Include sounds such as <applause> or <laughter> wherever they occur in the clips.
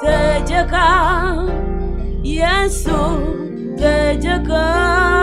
Tejeka Yesu Tejeka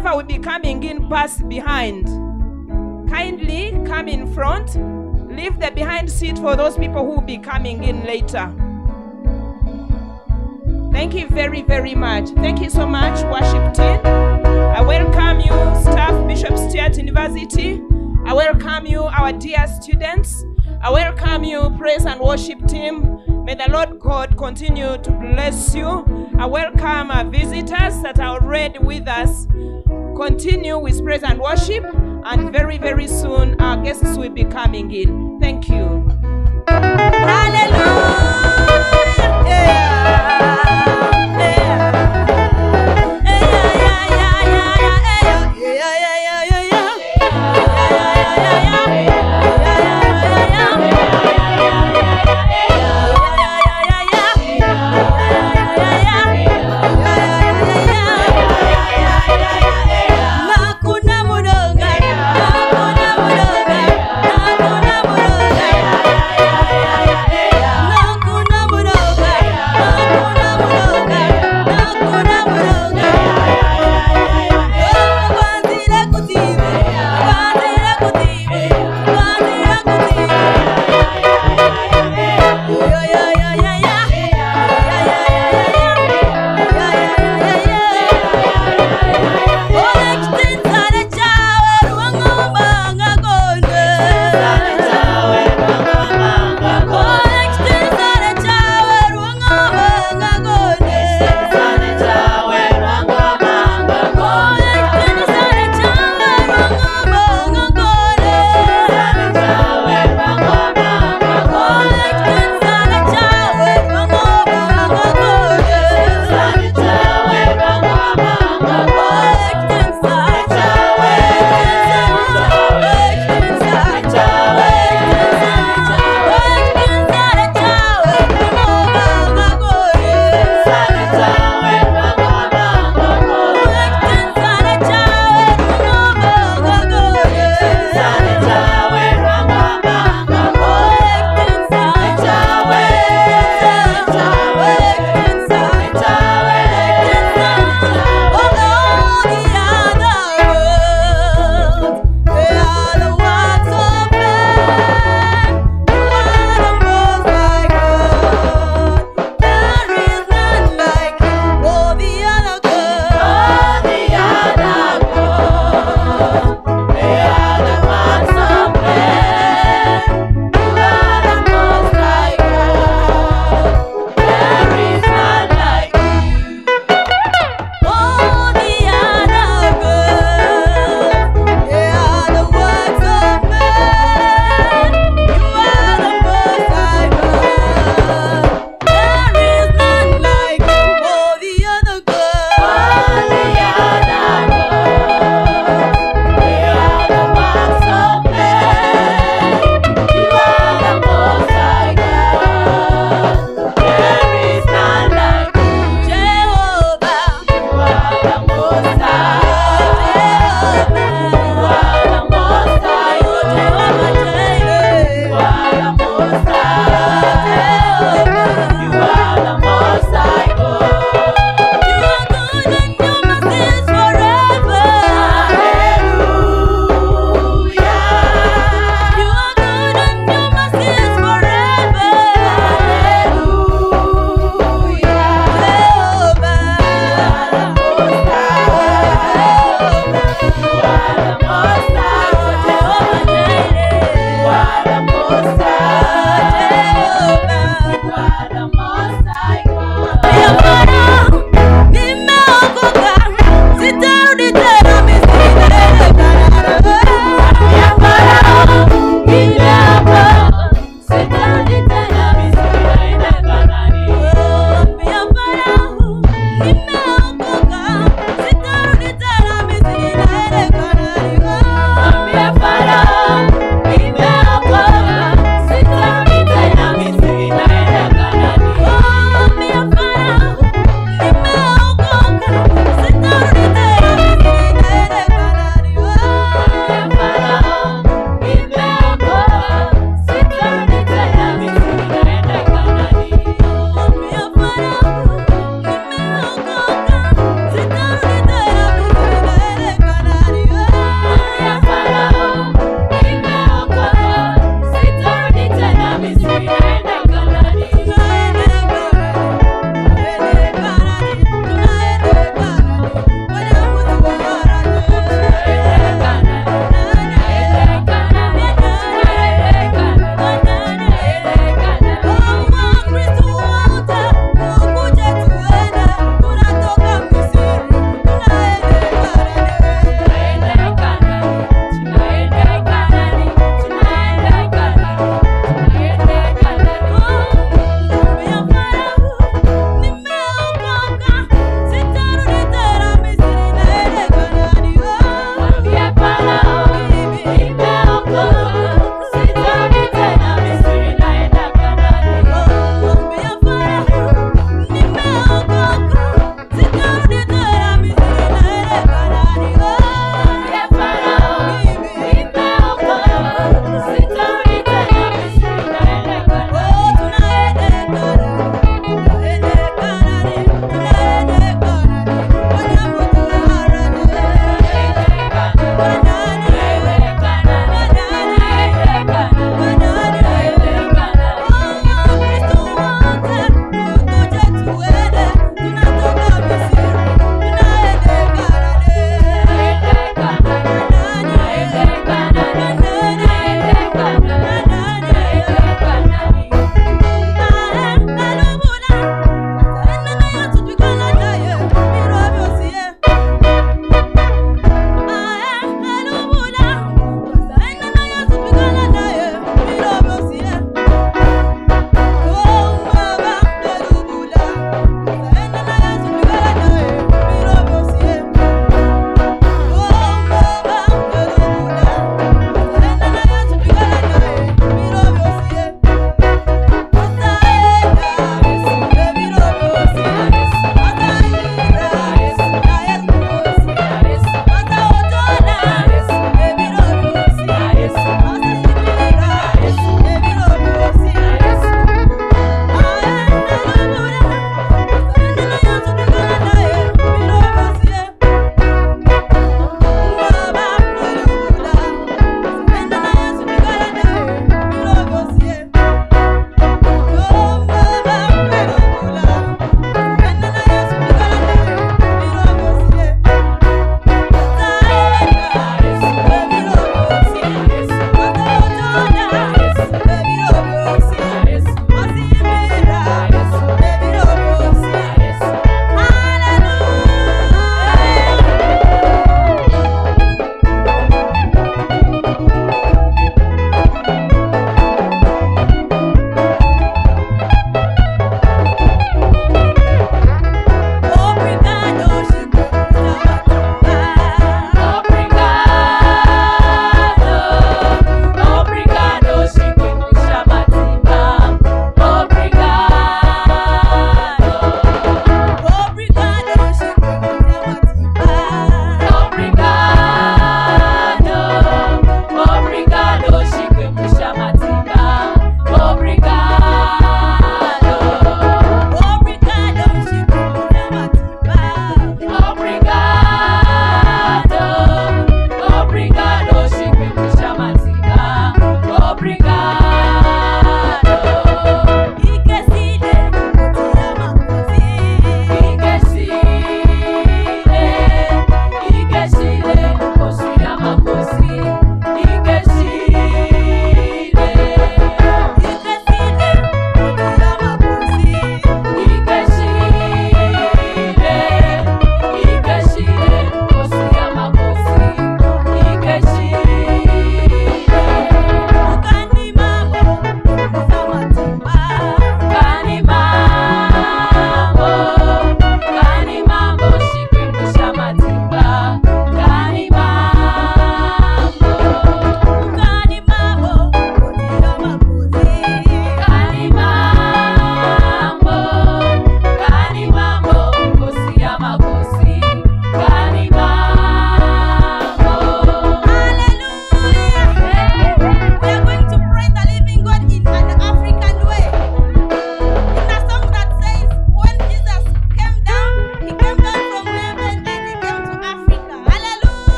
whoever will be coming in pass behind. Kindly come in front. Leave the behind seat for those people who will be coming in later. Thank you very, very much. Thank you so much, worship team. I welcome you, staff, Bishop Stuart University. I welcome you, our dear students. I welcome you, praise and worship team. May the Lord God continue to bless you. I welcome our visitors that are already with us. Continue with praise and worship, and very, very soon our guests will be coming in. Thank you.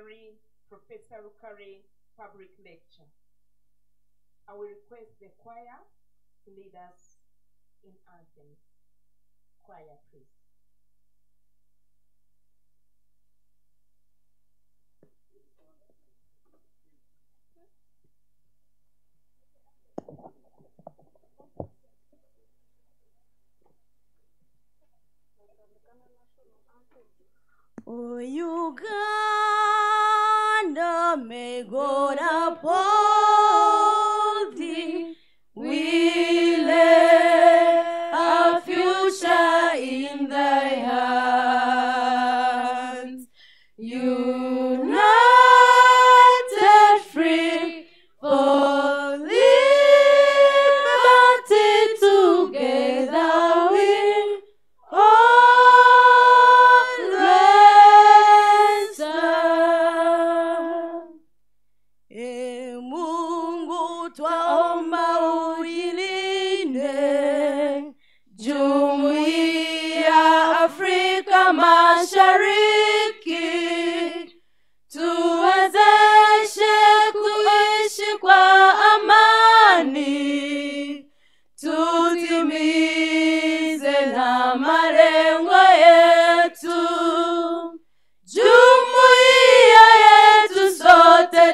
Very Professor Rukare public lecture. I will request the choir to lead us in anthem. Choir, please. Oh, Uganda, uphold thee. We lay our future in thy hands.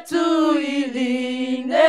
Sote tuilinde,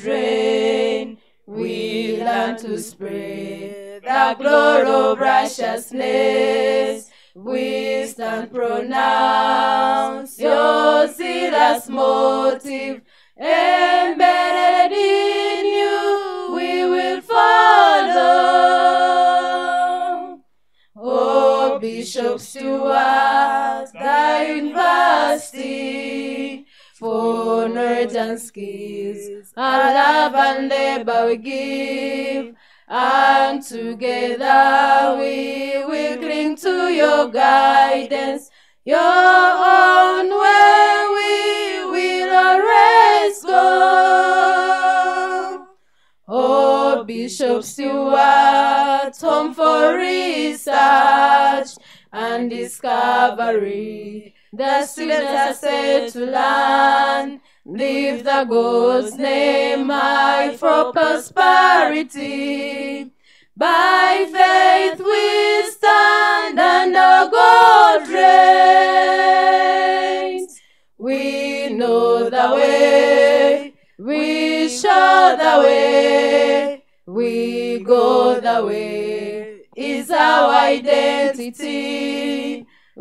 Reign. We learn to spread the glory of righteousness. We stand pronounce your zealous motive. Embedded in you, we will follow. Oh, Bishop Stuart, thy university for knowledge and skills, our love and labor we give, and together we will cling to your guidance. Your own way we will always go. Oh, Bishop Stuart, home for research and discovery. The students are set to learn. Live the God's name high for prosperity. By faith we stand and our God reigns. We know the way, we show the way, we go the way, is our identity.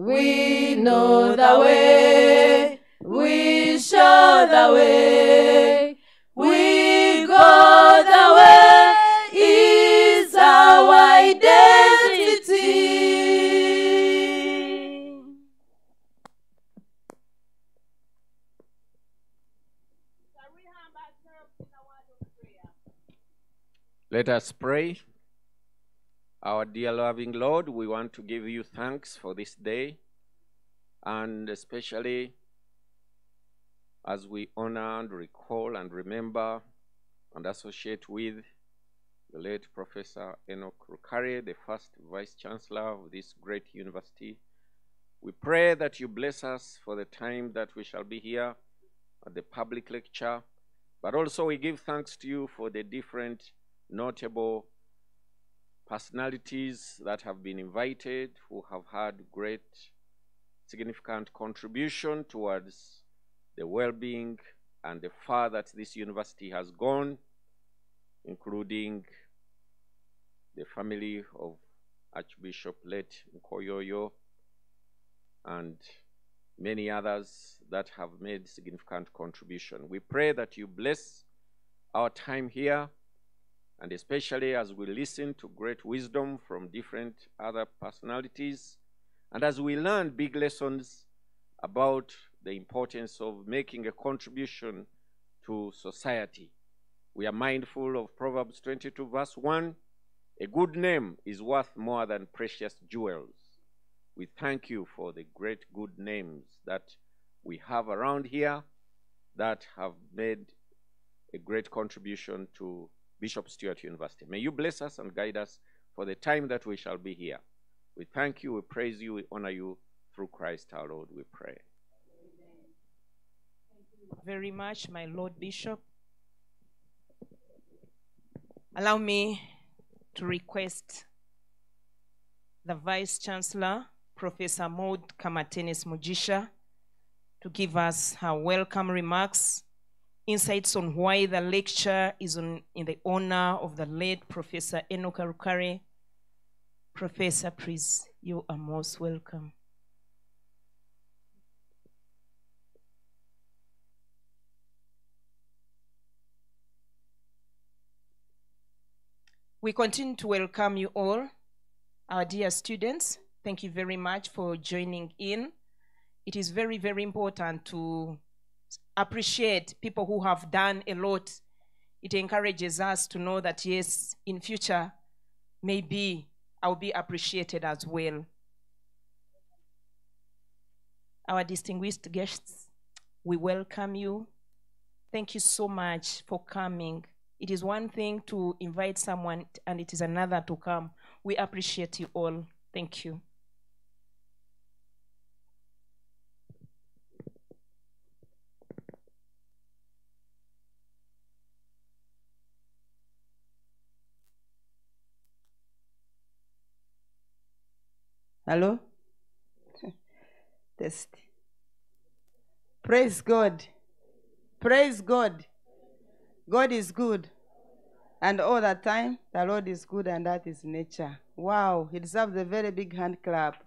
We know the way, we show the way, we go the way, is our identity. Let us pray. Our dear loving Lord, we want to give you thanks for this day and especially as we honor and recall and remember and associate with the late Professor Enoka Rukare, the first Vice Chancellor of this great university. We pray that you bless us for the time that we shall be here at the public lecture, but also we give thanks to you for the different notable personalities that have been invited who have had great significant contribution towards the well-being and the far that this university has gone including the family of archbishop late nkoyoyo and many others that have made significant contribution. We pray that you bless our time here, and especially as we listen to great wisdom from different other personalities, and as we learn big lessons about the importance of making a contribution to society. We are mindful of Proverbs 22, verse 1 A good name is worth more than precious jewels. We thank you for the great good names that we have around here that have made a great contribution to Bishop Stuart University. May you bless us and guide us for the time that we shall be here. We thank you, we praise you, we honor you through Christ our Lord, we pray. very much, my Lord Bishop. Allow me to request the Vice Chancellor, Professor Maud Kamatenesi Mugisha, to give us her welcome remarks, insights on why the lecture is on, in the honor of the late Professor Enoka Rukare. Professor, please, you are most welcome. We continue to welcome you all, our dear students. Thank you very much for joining in. It is very, very important to appreciate people who have done a lot. It encourages us to know that, yes, in future, maybe I'll be appreciated as well. Our distinguished guests, we welcome you. Thank you so much for coming. It is one thing to invite someone, and it is another to come. We appreciate you all. Thank you. Hello? Test. Praise God. Praise God. God is good. And all the time, the Lord is good, and that is nature. Wow, he deserves a very big hand clap.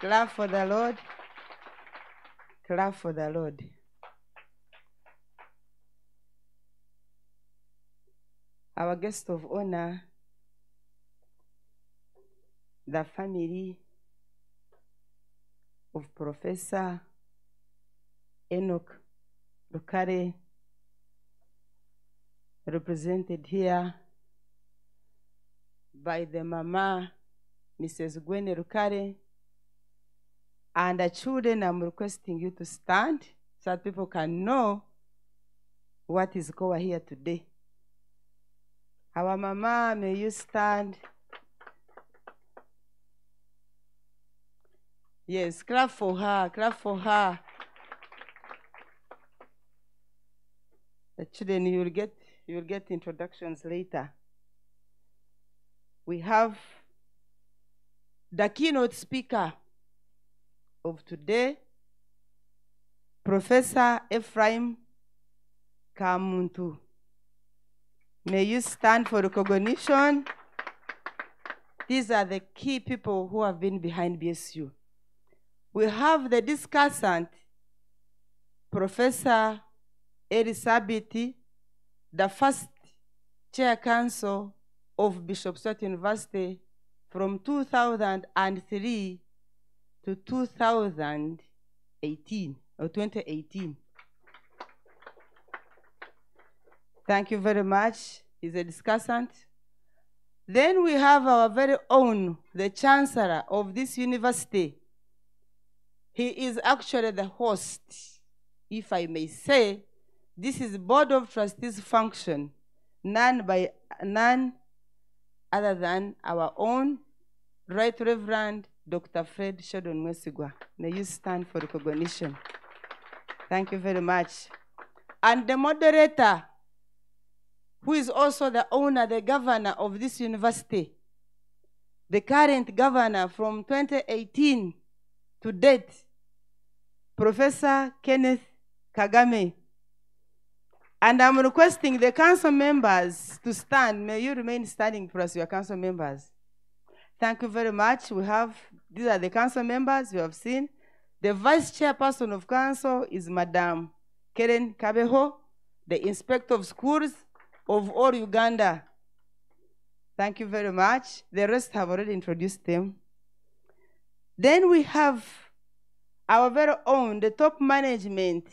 Clap for the Lord. Clap for the Lord. Our guest of honor, the family of Professor Enoka Rukare, represented here by the mama, Mrs. Gwen Rukare, and the children, I'm requesting you to stand so that people can know what is going here today. Our mama, may you stand. Yes, clap for her, clap for her. The children, you will get you will get introductions later. We have the keynote speaker of today, Professor Ephraim Kamuntu. May you stand for recognition. These are the key people who have been behind BSU. We have the discussant, Professor Elisabeth, the first chair council of Bishop Stuart University from 2003 to 2018 or 2018. Thank you very much. He's a discussant. Then we have our very own, the chancellor of this university. He is actually the host, if I may say. This is board of trustees function, none by none other than our own Right Reverend Dr. Fred Sheldon Mwesigwa. May you stand for recognition. Thank you very much. And the moderator, who is also the owner, the governor of this university, the current governor from 2018 to date, Professor Kenneth Kagame. And I'm requesting the council members to stand. May you remain standing for us, your council members. Thank you very much. We have, these are the council members you have seen. The vice chairperson of council is Madam Karen Kabeho, the inspector of schools of all Uganda. Thank you very much. The rest have already introduced them. Then we have our very own, the top management.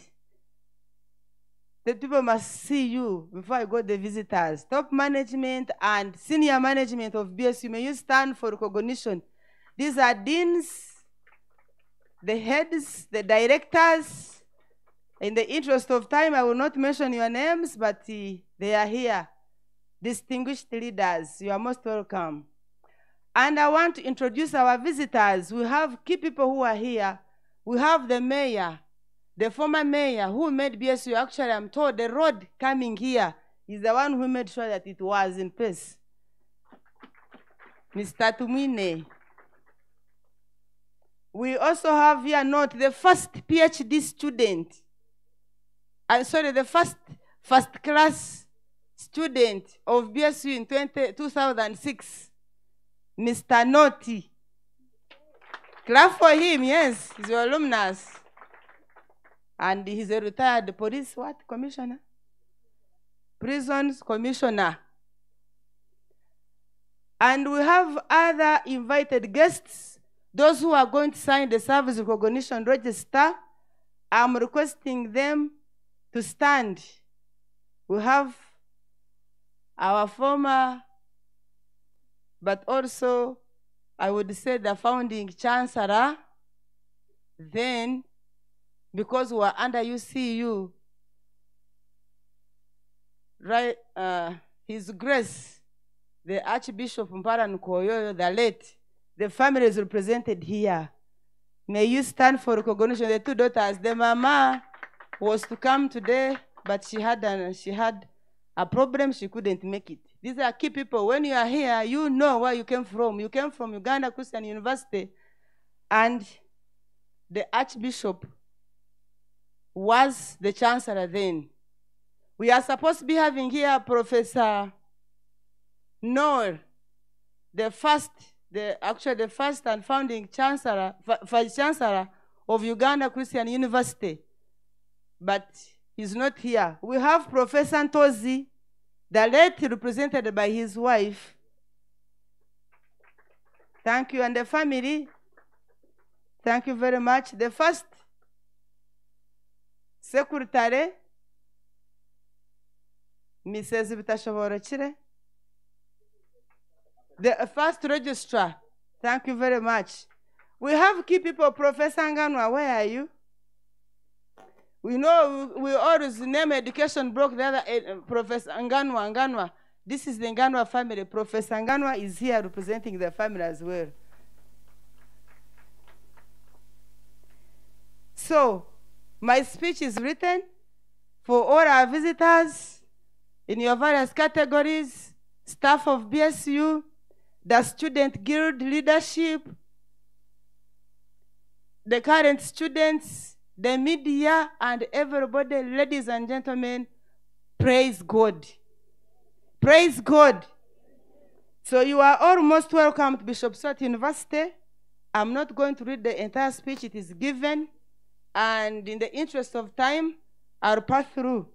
The people must see you before I go to the visitors. Top management and senior management of BSU. May you stand for recognition. These are deans, the heads, the directors. In the interest of time, I will not mention your names, but uh, they are here. Distinguished leaders, you are most welcome. And I want to introduce our visitors. We have key people who are here. We have the mayor, the former mayor who made BSU. Actually, I'm told the road coming here is the one who made sure that it was in place. Mr. Tumine. We also have here note the first PhD student. I'm sorry, the first first class student of BSU in 20, 2006, Mr. Noti. Clap for him, yes, he's your alumnus. And he's a retired police what commissioner? Prisons commissioner. And we have other invited guests, those who are going to sign the service recognition register. I'm requesting them to stand. We have our former, but also, I would say, the founding chancellor. Then, because we are under UCU, right, uh, His Grace, the Archbishop Mpara Nkoyoyo, the late, the family is represented here. May you stand for recognition. The two daughters, the mama was to come today, but she had an, she had a problem. She couldn't make it. These are key people. When you are here, you know where you came from. You came from Uganda Christian University, and the Archbishop was the chancellor then. We are supposed to be having here Professor Noll, the first, the actually the first and founding chancellor, vice chancellor of Uganda Christian University but he's not here. We have Professor Ntozi, the late represented by his wife. Thank you, and the family. Thank you very much. The first secretary, Mrs. Bitashoborakire. The first registrar. Thank you very much. We have key people. Professor Nganwa, where are you? We know we, always name education broke the other uh, Professor Nganwa. Nganwa. This is the Nganwa family. Professor Nganwa is here representing the family as well. So, my speech is written for all our visitors in your various categories, staff of BSU, the student guild leadership, the current students, the media, and everybody, ladies and gentlemen, praise God. Praise God. So you are all most welcome to Bishop Stuart University. I'm not going to read the entire speech, it is given. And in the interest of time, I'll pass through.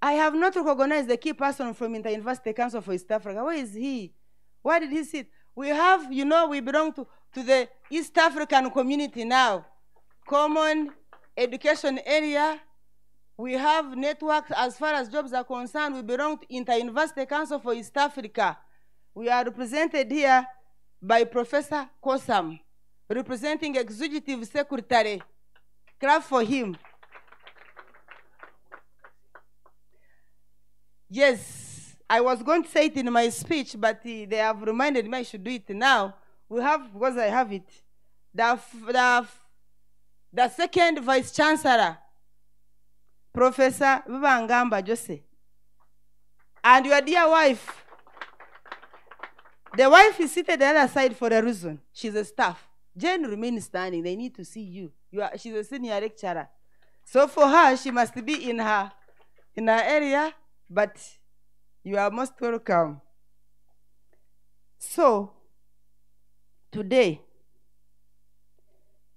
I have not recognized the key person from Inter University Council for East Africa. Where is he? Why did he sit? We have, you know, we belong to, to the East African community now. Common education area. We have networks as far as jobs are concerned. We belong to Inter University Council for East Africa. We are represented here by Professor Kosam, representing Executive Secretary. Clap for him. Yes, I was going to say it in my speech, but uh, they have reminded me I should do it now. We have, because I have it, the, the, the second Vice Chancellor, Professor Vivangamba Jose, and your dear wife. The wife is seated the other side for a reason. She's a staff. Jane remains standing. They need to see you. you are, she's a senior lecturer. So for her, she must be in her in her area, but you are most welcome. So today,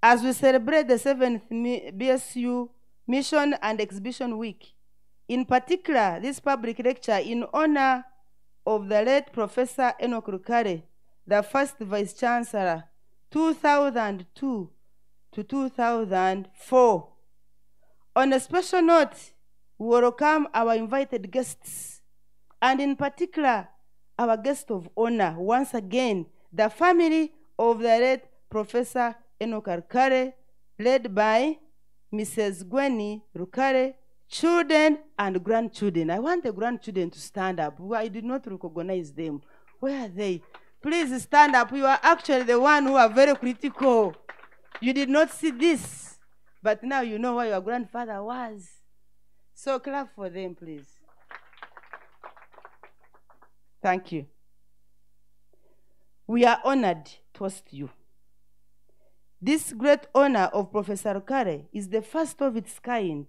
as we celebrate the seventh BSU Mission and Exhibition Week. In particular, this public lecture in honor of the late Professor Enoka Rukare, the first Vice Chancellor, 2002 to 2004. On a special note, we welcome our invited guests, and in particular, our guest of honor, once again, the family of the late Professor Enoka Rukare, led by Mrs. Gwenny Rukare, children and grandchildren. I want the grandchildren to stand up. I did not recognize them. Where are they? Please stand up. You are actually the one who are very critical. You did not see this, but now you know where your grandfather was. So clap for them, please. Thank you. We are honored to host you. This great honor of Professor Kare is the first of its kind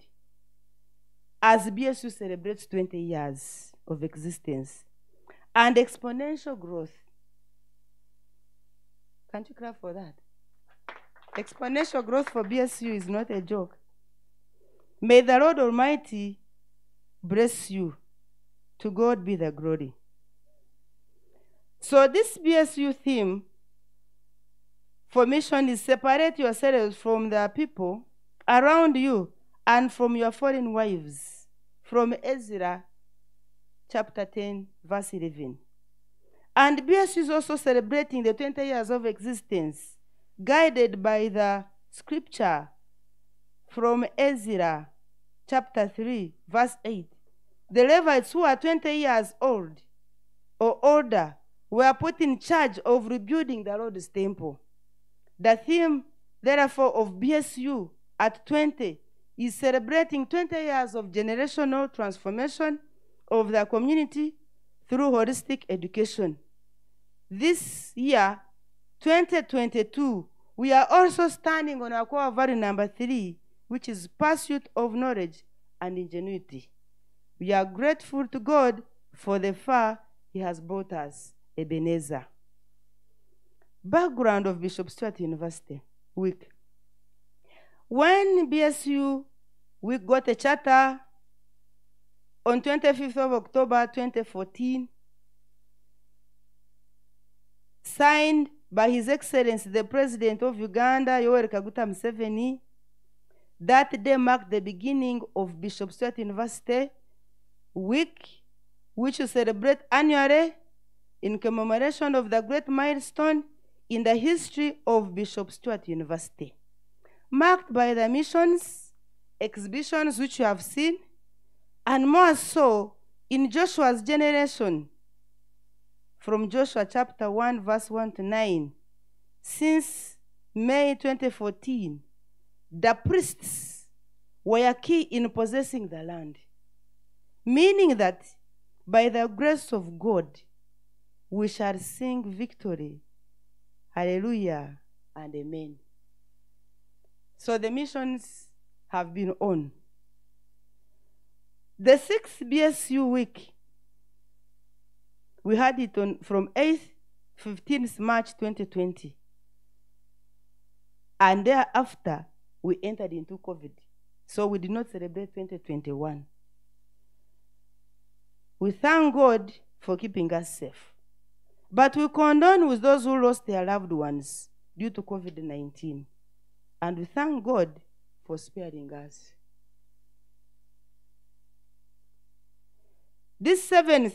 as BSU celebrates 20 years of existence and exponential growth. Can't you clap for that? Exponential growth for BSU is not a joke. May the Lord Almighty bless you. To God be the glory. So, this BSU theme for mission is separate yourselves from the people around you and from your foreign wives. From Ezra chapter 10, verse 11. And BSU is also celebrating the 20 years of existence, guided by the scripture from Ezra chapter 3, verse 8. The Levites who are 20 years old or older were put in charge of rebuilding the Lord's temple. The theme, therefore, of BSU at 20 is celebrating 20 years of generational transformation of the community through holistic education. This year, 2022, we are also standing on our core value number three, which is pursuit of knowledge and ingenuity. We are grateful to God for the far He has brought us, Ebenezer. Background of Bishop Stuart University Week. When BSU we got a charter on 25th of October 2014, signed by His Excellency the President of Uganda, Yoweri Kaguta Museveni. That day marked the beginning of Bishop Stuart University Week, which we celebrate annually in commemoration of the great milestone in the history of Bishop Stuart University, marked by the missions, exhibitions which you have seen, and more so in Joshua's generation, from Joshua chapter 1, verse 1 to 9. Since May 2014, the priests were key in possessing the land, meaning that by the grace of God, we shall sing victory. Hallelujah and amen. So the missions have been on. The sixth BSU week, we had it on from 8th, 15th March 2020. And thereafter, we entered into COVID. So we did not celebrate 2021. We thank God for keeping us safe. But we condone with those who lost their loved ones due to COVID 19. And we thank God for sparing us. This seventh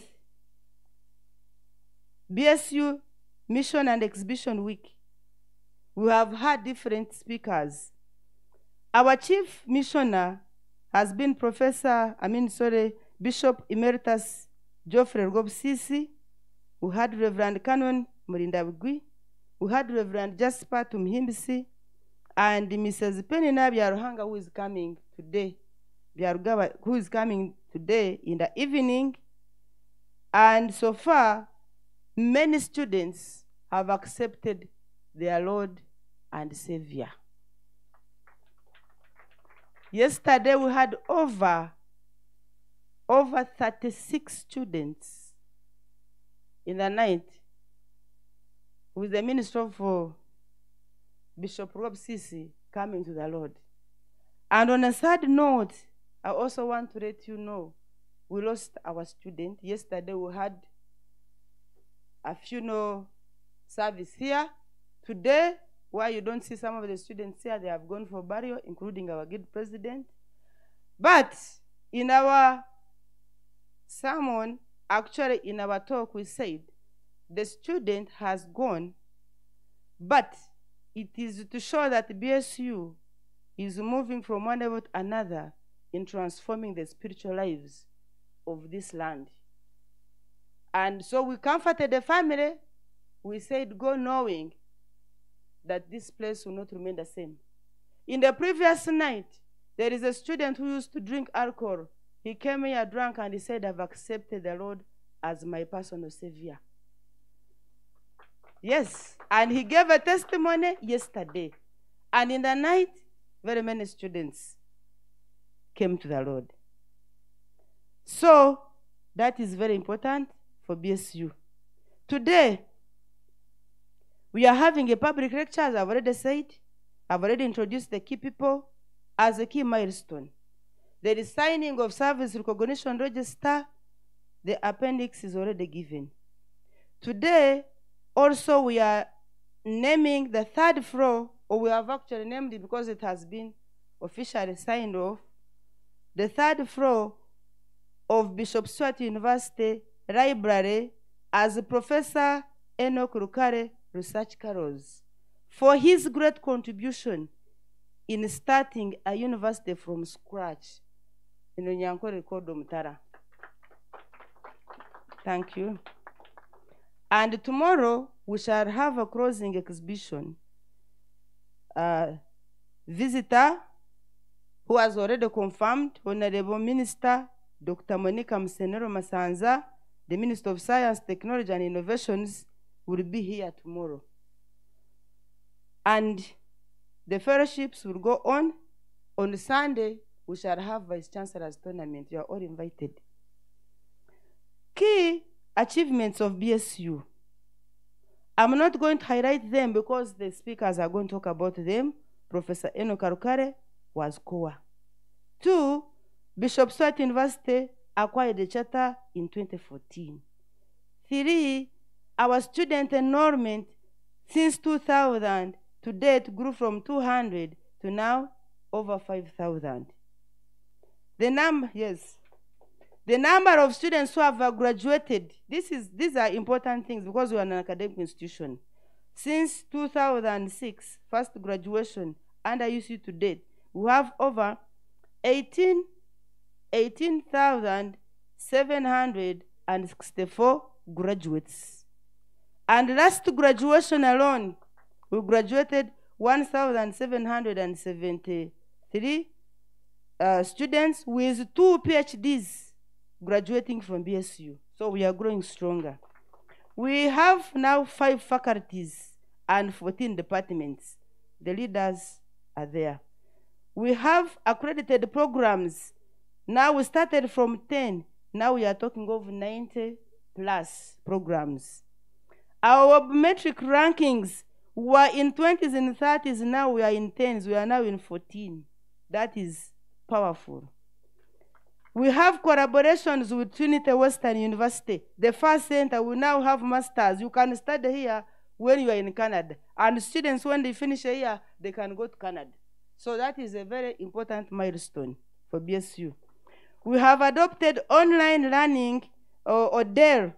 BSU Mission and Exhibition Week, we have had different speakers. Our chief missioner has been Professor, I mean, sorry, Bishop Emeritus Geoffrey Rwubusisi. We had Reverend Canon Murindabigwi. We had Reverend Jasper Tumhimbisi and Mrs. Penny Nabyaruhanga, who is coming today, Byarugaba, who is coming today in the evening. And so far, many students have accepted their Lord and Savior. Yesterday we had over over 36 students in the night with the Minister of uh, Bishop Rob Sisi coming to the Lord. And on a sad note, I also want to let you know we lost our student. Yesterday we had a funeral service here. Today, why you don't see some of the students here, they have gone for burial, including our good president. But in our sermon, actually in our talk, we said the student has gone, but it is to show that BSU is moving from one level to another in transforming the spiritual lives of this land. And so we comforted the family. We said, go knowing that this place will not remain the same. In the previous night, there is a student who used to drink alcohol. He came here drunk and he said, I've accepted the Lord as my personal savior. Yes, and he gave a testimony yesterday. And in the night, very many students came to the Lord. So, that is very important for BSU. Today, we are having a public lecture, as I've already said. I've already introduced the key people as a key milestone. There is signing of service recognition register. The appendix is already given. Today, also, we are naming the third floor, or we have actually named it because it has been officially signed off, the third floor of Bishop Stuart University Library as Professor Enoka Rukare Research Carrels for his great contribution in starting a university from scratch in Onyankore Kodo Mutara. Thank you. And tomorrow we shall have a closing exhibition. Uh, visitor who has already confirmed, Honorable Minister Dr. Monica Musenero Masanza, the Minister of Science, Technology and Innovations, will be here tomorrow. And the fellowships will go on. On Sunday, we shall have Vice Chancellor's tournament. You are all invited. Key achievements of BSU. I'm not going to highlight them because the speakers are going to talk about them. Professor Enoka Rukare was COA. Two, Bishop Stuart University acquired a charter in 2014. Three, our student enrollment since 2000 to date grew from 200 to now over 5,000. The number, yes, the number of students who have graduated, this is, these are important things because we are an academic institution. Since 2006, first graduation under UC to date, we have over 18 18,764 graduates. And last graduation alone, we graduated 1,773 uh, students with two PhDs graduating from BSU. So we are growing stronger. We have now five faculties and 14 departments. The leaders are there. We have accredited programs now we started from 10. Now we are talking of 90 plus programs. Our metric rankings were in 20s and 30s. Now we are in 10s. We are now in 14. That is powerful. We have collaborations with Trinity Western University. The first center will now have masters. You can study here when you are in Canada. And students, when they finish here, they can go to Canada. So that is a very important milestone for BSU. We have adopted online learning or, or DEL,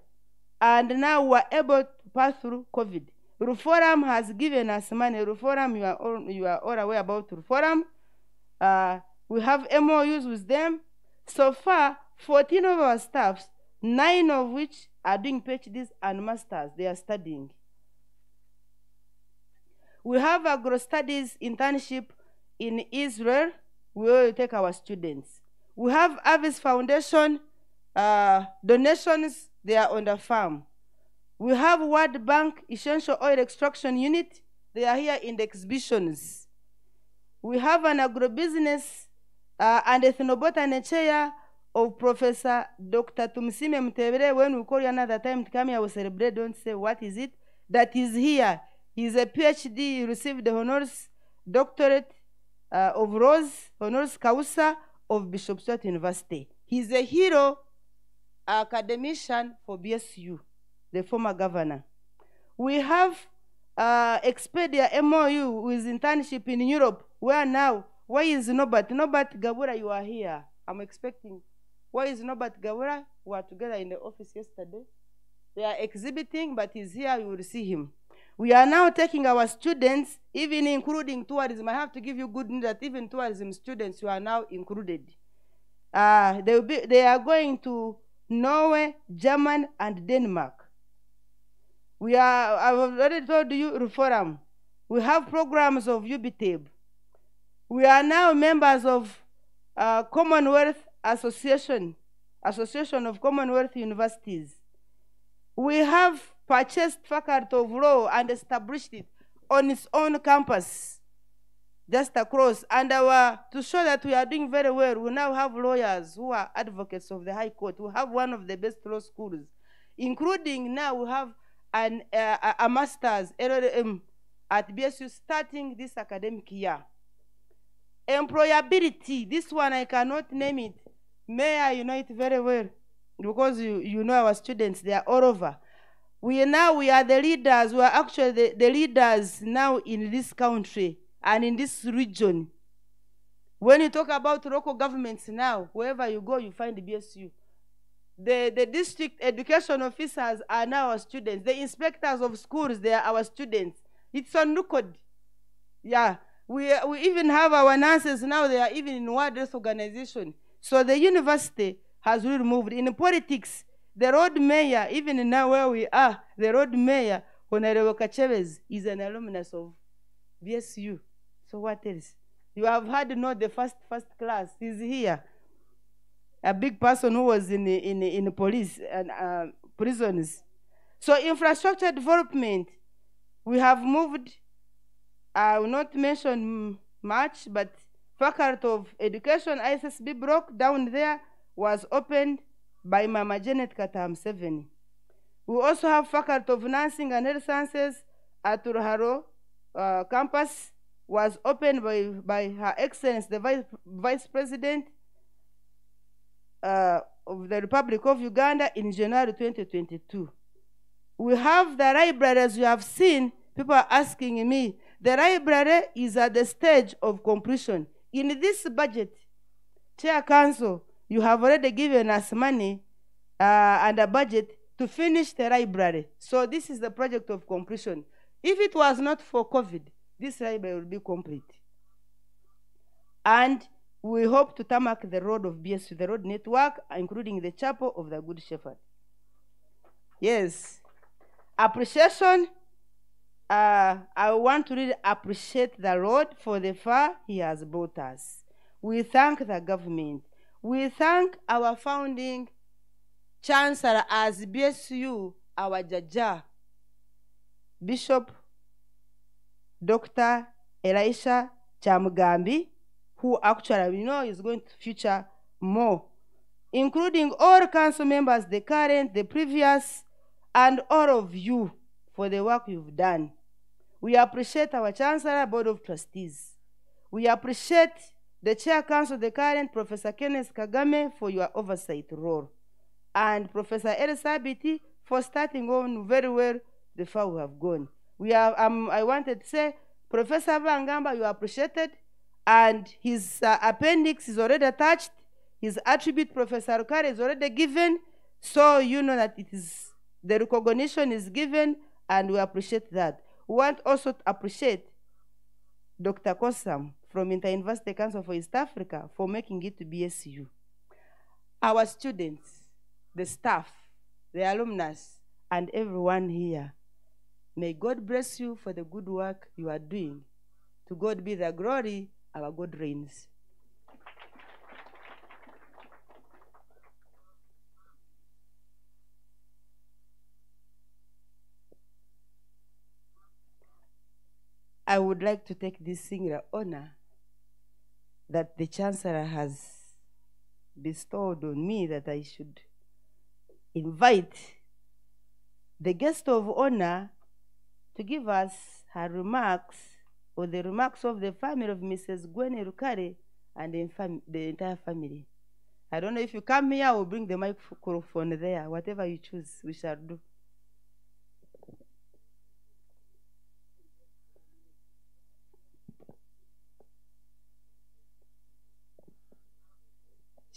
and now we're able to pass through COVID. Reform has given us money. Reform, you are all, you are all aware about Reform. Uh, we have MOUs with them. So far, 14 of our staffs, nine of which are doing PhDs and masters, they are studying. We have agro studies internship in Israel. We will take our students. We have Avis Foundation uh, donations, they are on the farm. We have World Bank Essential Oil Extraction Unit, they are here in the exhibitions. We have an agrobusiness uh, and ethnobotany chair of Professor Dr. Tumusiime Mutebile. When we call you another time to come here, we celebrate, don't say what is it. That is here He's a PhD, he received the honors doctorate uh, of Rose, honors causa of Bishop Stuart University. He's a hero academician for BSU, the former governor. We have uh, Expedia MOU with internship in Europe. Where now? Where is Norbert? Norbert Gabura, you are here. I'm expecting. Why is Norbert Gabura? We were together in the office yesterday. They are exhibiting, but he's here. You will see him. We are now taking our students, even including tourism. I have to give you good news that even tourism students, you are now included. Uh, they, will be, they are going to Norway, Germany, and Denmark. We are, I've already told you, Reform. We have programs of UBTEB. We are now members of uh, Commonwealth Association, Association of Commonwealth Universities. We have purchased faculty of law and established it on its own campus just across. And our, to show that we are doing very well, we now have lawyers who are advocates of the High Court. We have one of the best law schools, including now we have an, uh, a master's LLM at BSU starting this academic year. Employability, this one I cannot name it. Mayor, you know it very well because you, you know our students, they are all over. We now we are the leaders, we are actually the, the leaders now in this country and in this region. When you talk about local governments now, wherever you go, you find the BSU. The, the district education officers are now our students. The inspectors of schools, they are our students. It's on record. Yeah. We, we even have our nurses now, they are even in World Health Organization. So the university has really moved. In politics, the road mayor, even now where we are, the road mayor, Honorable Chavez, is an alumnus of BSU. So what else? You have had not the first first class. He's here. A big person who was in in in police and uh, prisons. So infrastructure development, we have moved. I will not mention much, but faculty of education ISSB block down there was opened by Mama Janet Kataaha Museveni. We also have faculty of nursing and health sciences at Ruharo uh, campus was opened by, by Her Excellency, the Vice, Vice President uh, of the Republic of Uganda in January 2022. We have the library, as you have seen, people are asking me, the library is at the stage of completion. In this budget, Chair Council, you have already given us money uh, and a budget to finish the library. So this is the project of completion. If it was not for COVID, this library will be complete. And we hope to tarmac the road of BSU, the road network, including the chapel of the Good Shepherd. Yes. Appreciation. Uh, I want to really appreciate the Lord for the far He has brought us. We thank the government. We thank our founding chancellor as BSU, our Jaja, Bishop Dr. Elisha Kyamugambi, who actually we know is going to feature more, including all council members, the current, the previous, and all of you for the work you've done. We appreciate our Chancellor, Board of Trustees. We appreciate the Chair Council, the current, Professor Kenneth Kagame, for your oversight role, and Professor Elisabeth for starting on very well the far we have gone. We are, um, I wanted to say, Professor Bangamba, you are appreciated, and his uh, appendix is already attached. His attribute, Professor Rukare, is already given, so you know that it is the recognition is given, and we appreciate that. We want also to appreciate Dr. Kosam from Inter-University Council for East Africa for making it to BSU. Our students, the staff, the alumnus, and everyone here, may God bless you for the good work you are doing. To God be the glory, our God reigns. I would like to take this singular honor that the Chancellor has bestowed on me that I should invite the guest of honor to give us her remarks or the remarks of the family of Mrs. Gwen Rukare and the, the entire family. I don't know if you come here or bring the microphone there, whatever you choose, we shall do.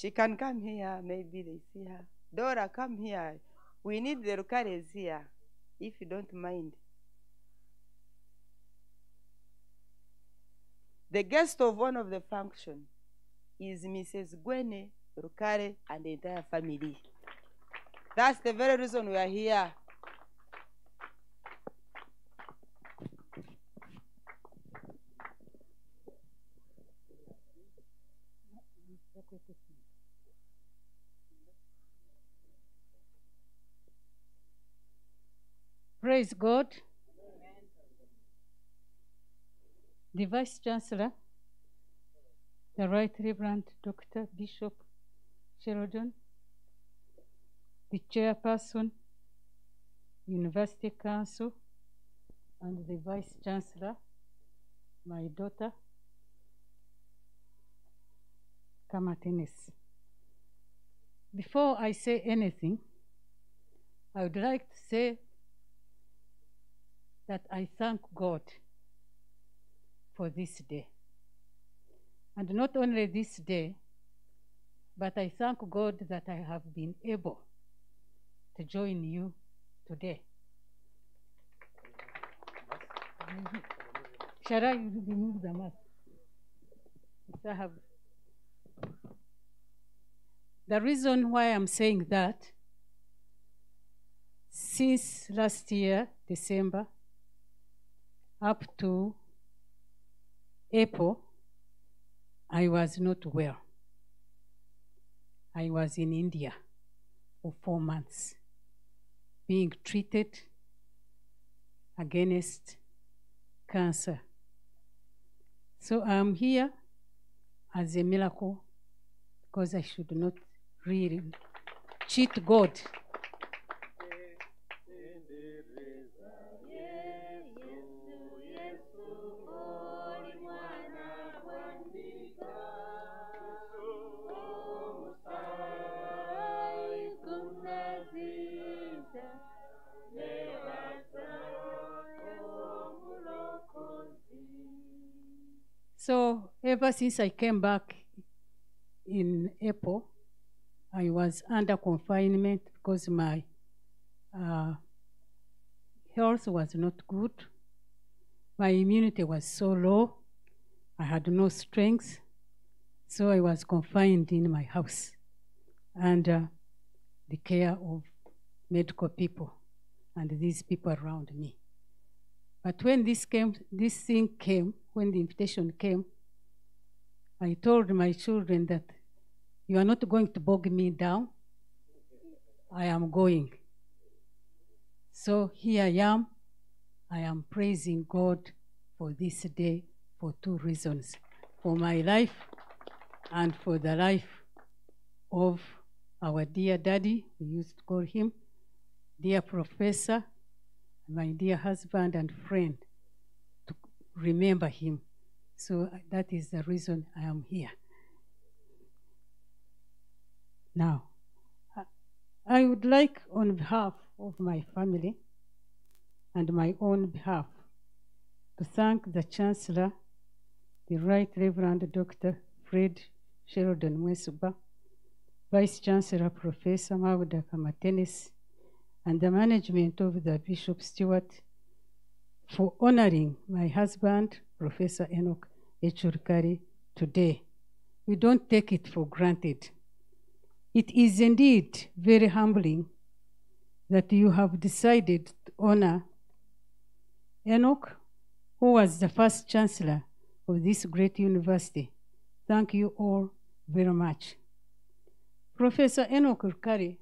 She can come here, maybe they see her. Dora, come here. We need the Rukares here, if you don't mind. The guest of one of the function is Mrs. Gwene Rukare and the entire family. That's the very reason we are here. Praise God. The Vice Chancellor, the Right Reverend Dr. Bishop Sheridan, the Chairperson, University Council, and the Vice Chancellor, my daughter, Kamatenesi. Before I say anything, I would like to say that I thank God for this day. And not only this day, but I thank God that I have been able to join you today. Mm-hmm. Shall I remove the mask? I have. The reason why I'm saying that, since last year, December, up to April, I was not well. I was in India for four months, being treated against cancer. So I'm here as a miracle because I should not really cheat God. Since I came back in April, I was under confinement because my uh, health was not good. My immunity was so low. I had no strength. So I was confined in my house under the care of medical people and these people around me. But when this came, this thing came, when the invitation came, I told my children that you are not going to bog me down. I am going. So here I am. I am praising God for this day for two reasons for my life and for the life of our dear daddy, we used to call him, dear professor, my dear husband and friend, to remember him. So uh, that is the reason I am here. Now, I- would like, on behalf of my family and my own behalf, to thank the Chancellor, the Right Reverend Dr. Fred Sheridan Mwesigwa, Vice Chancellor Professor Mauda Kamatenesi, and the management of the Bishop Stuart for honoring my husband, Professor Enoka Rukare, today. We don't take it for granted. It is indeed very humbling that you have decided to honor Enoch, who was the first chancellor of this great university. Thank you all very much. Professor Enoka Rukare,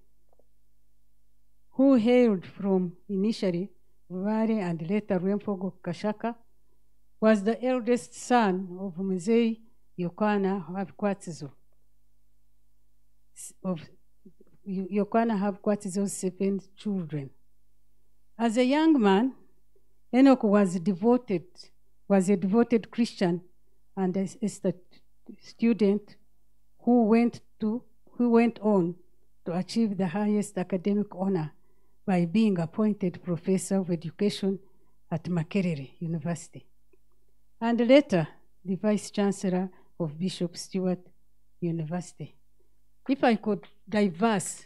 who hailed from initially Vare and later Remfogo Kashaka, was the eldest son of Mzee Yokana Havkwatizo. Of Yokana Havkwatizo's seven children. As a young man, Enoch was devoted, was a devoted Christian and a, a student who went to who went on to achieve the highest academic honor by being appointed professor of education at Makerere University, and later the vice chancellor of Bishop Stuart University. If I could diverse,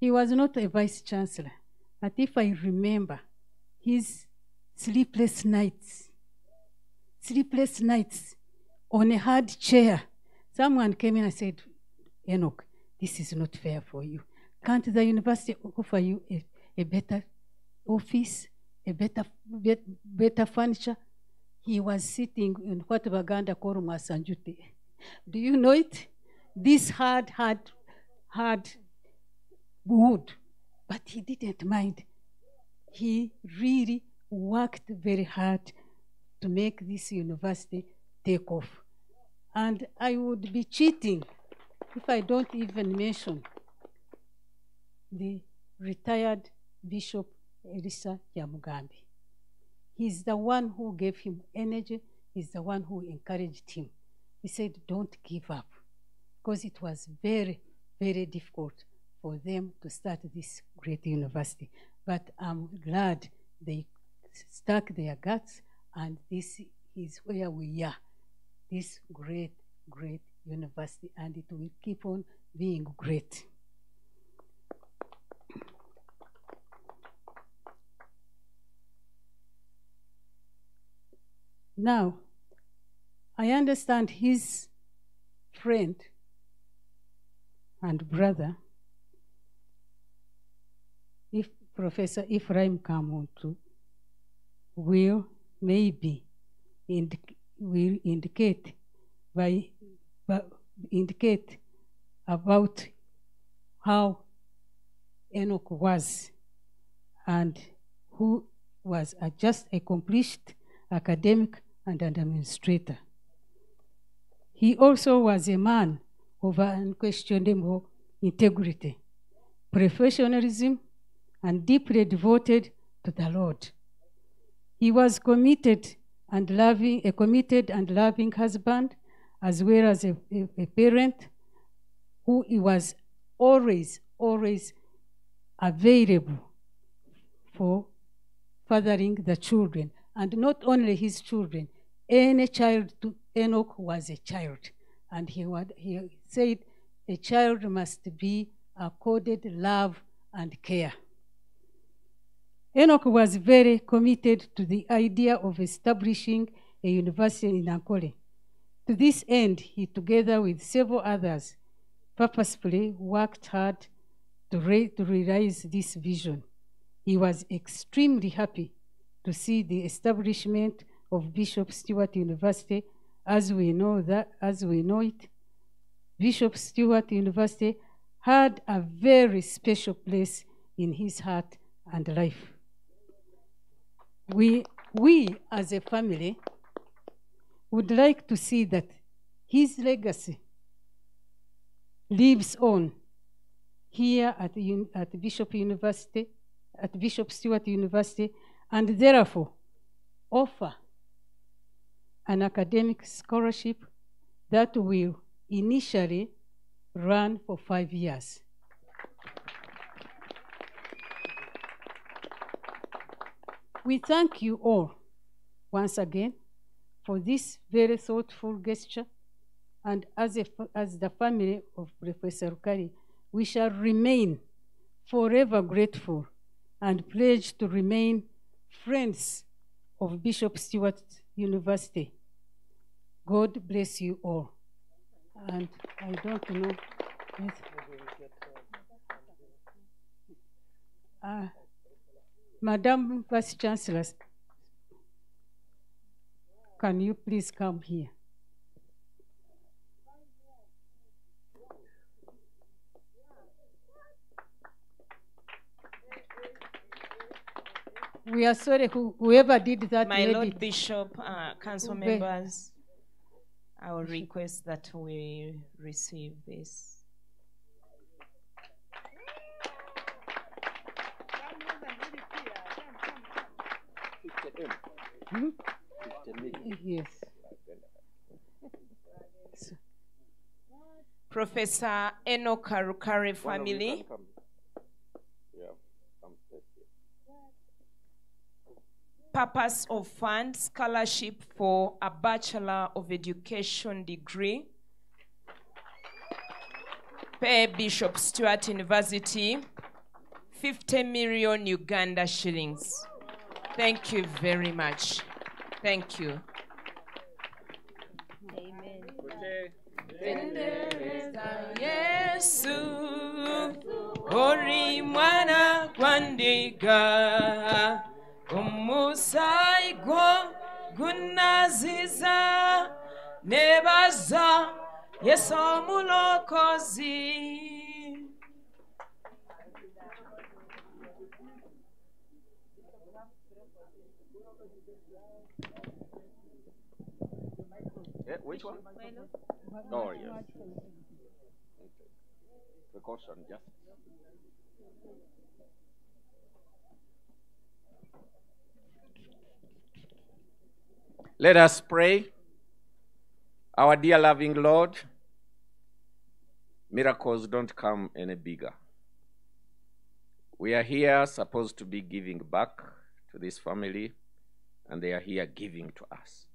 he was not a vice chancellor, but if I remember his sleepless nights, sleepless nights on a hard chair, someone came in and said, Enoch, this is not fair for you. Can't the university offer you a, a better office, a better, bet, better furniture? He was sitting in what Baganda call Masanjute. Do you know it? This hard, hard, hard wood, but he didn't mind. He really worked very hard to make this university take off. And I would be cheating if I don't even mention the retired Bishop Elisa Kyamugambi. He's the one who gave him energy, he's the one who encouraged him. He said, Don't give up, because it was very, very difficult for them to start this great university. But I'm glad they stuck their guts, and this is where we are this great, great university, and it will keep on being great. Now, I understand his friend and brother, if Professor Ephraim Kamuntu, will maybe indic- will indicate by, by indicate about how Enoch was and who was a just accomplished academic and an administrator. He also was a man of unquestionable integrity, professionalism, and deeply devoted to the Lord. He was committed and loving, a committed and loving husband, as well as a, a, a parent who he was always, always available for fathering the children. And not only his children, any child to Enoch was a child. And he, would, he said a child must be accorded love and care. Enoch was very committed to the idea of establishing a university in Ankole. To this end, he, together with several others, purposefully worked hard to, re- to realize this vision. He was extremely happy to see the establishment of Bishop Stuart University as we know that as we know it. Bishop Stuart University had a very special place in his heart and life. We, we as a family would like to see that his legacy lives on here at, at Bishop University, at Bishop Stewart University, and therefore offer an academic scholarship that will initially run for five years. We thank you all once again for this very thoughtful gesture, and as, a, as the family of Professor Rukare, we shall remain forever grateful and pledge to remain friends of Bishop Stuart University. God bless you all. And I don't know. Yes. Uh, Madam Vice Chancellor, can you please come here? We are sorry, whoever did that. My Lord. Bishop, uh, council members, I will request that we receive this. Hmm? Yes. <laughs> Professor Enoka Rukare family. Purpose of fund scholarship for a Bachelor of Education degree. Pay Bishop Stuart University 50 million Uganda shillings. Thank you very much. Thank you. Yesu ori mwana gwandiga umusai gwo gunaziza nebaza yesu omulokozi Eh, which one? Oh, yes. Okay. Precaution, just. Let us pray. Our dear loving Lord, miracles don't come any bigger. We are here supposed to be giving back to this family, and they are here giving to us.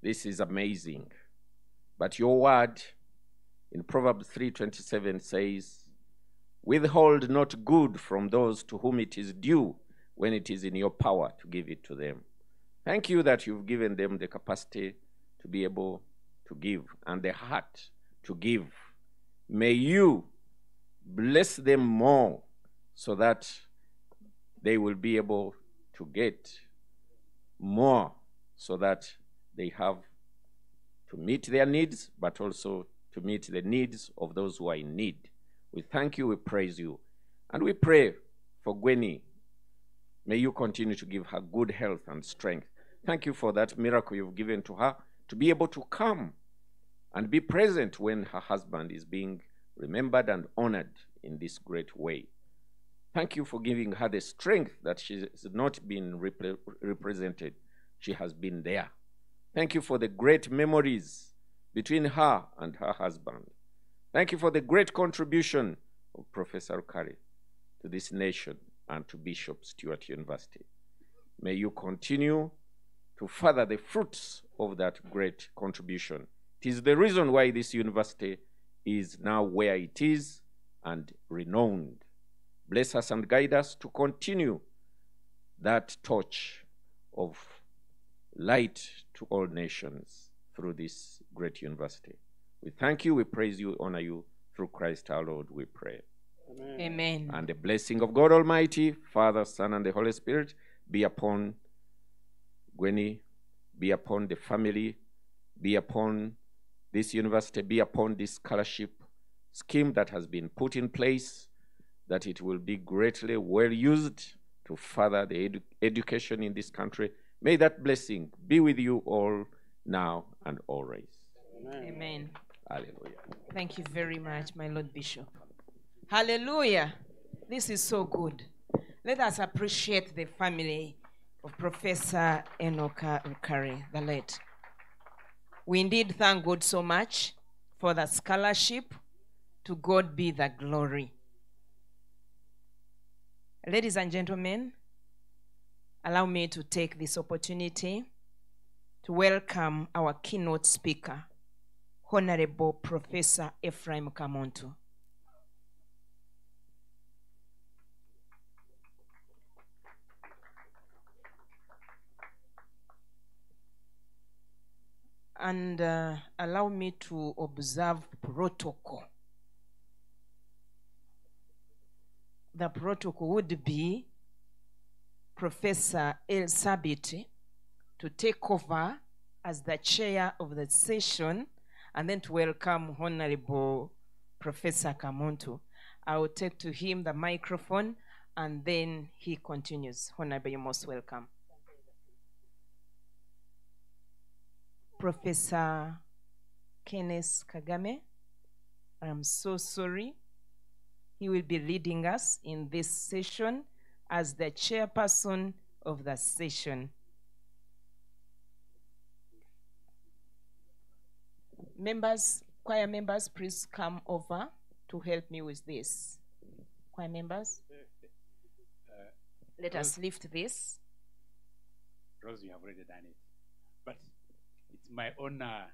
This is amazing. But your word in Proverbs 3:27 says, "Withhold not good from those to whom it is due when it is in your power to give it to them." Thank you that you've given them the capacity to be able to give and the heart to give. May you bless them more so that they will be able to get more so that they have to meet their needs, but also to meet the needs of those who are in need. We thank you, we praise you, and we pray for Gwenny. May you continue to give her good health and strength. Thank you for that miracle you've given to her to be able to come and be present when her husband is being remembered and honored in this great way. Thank you for giving her the strength that she has not been repre- represented, she has been there. Thank you for the great memories between her and her husband. Thank you for the great contribution of Professor Kari to this nation and to Bishop Stuart University. May you continue to further the fruits of that great contribution. It is the reason why this university is now where it is and renowned. Bless us and guide us to continue that torch of light to all nations through this great university. We thank you, we praise you, honor you. Through Christ our Lord, we pray. Amen. And the blessing of God Almighty, Father, Son, and the Holy Spirit be upon Gwenny, be upon the family, be upon this university, be upon this scholarship scheme that has been put in place, that it will be greatly well used to further the edu- education in this country. May that blessing be with you all now and always. Amen. Hallelujah. Thank you very much, my Lord Bishop. Hallelujah. This is so good. Let us appreciate the family of Professor Enoka Rukare, the late. We indeed thank God so much for the scholarship. To God be the glory. Ladies and gentlemen, allow me to take this opportunity to welcome our keynote speaker, Honorable Professor Ephraim Kamuntu. And uh, allow me to observe protocol. The protocol would be Professor El Sabiti to take over as the chair of the session and then to welcome Honorable Professor Kamuntu. I will take to him the microphone and then he continues. Honorable, you're most welcome. Professor Kenneth Kagame, I'm so sorry. He will be leading us in this session as the chairperson of the session. Members, choir members, please come over to help me with this. Choir members, let us lift this. Rose, you have already done it. My honor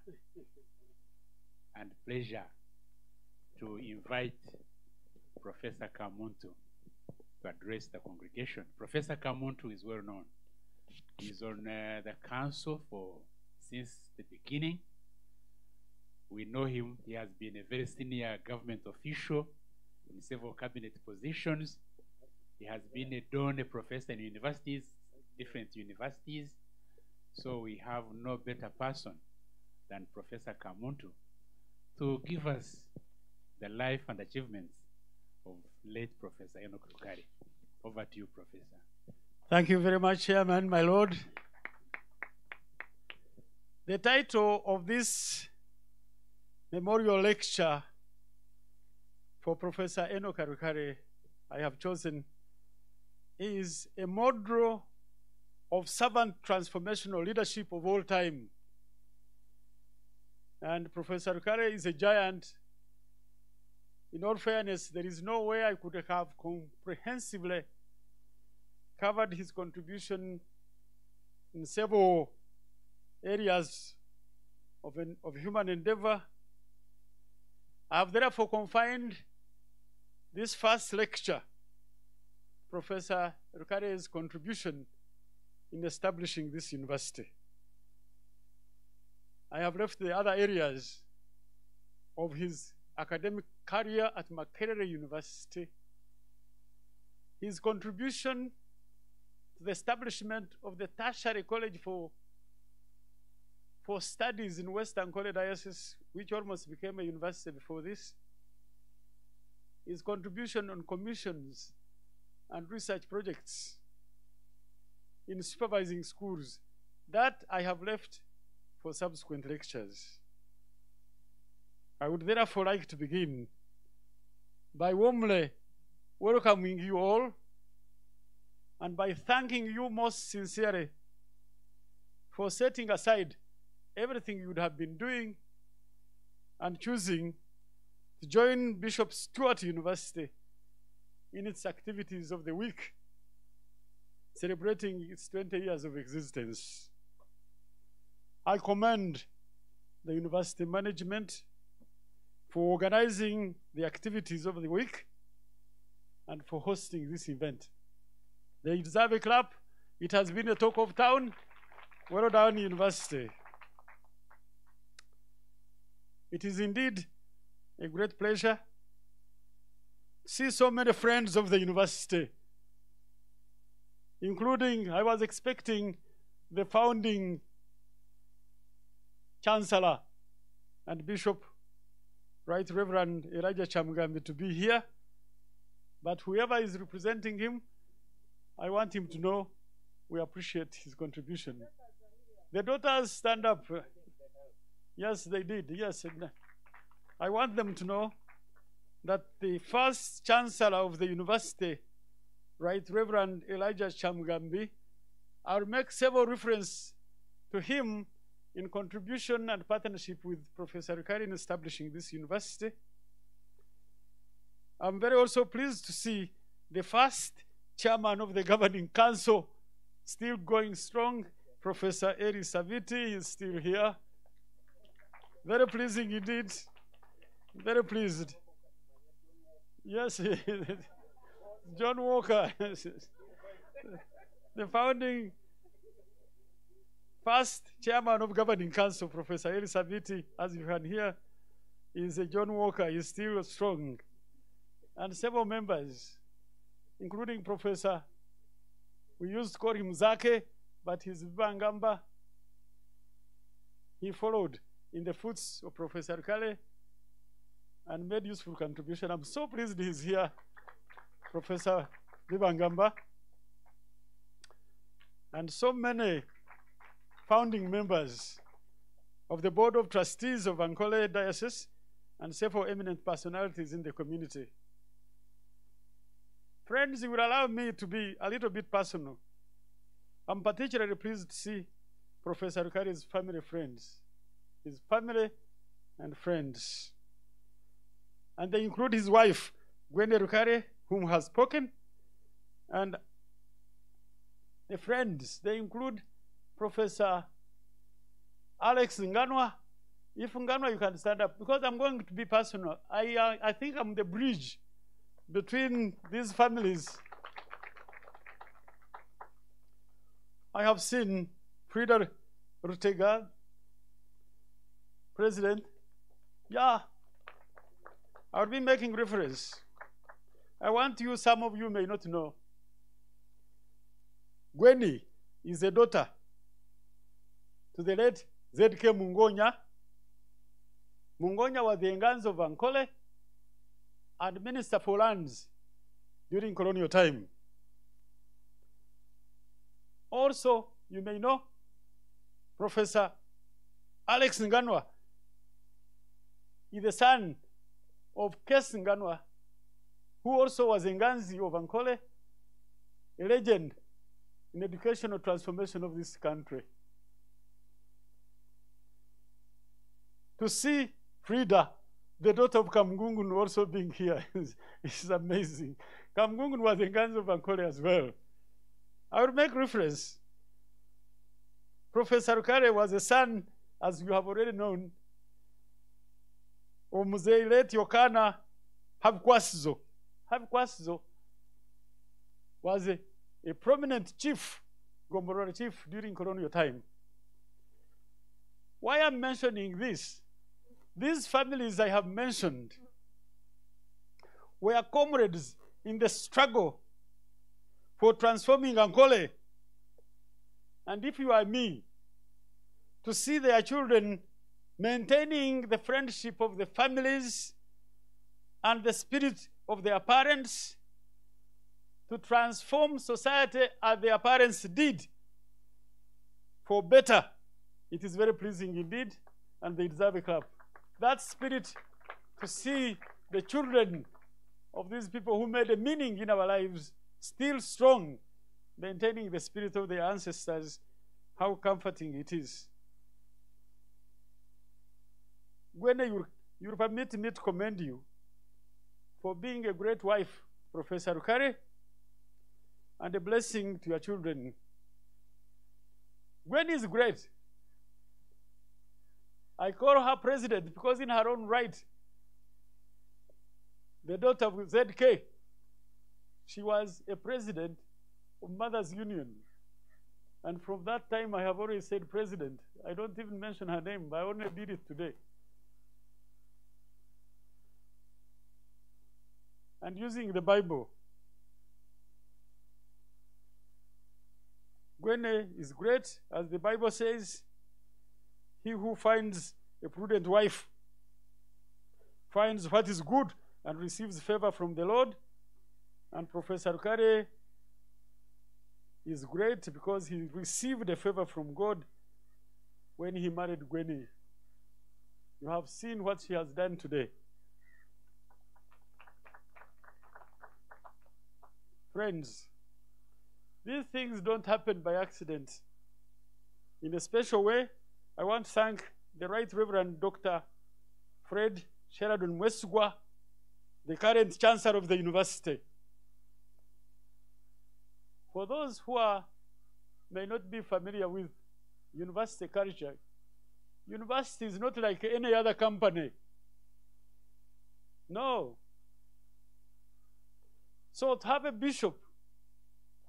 and pleasure to invite Professor Kamuntu to address the congregation. Professor Kamuntu is well known. He's on uh, the council for since the beginning. We know him. He has been a very senior government official in several cabinet positions. He has been a Don professor in universities, different universities. So we have no better person than Professor Kamuntu to give us the life and achievements of late Professor Enoch. Over to you, Professor. Thank you very much, Chairman, my Lord. The title of this memorial lecture for Professor Enoch I have chosen is a model of servant transformational leadership of all time. And Professor Arukare is a giant. In all fairness, there is no way I could have comprehensively covered his contribution in several areas of, an, of human endeavor. I have therefore confined this first lecture, Professor Rukare's contribution in establishing this university. I have left the other areas of his academic career at Makerere University, his contribution to the establishment of the tertiary college for, for studies in West Ankole Diocese, which almost became a university before this, his contribution on commissions and research projects in supervising schools. That I have left for subsequent lectures. I would therefore like to begin by warmly welcoming you all and by thanking you most sincerely for setting aside everything you would have been doing and choosing to join Bishop Stuart University in its activities of the week, celebrating its 20 years of existence. I commend the university management for organizing the activities of the week and for hosting this event. They deserve a clap. It has been a talk of town. Well done, University. It is indeed a great pleasure to see so many friends of the university, including, I was expecting the founding chancellor and bishop, Right Reverend Elijah Kyamugambi, to be here. But whoever is representing him, I want him to know we appreciate his contribution. The daughters stand up. Yes, they did. Yes. I want them to know that the first chancellor of the university, Right Reverend Elijah Kyamugambi, I'll make several reference to him in contribution and partnership with Professor Rukare in establishing this university. I'm very also pleased to see the first chairman of the governing council still going strong. Professor Eri Saviti is still here. Very pleasing indeed. Very pleased. Yes, <laughs> John Walker, the founding first chairman of governing council, Professor Saviti, as you can hear, is a John Walker. He's still strong, and several members, including Professor. We used to call him Zake, but he's Bangamba. He followed in the footsteps of Professor Kale and made useful contribution. I'm so pleased he's here, Professor Vibangamba. And so many founding members of the Board of Trustees of Ankole Diocese and several eminent personalities in the community. Friends, you will allow me to be a little bit personal. I'm particularly pleased to see Professor Rukare's family friends, his family and friends. And they include his wife, Gwende Rukare, whom has spoken, and the friends. They include Professor Alex Nganwa. If Nganwa, you can stand up, because I'm going to be personal. I, uh, I think I'm the bridge between these families. I have seen Frida Rutega, President. Yeah, I'll be making reference. I want you, some of you may not know. Gwenny is a daughter to the late ZK Mungonya. Mungonya was the Nganzi of Ankole and Minister for Lands during colonial time. Also, you may know Professor Alex Nganwa is the son of Kes Nganwa, who also was Nganzi of Ankole, a legend in educational transformation of this country. To see Frida, the daughter of Kamugungunu, also being here <laughs> is, is amazing. Kamugungunu was Nganzi of Ankole as well. I will make reference. Professor Rukare was a son, as you have already known, of Mzee Yokana Habkwasizo. Habkwasizo was a, a prominent chief, Gombororo chief, during colonial time. Why I'm mentioning this? These families I have mentioned were comrades in the struggle for transforming Ankole. And if you are me, to see their children maintaining the friendship of the families and the spirit of their parents to transform society as their parents did for better, it is very pleasing indeed, and they deserve a clap. That spirit to see the children of these people who made a meaning in our lives still strong, maintaining the spirit of their ancestors, how comforting it is. When you, you permit me to commend you for being a great wife, Professor Rukare, and a blessing to your children. Gwen is great. I call her president because, in her own right, the daughter of ZK, she was a president of Mothers Union. And from that time, I have always said president. I don't even mention her name, but I only did it today. And using the Bible, Gwene is great, as the Bible says, he who finds a prudent wife finds what is good and receives favor from the Lord. And Professor Kare is great because he received a favor from God when he married Gwenny. You have seen what she has done today. Friends, these things don't happen by accident. In a special way, I want to thank the Right Reverend Dr. Fred Sheridan Mwesigwa, the current Chancellor of the university. For those who are, may not be familiar with university culture, university is not like any other company. No. So to have a bishop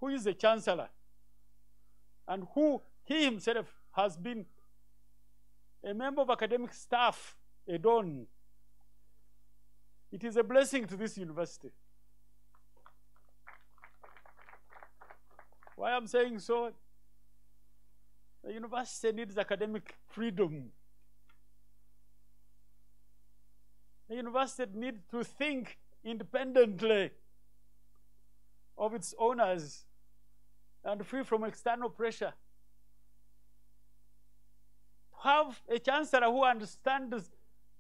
who is a chancellor and who he himself has been a member of academic staff, a don, it is a blessing to this university. Why I'm saying so? The university needs academic freedom. The university needs to think independently of its owners and free from external pressure. Have a chancellor who understands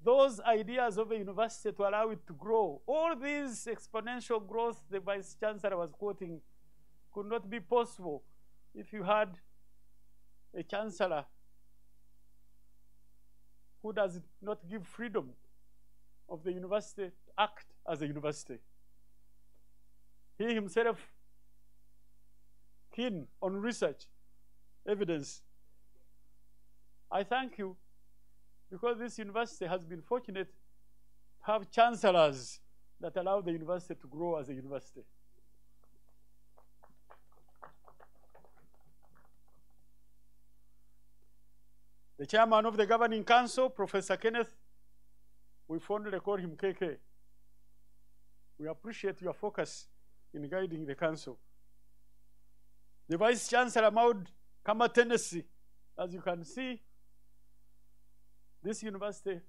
those ideas of a university to allow it to grow. All these exponential growth the vice chancellor was quoting could not be possible if you had a chancellor who does not give freedom of the university to act as a university. He himself keen on research, evidence. I thank you because this university has been fortunate to have chancellors that allow the university to grow as a university. The chairman of the governing council, Professor Kenneth, we fondly call him KK. We appreciate your focus in guiding the council. The vice chancellor, Maud Kamatenesi, as you can see, this university,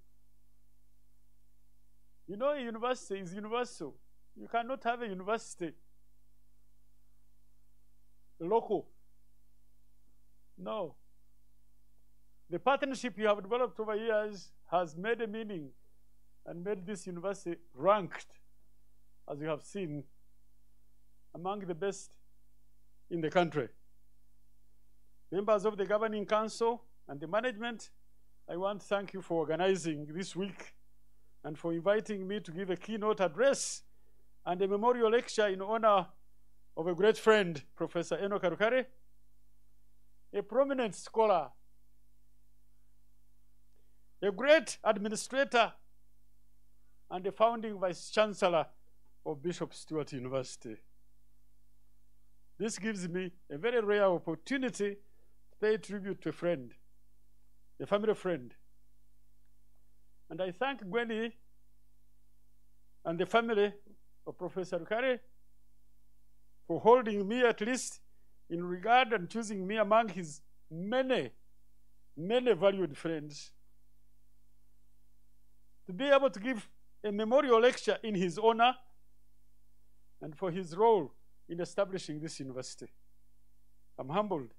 you know, a university is universal. You cannot have a university local. No. The partnership you have developed over years has made a meaning and made this university ranked, as you have seen, among the best in the country. Members of the governing council and the management, I want to thank you for organizing this week and for inviting me to give a keynote address and a memorial lecture in honor of a great friend, Professor Enoka Rukare, a prominent scholar, a great administrator, and the founding vice chancellor of Bishop Stuart University. This gives me a very rare opportunity to pay tribute to a friend, a family friend. And I thank Gwenny and the family of Professor Kare for holding me at least in regard and choosing me among his many, many valued friends. To be able to give a memorial lecture in his honor and for his role in establishing this university. I'm humbled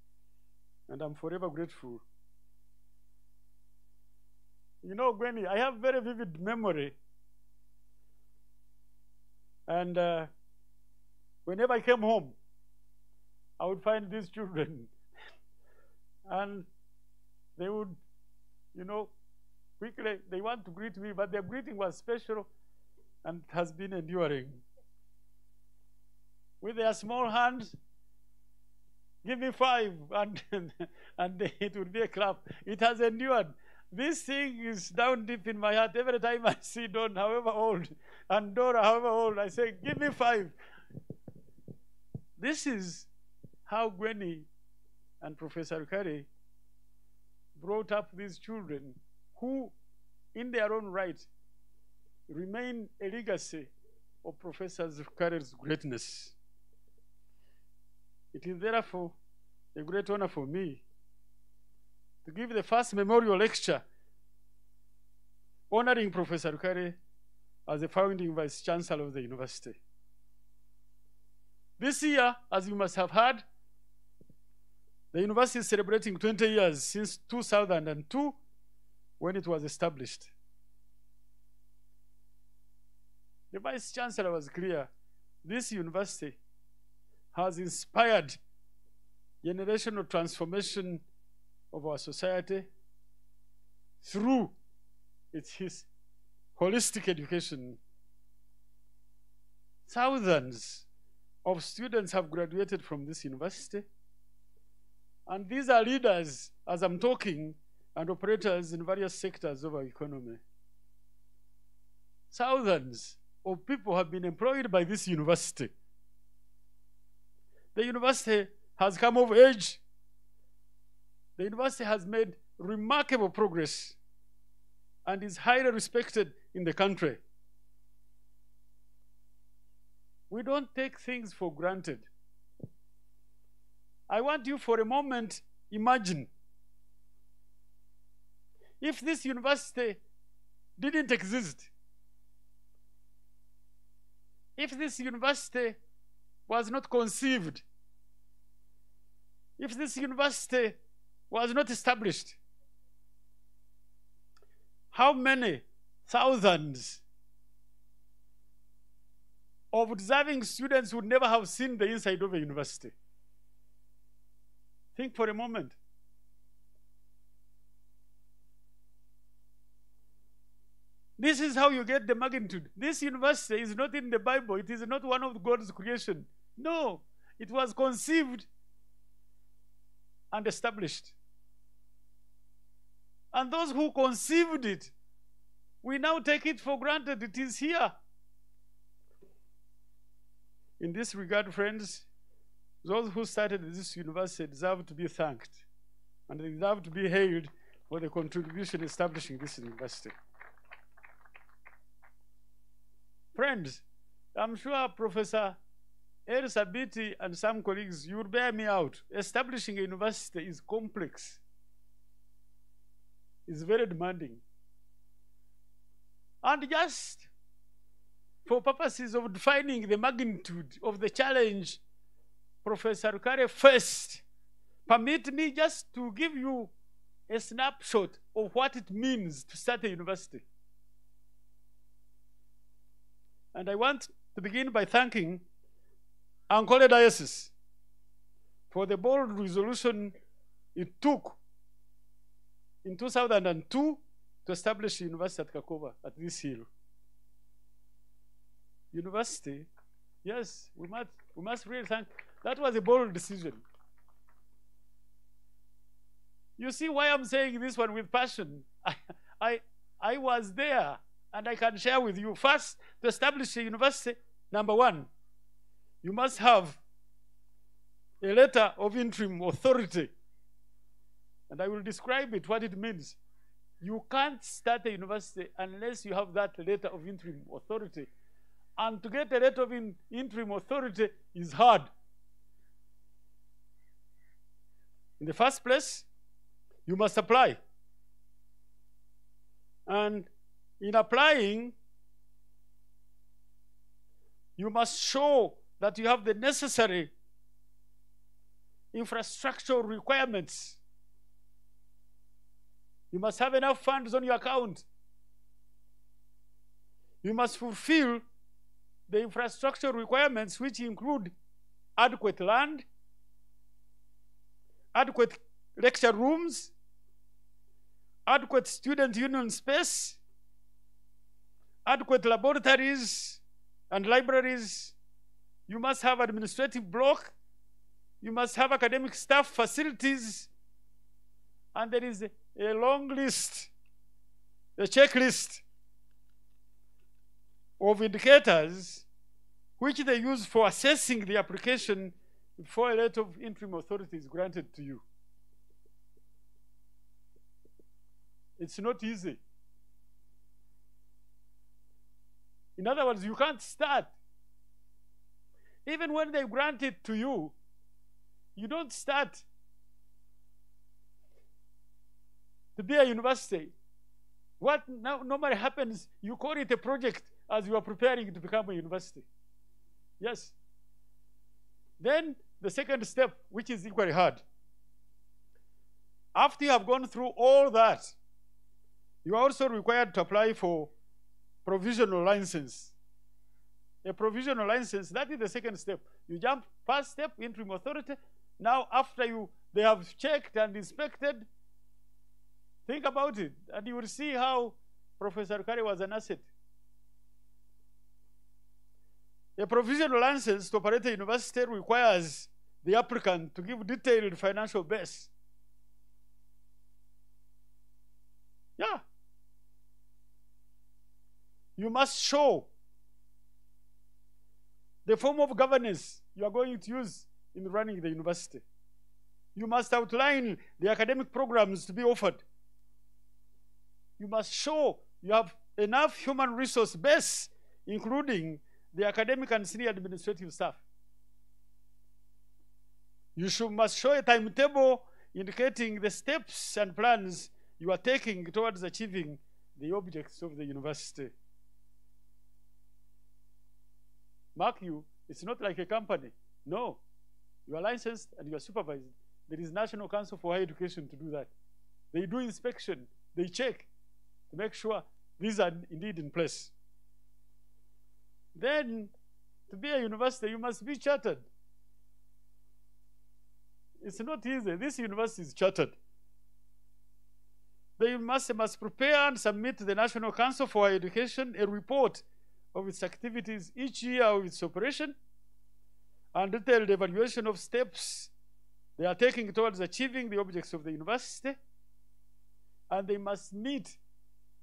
and I'm forever grateful. You know, Gwenny, I have very vivid memory. And uh, whenever I came home, I would find these children. <laughs> and they would, you know, quickly, they want to greet me, but their greeting was special and has been enduring. With their small hands, give me five, and, <laughs> and it would be a clap. It has endured. This thing is down deep in my heart. Every time I see Don, however old, and Dora, however old, I say, give me five. This is how Gwenny and Professor Kari brought up these children who, in their own right, remain a legacy of Professor Kari's greatness. It is therefore a great honor for me to give the first memorial lecture honoring Professor Kari as the founding vice chancellor of the university. This year, as you must have heard, the university is celebrating 20 years since 2002 when it was established. The vice chancellor was clear. This university has inspired generational transformation of our society through its his holistic education. Thousands of students have graduated from this university. And these are leaders, as I'm talking, and operators in various sectors of our economy. Thousands of people have been employed by this university. The university has come of age. The university has made remarkable progress and is highly respected in the country. We don't take things for granted. I want you for a moment imagine if this university didn't exist, if this university was not conceived, if this university was not established, how many thousands of deserving students would never have seen the inside of a university? Think for a moment. This is how you get the magnitude. This university is not in the Bible. It is not one of God's creation. No, it was conceived and established. And those who conceived it, we now take it for granted. It is here. In this regard, friends, those who started this university deserve to be thanked and deserve to be hailed for the contribution establishing this university. Friends, I'm sure Professor El Sabiti and some colleagues, you will bear me out. Establishing a university is complex, it's very demanding. And just for purposes of defining the magnitude of the challenge, Professor Kare first, permit me just to give you a snapshot of what it means to start a university. And I want to begin by thanking Ankole Diocese for the bold resolution it took in 2002 to establish the university at Kakoba, at this hill. University, yes, we must, we must really thank, that was a bold decision. You see why I'm saying this one with passion. I, I, I was there and I can share with you. First, to establish a university, number one, you must have a letter of interim authority. And I will describe it, what it means. You can't start a university unless you have that letter of interim authority. And to get a letter of in, interim authority is hard. In the first place, you must apply. And in applying, you must show that you have the necessary infrastructure requirements. You must have enough funds on your account. You must fulfill the infrastructure requirements, which include adequate land, adequate lecture rooms, adequate student union space, adequate laboratories and libraries. You must have administrative block. You must have academic staff facilities. And there is a, long list, a checklist of indicators which they use for assessing the application before a letter of interim authority is granted to you. It's not easy. In other words, you can't start. Even when they grant it to you, you don't start to be a university. What now normally happens, you call it a project as you are preparing to become a university. Yes. Then the second step, which is equally hard. After you have gone through all that, you are also required to apply for provisional license. A provisional license, that is the second step. You jump first step, interim authority. Now, after you they have checked and inspected, think about it, and you will see how Professor Kari was an asset. A provisional license to operate a university requires the applicant to give detailed financial base. Yeah. You must show the form of governance you are going to use in running the university. You must outline the academic programs to be offered. You must show you have enough human resource base, including the academic and senior administrative staff. You should, must show a timetable indicating the steps and plans you are taking towards achieving the objects of the university. Mark you, it's not like a company. No. You are licensed and you are supervised. There is National Council for Higher Education to do that. They do inspection, they check to make sure these are indeed in place. Then, to be a university, you must be chartered. It's not easy. This university is chartered. The university must prepare and submit to the National Council for Higher Education a report of its activities each year of its operation and detailed evaluation of steps they are taking towards achieving the objects of the university. And they must meet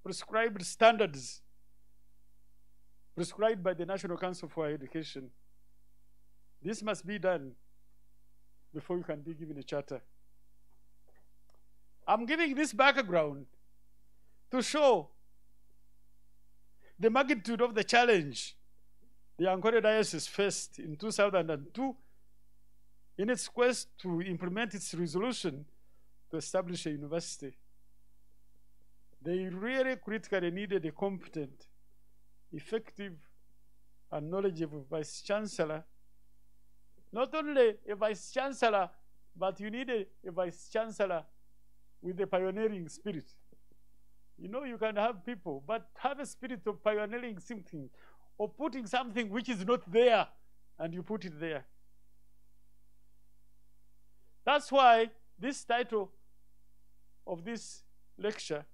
prescribed standards prescribed by the National Council for Education. This must be done before you can be given a charter. I'm giving this background to show the magnitude of the challenge the Ankole Diocese faced in 2002 in its quest to implement its resolution to establish a university. They really critically needed a competent, effective, and knowledgeable vice chancellor. Not only a vice chancellor, but you need a, a vice chancellor with a pioneering spirit. You know, you can have people, but have a spirit of pioneering something or putting something which is not there and you put it there. That's why this title of this lecture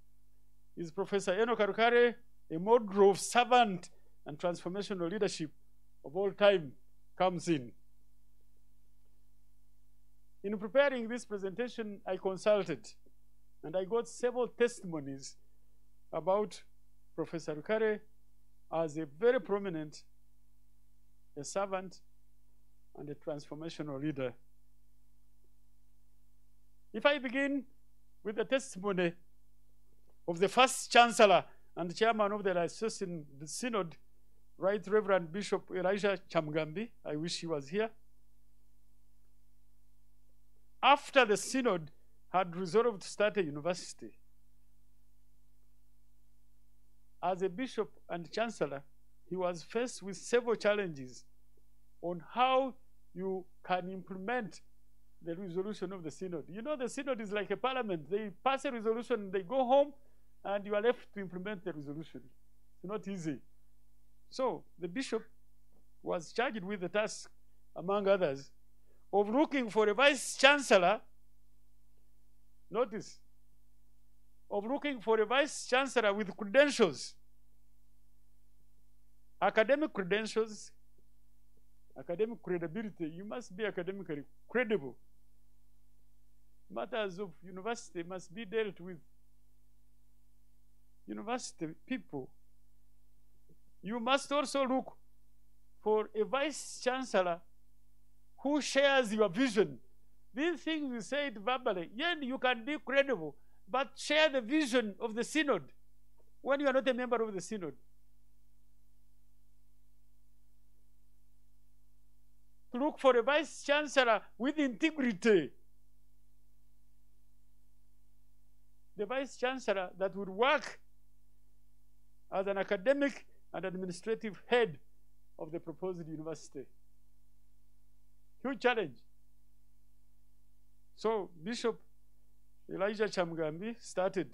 is Professor Enoka Rukare, a model of servant and transformational leadership of all time, comes in. In preparing this presentation, I consulted and I got several testimonies about Professor Rukare as a very prominent, a servant, and a transformational leader. If I begin with the testimony of the first chancellor and chairman of the Diocesan Synod, Right Reverend Bishop Elijah Kyamugambi, I wish he was here. After the synod had resolved to start a university, as a bishop and chancellor, he was faced with several challenges on how you can implement the resolution of the synod. You know, the synod is like a parliament. They pass a resolution, they go home, and you are left to implement the resolution. It's not easy. So the bishop was charged with the task, among others, of looking for a vice chancellor. Notice, of looking for a vice chancellor with credentials. Academic credentials, academic credibility, you must be academically credible. Matters of university must be dealt with university people. You must also look for a vice chancellor who shares your vision. These things you say it verbally. Yeah, you can be credible, but share the vision of the synod when you are not a member of the synod. To look for a vice chancellor with integrity. The vice chancellor that would work as an academic and administrative head of the proposed university. Huge challenge. So Bishop Elijah Kyamugambi started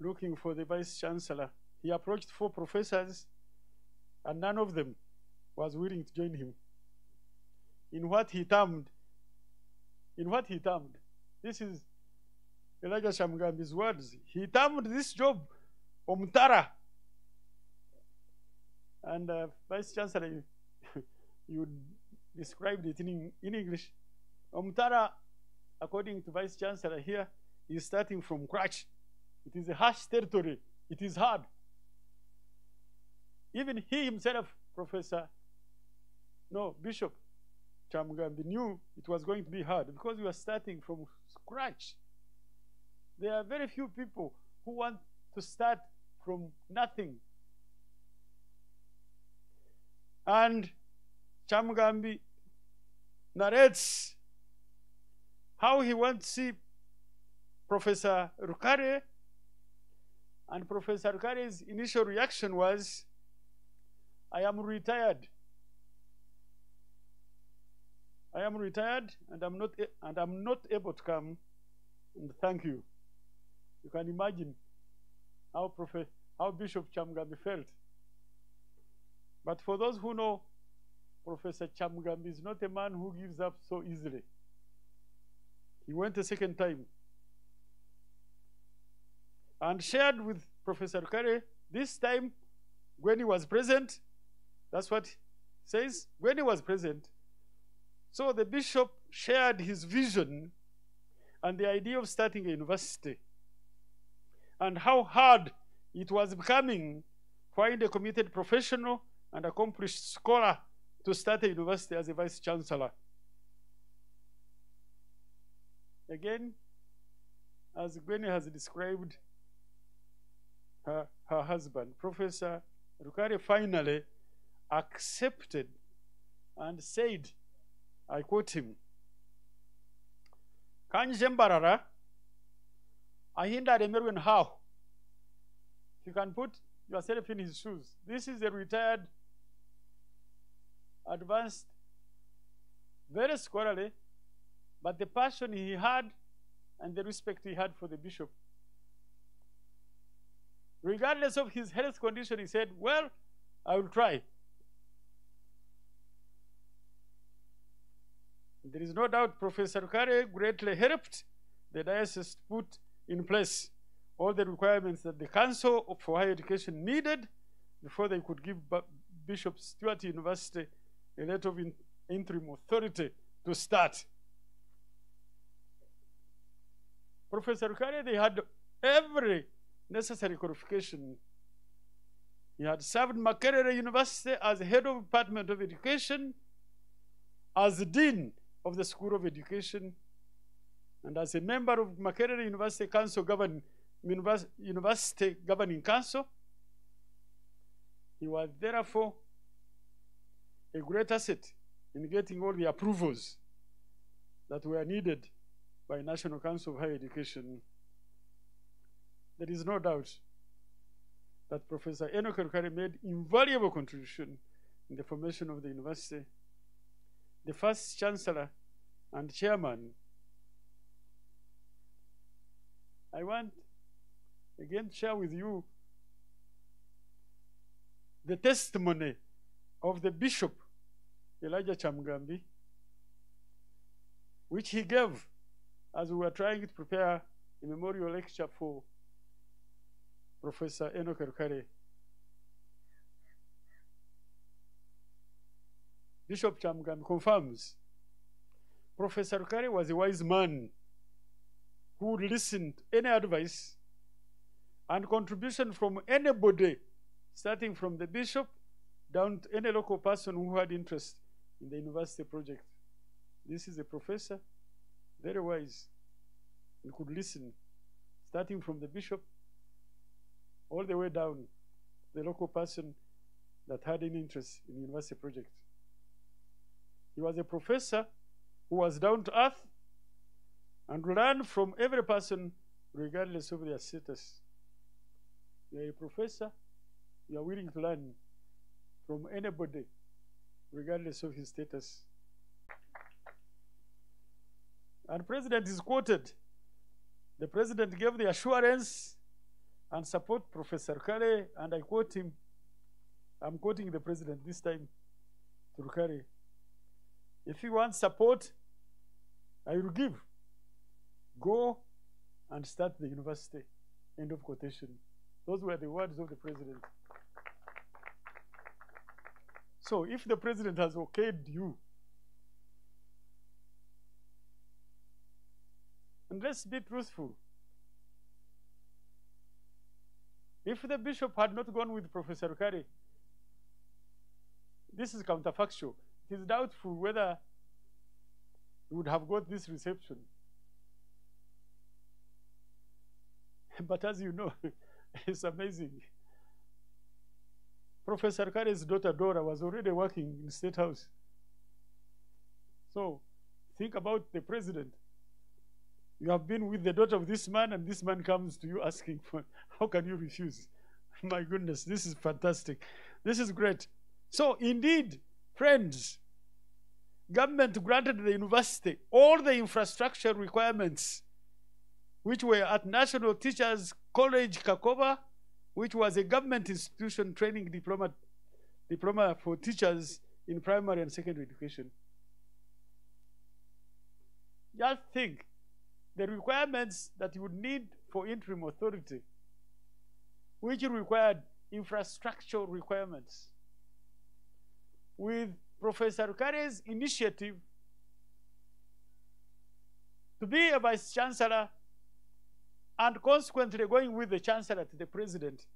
looking for the vice chancellor. He approached four professors, and none of them was willing to join him. In what he termed, in what he termed, this is Elijah Kyamugambi's words. He termed this job Omtara. And uh, Vice Chancellor, you, <laughs> you described it in, in English. Omtara, according to Vice Chancellor here, is starting from scratch. It is a harsh territory. It is hard. Even he himself, Professor, no, Bishop Kyamugambi, knew it was going to be hard because we are starting from scratch. There are very few people who want to start from nothing. And Kyamugambi narrates how he went to see Professor Rukare, and Professor Rukare's initial reaction was, I am retired. I am retired and I'm not and I'm not able to come and thank you. You can imagine how, Prophet, how Bishop Kyamugambi felt. But for those who know, Professor Kyamugambi is not a man who gives up so easily. He went a second time and shared with Professor Kare. This time, when he was present, that's what says, when he was present. So the bishop shared his vision and the idea of starting a university and how hard it was becoming find a committed professional and accomplished scholar to start a university as a vice chancellor. Again, as Gwenny has described her, her husband, Professor Rukare finally accepted and said, I quote him, Kanje mbarara ahinda remerwe how you can put yourself in his shoes. This is a retired, advanced, very scholarly, but the passion he had and the respect he had for the bishop. Regardless of his health condition, he said, Well, I will try. There is no doubt Professor Kare greatly helped the diocese put in place all the requirements that the Council for Higher Education needed before they could give Bishop Stuart University a letter of in interim authority to start. Professor they had every necessary qualification. He had served Makerere University as head of Department of Education, as dean of the School of Education, and as a member of Makerere University Council University Governing Council. He was therefore a great asset in getting all the approvals that were needed by National Council of Higher Education. There is no doubt that Professor Enoch Rukare made invaluable contribution in the formation of the university. The first chancellor and chairman. I want again to share with you the testimony of the bishop Elijah Kyamugambi, which he gave as we were trying to prepare a memorial lecture for Professor Enoch Rukare. Bishop Kyamugambi confirms Professor Rukare was a wise man who listened to any advice and contribution from anybody, starting from the bishop down to any local person who had interest in the university project. This is a professor, very wise, and could listen, starting from the bishop all the way down the local person that had an interest in the university project. He was a professor who was down to earth and learned from every person regardless of their status. You are a professor, you are willing to learn from anybody regardless of his status. And president is quoted. The president gave the assurance and support Professor Kare, and I quote him. I'm quoting the president this time to Kare. If you want support, I will give. Go and start the university. End of quotation. Those were the words of the president. So if the president has okayed you, and let's be truthful, if the bishop had not gone with Professor Kari, this is counterfactual. It is doubtful whether he would have got this reception. <laughs> but as you know, <laughs> it's amazing. Professor Kare's daughter Dora was already working in State House. So think about the president. You have been with the daughter of this man, and this man comes to you asking for, how can you refuse? <laughs> My goodness, this is fantastic. This is great. So, indeed, friends, government granted the university all the infrastructure requirements which were at National Teachers College Kakoba, which was a government institution training diploma, diploma for teachers in primary and secondary education. Just think, the requirements that you would need for interim authority, which required infrastructure requirements. With Professor Rukare's initiative to be a vice chancellor and consequently going with the chancellor to the president,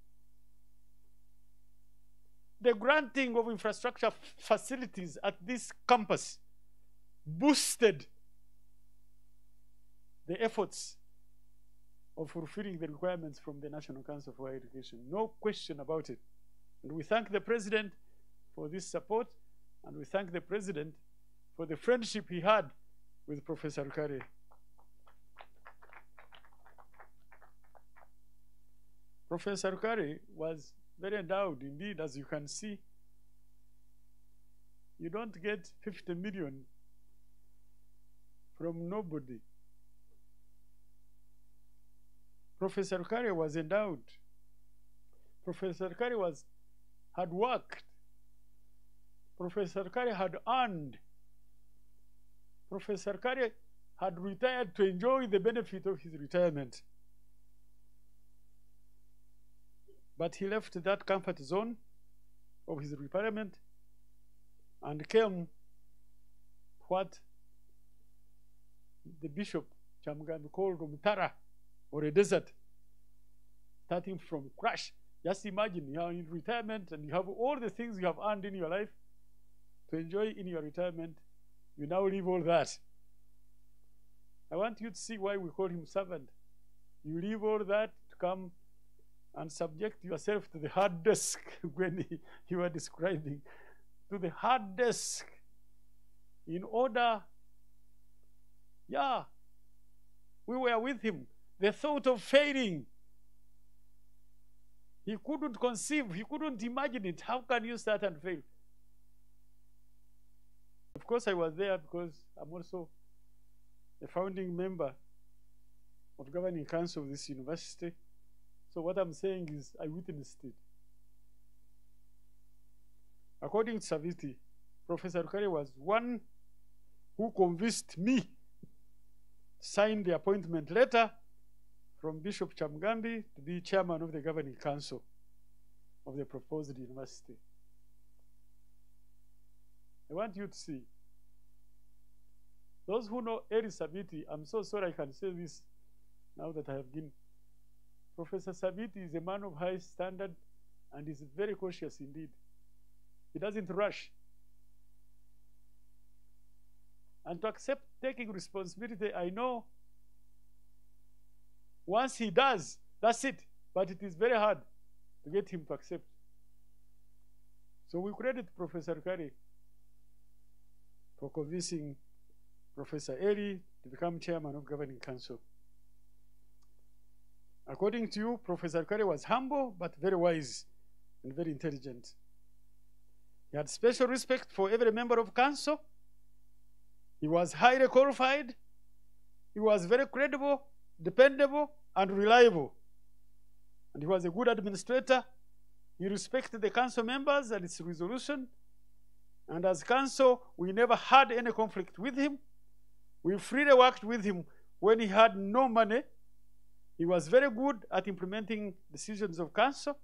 the granting of infrastructure facilities at this campus boosted the efforts of fulfilling the requirements from the National Council for Higher Education. No question about it. And we thank the president for this support, and we thank the president for the friendship he had with Professor Kare. Professor Kare was very endowed indeed, as you can see. You don't get 50 million from nobody. Professor Kare was endowed. Professor Kare was had worked. Professor Kare had earned. Professor Kare had retired to enjoy the benefit of his retirement. But he left that comfort zone of his retirement and came what the bishop Kyamugambi called or a desert, starting from crash. Just imagine you are in retirement and you have all the things you have earned in your life to enjoy in your retirement. You now leave all that. I want you to see why we call him servant. You leave all that to come and subject yourself to the hard desk <laughs> when he, <laughs> you are describing, to the hard desk in order, yeah, we were with him. The thought of failing, he couldn't conceive, he couldn't imagine it. How can you start and fail? Of course, I was there because I'm also a founding member of governing council of this university. So what I'm saying is I witnessed it. According to Sabiti, Professor Kare was one who convinced me to sign the appointment letter from Bishop Kyamugambi to be chairman of the governing council of the proposed university. I want you to see. Those who know Eri Sabiti, I'm so sorry I can say this now that I have been. Professor Sabiti is a man of high standard and is very cautious indeed. He doesn't rush. And to accept taking responsibility, I know once he does, that's it. But it is very hard to get him to accept. So we credit Professor Kari for convincing Professor Eri to become chairman of governing council. According to you, Professor Kari was humble but very wise and very intelligent. He had special respect for every member of council. He was highly qualified. He was very credible, dependable, and reliable. And he was a good administrator. He respected the council members and its resolution. And as council, we never had any conflict with him. We freely worked with him when he had no money. He was very good at implementing decisions of council.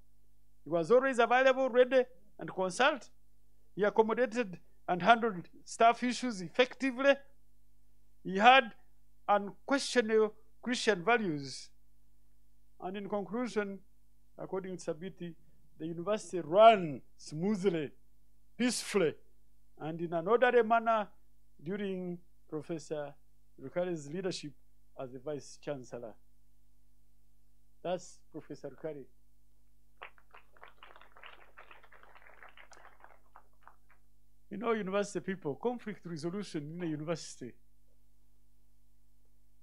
He was always available, ready, and consult. He accommodated and handled staff issues effectively. He had unquestionable Christian values. And in conclusion, according to Sabiti, the university ran smoothly, peacefully, and in an orderly manner during Professor Rukare's leadership as the Vice Chancellor. That's Professor Rukare. You know, university people, conflict resolution in a university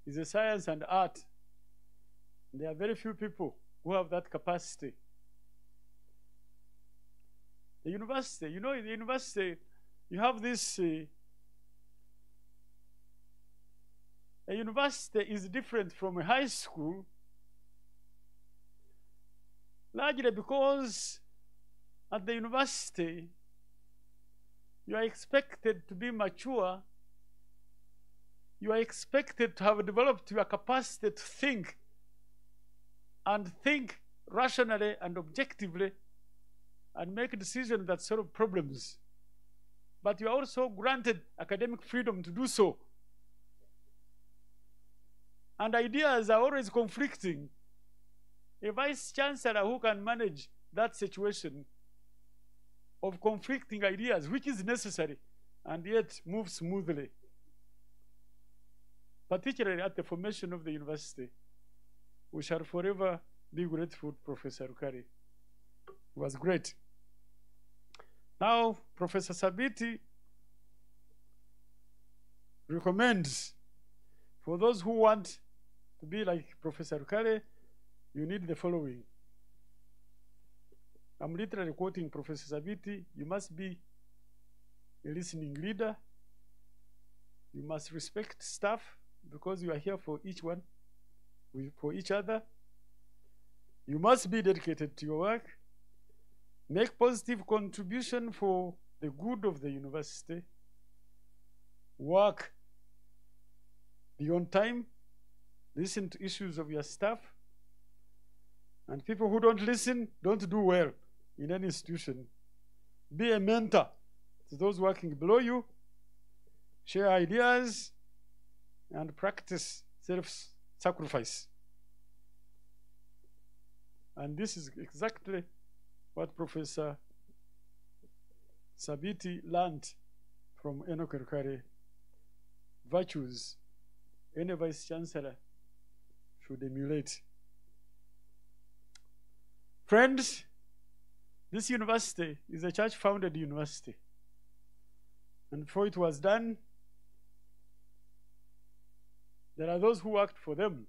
is a science and art. There are very few people who have that capacity. The university, you know, in the university, you have this. Uh, a university is different from a high school largely because at the university you are expected to be mature you are expected to have developed your capacity to think and think rationally and objectively and make decisions that solve problems. But you are also granted academic freedom to do so. And ideas are always conflicting. A vice chancellor who can manage that situation of conflicting ideas, which is necessary, and yet move smoothly, particularly at the formation of the university, we shall forever be grateful to Professor Rukare. It was great. Now, Professor Sabiti recommends for those who want to be like Professor Rukare, you need the following. I'm literally quoting Professor Sabiti. You must be a listening leader. You must respect staff because you are here for each one, for each other. You must be dedicated to your work. Make positive contribution for the good of the university. Work beyond time. Listen to issues of your staff. And people who don't listen don't do well in any institution. Be a mentor to those working below you. Share ideas and practice self sacrifice. And this is exactly what Professor Sabiti learned from Enoch Rukare. Virtues any vice chancellor should emulate. Friends, this university is a church founded university. And before it was done, there are those who worked for them.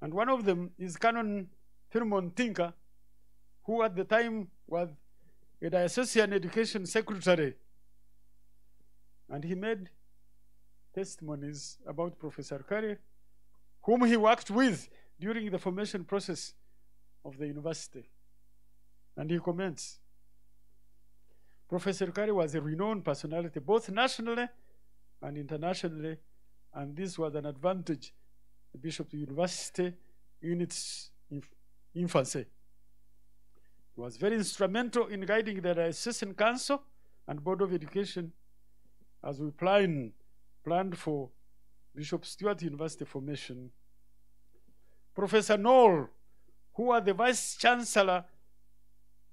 And one of them is Canon Philemon Tinker, who at the time was a diocesan education secretary. And he made testimonies about Professor Kari, whom he worked with during the formation process of the university. And he comments Professor Kari was a renowned personality both nationally and internationally, and this was an advantage the Bishop University in its inf- infancy. He was very instrumental in guiding the Diocesan Council and Board of Education as we plan, planned for Bishop Stuart University formation. Professor Noll, who was the Vice Chancellor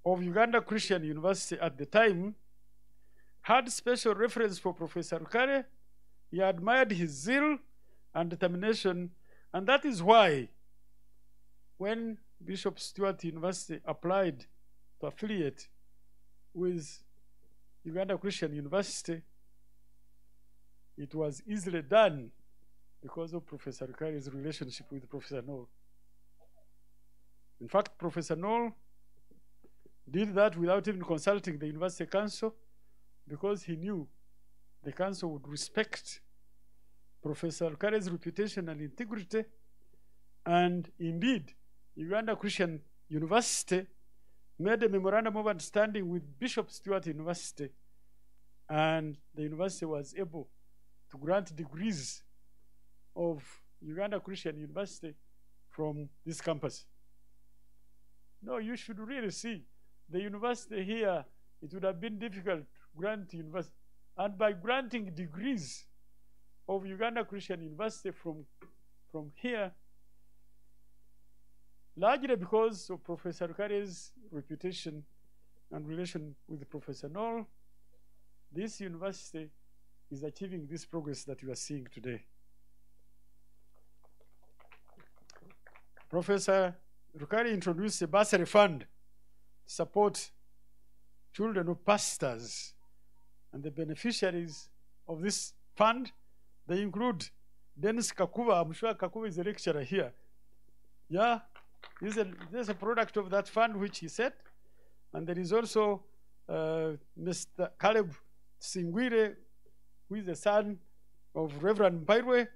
of Uganda Christian University at the time, had special reference for Professor Rukare. He admired his zeal and determination, and that is why when Bishop Stuart University applied to affiliate with Uganda Christian University, it was easily done because of Professor Rukare's relationship with Professor Noll. In fact, Professor Noll did that without even consulting the University Council because he knew the Council would respect Professor Rukare's reputation and integrity. And indeed, Uganda Christian University made a memorandum of understanding with Bishop Stuart University, and the university was able to grant degrees of Uganda Christian University from this campus. No, you should really see the university here. It would have been difficult to grant university, and by granting degrees of Uganda Christian University from from here, largely because of Professor Kari's reputation and relation with Professor Noll, this university is achieving this progress that you are seeing today. Professor Rukare introduced a bursary fund to support children of pastors, and the beneficiaries of this fund they include Dennis Kakuva. I'm sure Kakuva is a lecturer here. Yeah, this is a, this is a product of that fund which he set. And there is also uh, Mr. Caleb Singwire, who is the son of Reverend Mpairwe.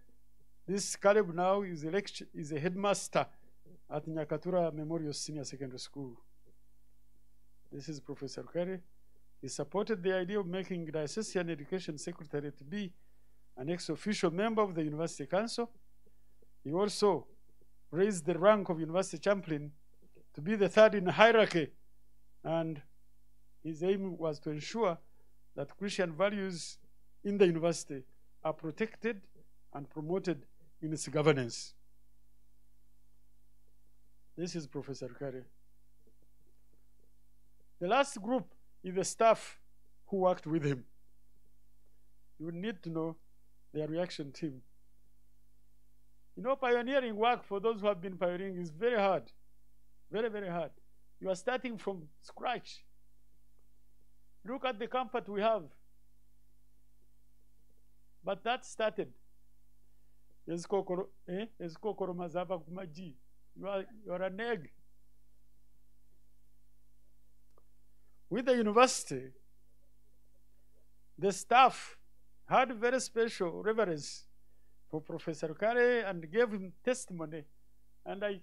This Caleb now is a, is a headmaster at Nyakatura Memorial Senior Secondary School. This is Professor Kari. He supported the idea of making the diocesan education secretary to be an ex official member of the University Council. He also raised the rank of University Chaplain to be the third in hierarchy, and his aim was to ensure that Christian values in the university are protected and promoted in its governance. This is Professor Kare. The last group is the staff who worked with him. You need to know their reaction team. You know, pioneering work for those who have been pioneering is very hard. Very, very hard. You are starting from scratch. Look at the comfort we have. But that started. Eh? You are, you are an egg. With the university, the staff had very special reverence for Professor Kare and gave him testimony. And I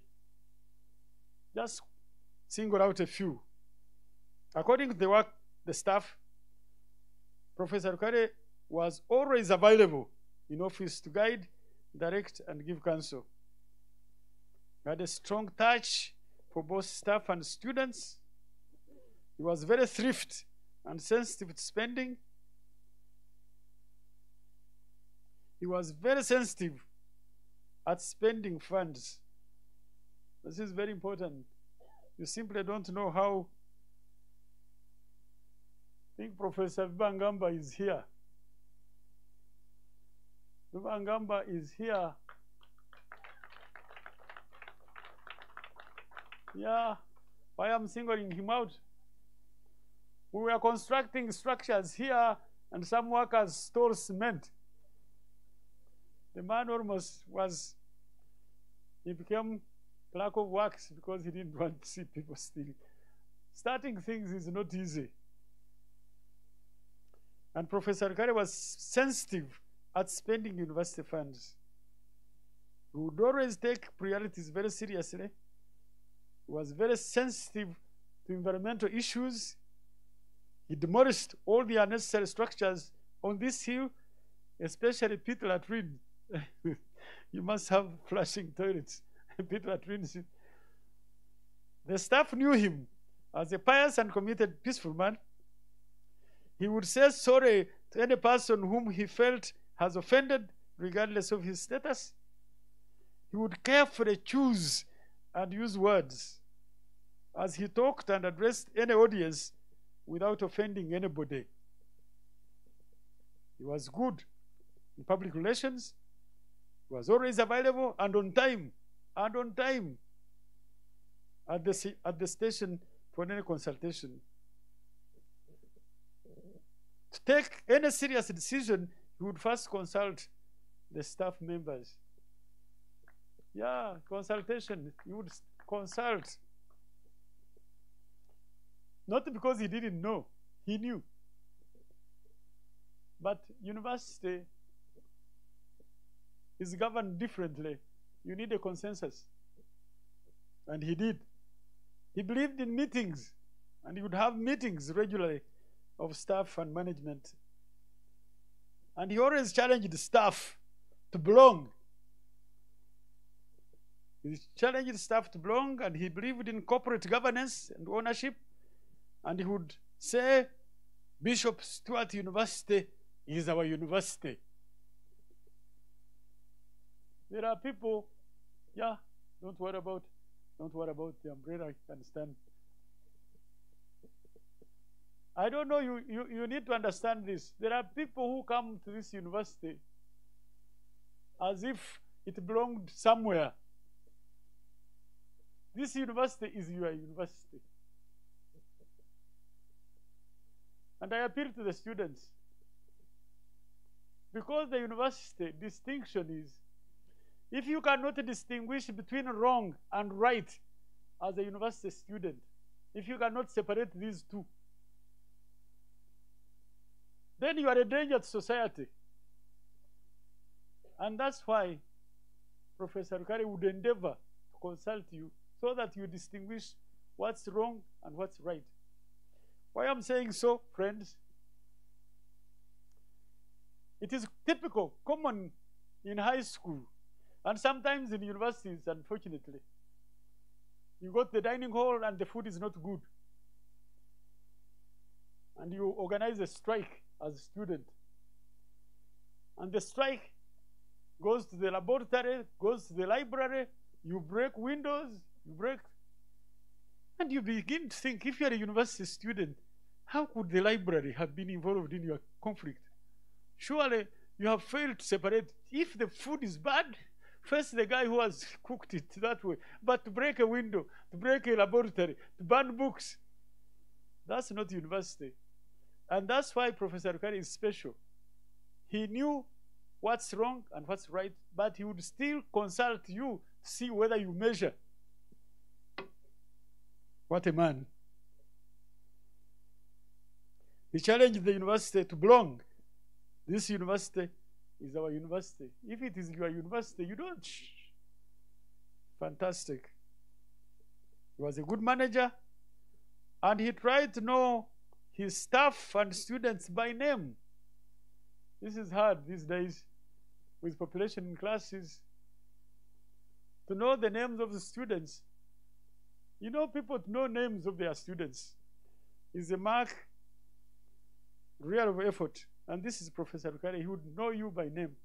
just single out a few. According to the work, the staff, Professor Kare was always available in office to guide, direct, and give counsel. He had a strong touch for both staff and students. He was very thrift and sensitive to spending. He was very sensitive at spending funds. This is very important. You simply don't know how. I think Professor Bangamba is here. Bangamba is here. Yeah, why am I'm singling him out? We were constructing structures here, and some workers stole cement. The man almost was, he became clerk of works because he didn't <laughs> want to see people stealing. Starting things is not easy. And Professor Kare was sensitive at spending university funds. He would always take priorities very seriously. He was very sensitive to environmental issues. He demolished all the unnecessary structures on this hill, especially pit latrine. <laughs> you must have flushing toilets. <laughs> pit latrines. The staff knew him as a pious and committed, peaceful man. He would say sorry to any person whom he felt has offended, regardless of his status. He would carefully choose and use words as he talked and addressed any audience without offending anybody. He was good in public relations, he was always available and on time, and on time at the, at the station for any consultation. To take any serious decision, he would first consult the staff members. Yeah, consultation. He would consult. Not because he didn't know, he knew. But university is governed differently. You need a consensus. And he did. He believed in meetings, and he would have meetings regularly of staff and management. And he always challenged the staff to belong. He challenged staff to belong, and he believed in corporate governance and ownership. And he would say, Bishop Stuart University is our university. There are people, yeah, don't worry about, don't worry about the umbrella, I understand. I don't know, you, you, you need to understand this. There are people who come to this university as if it belonged somewhere. This university is your university. And I appeal to the students. Because the university distinction is if you cannot distinguish between wrong and right as a university student, if you cannot separate these two, then you are a danger to society. And that's why Professor Kari would endeavor to consult you so that you distinguish what's wrong and what's right. Why I'm saying so, friends? It is typical, common in high school, and sometimes in universities, unfortunately. You go to the dining hall and the food is not good. And you organize a strike as a student. And the strike goes to the laboratory, goes to the library, you break windows, you break. And you begin to think if you're a university student, how could the library have been involved in your conflict? Surely you have failed to separate. If the food is bad, first the guy who has cooked it that way. But to break a window, to break a laboratory, to burn books, that's not university. And that's why Professor Rukare is special. He knew what's wrong and what's right, but he would still consult you to see whether you measure. What a man. He challenged the university to belong. This university is our university. If it is your university, you don't. Fantastic. He was a good manager, and he tried to know his staff and students by name. This is hard these days with population in classes to know the names of the students. You know, people know names of their students is a mark real of effort. And this is Professor Rukare. He would know you by name.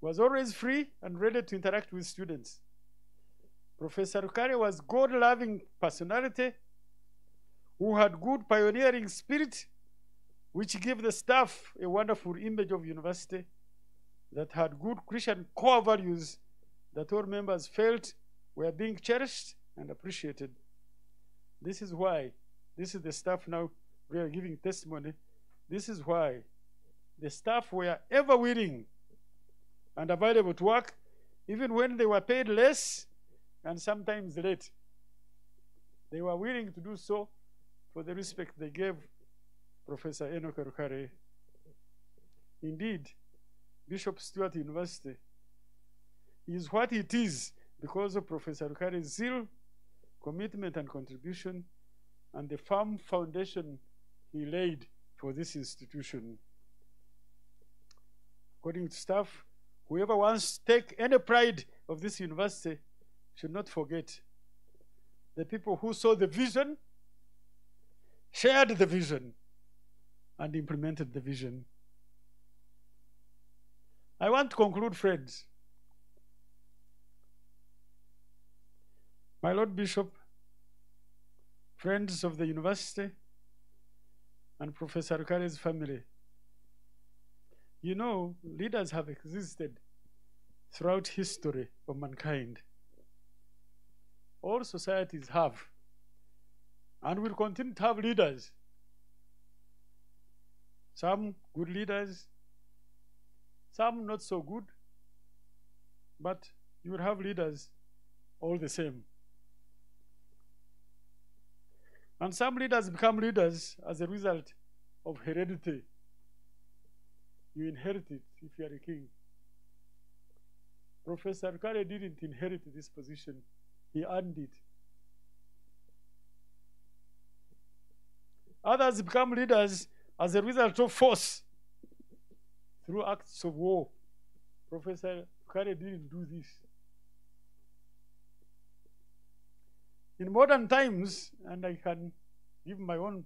Was always free and ready to interact with students. Professor Rukare was God-loving personality who had good pioneering spirit, which gave the staff a wonderful image of university that had good Christian core values that all members felt were being cherished and appreciated. This is why, this is the staff now we are giving testimony. This is why the staff were ever willing and available to work, even when they were paid less and sometimes late. They were willing to do so for the respect they gave Professor Enoch Rukare. Indeed, Bishop Stuart University is what it is because of Professor Rukare's zeal, commitment, and contribution, and the firm foundation he laid for this institution. According to staff, whoever wants to take any pride of this university should not forget the people who saw the vision, shared the vision, and implemented the vision. I want to conclude, friends. My Lord Bishop, friends of the university, and Professor Rukare's family. You know, leaders have existed throughout history of mankind. All societies have, and will continue to have leaders. Some good leaders, some not so good, but you will have leaders all the same. And some leaders become leaders as a result of heredity. You inherit it if you are a king. Professor Rukare didn't inherit this position, he earned it. Others become leaders as a result of force through acts of war. Professor Rukare didn't do this. In modern times, and I can give my own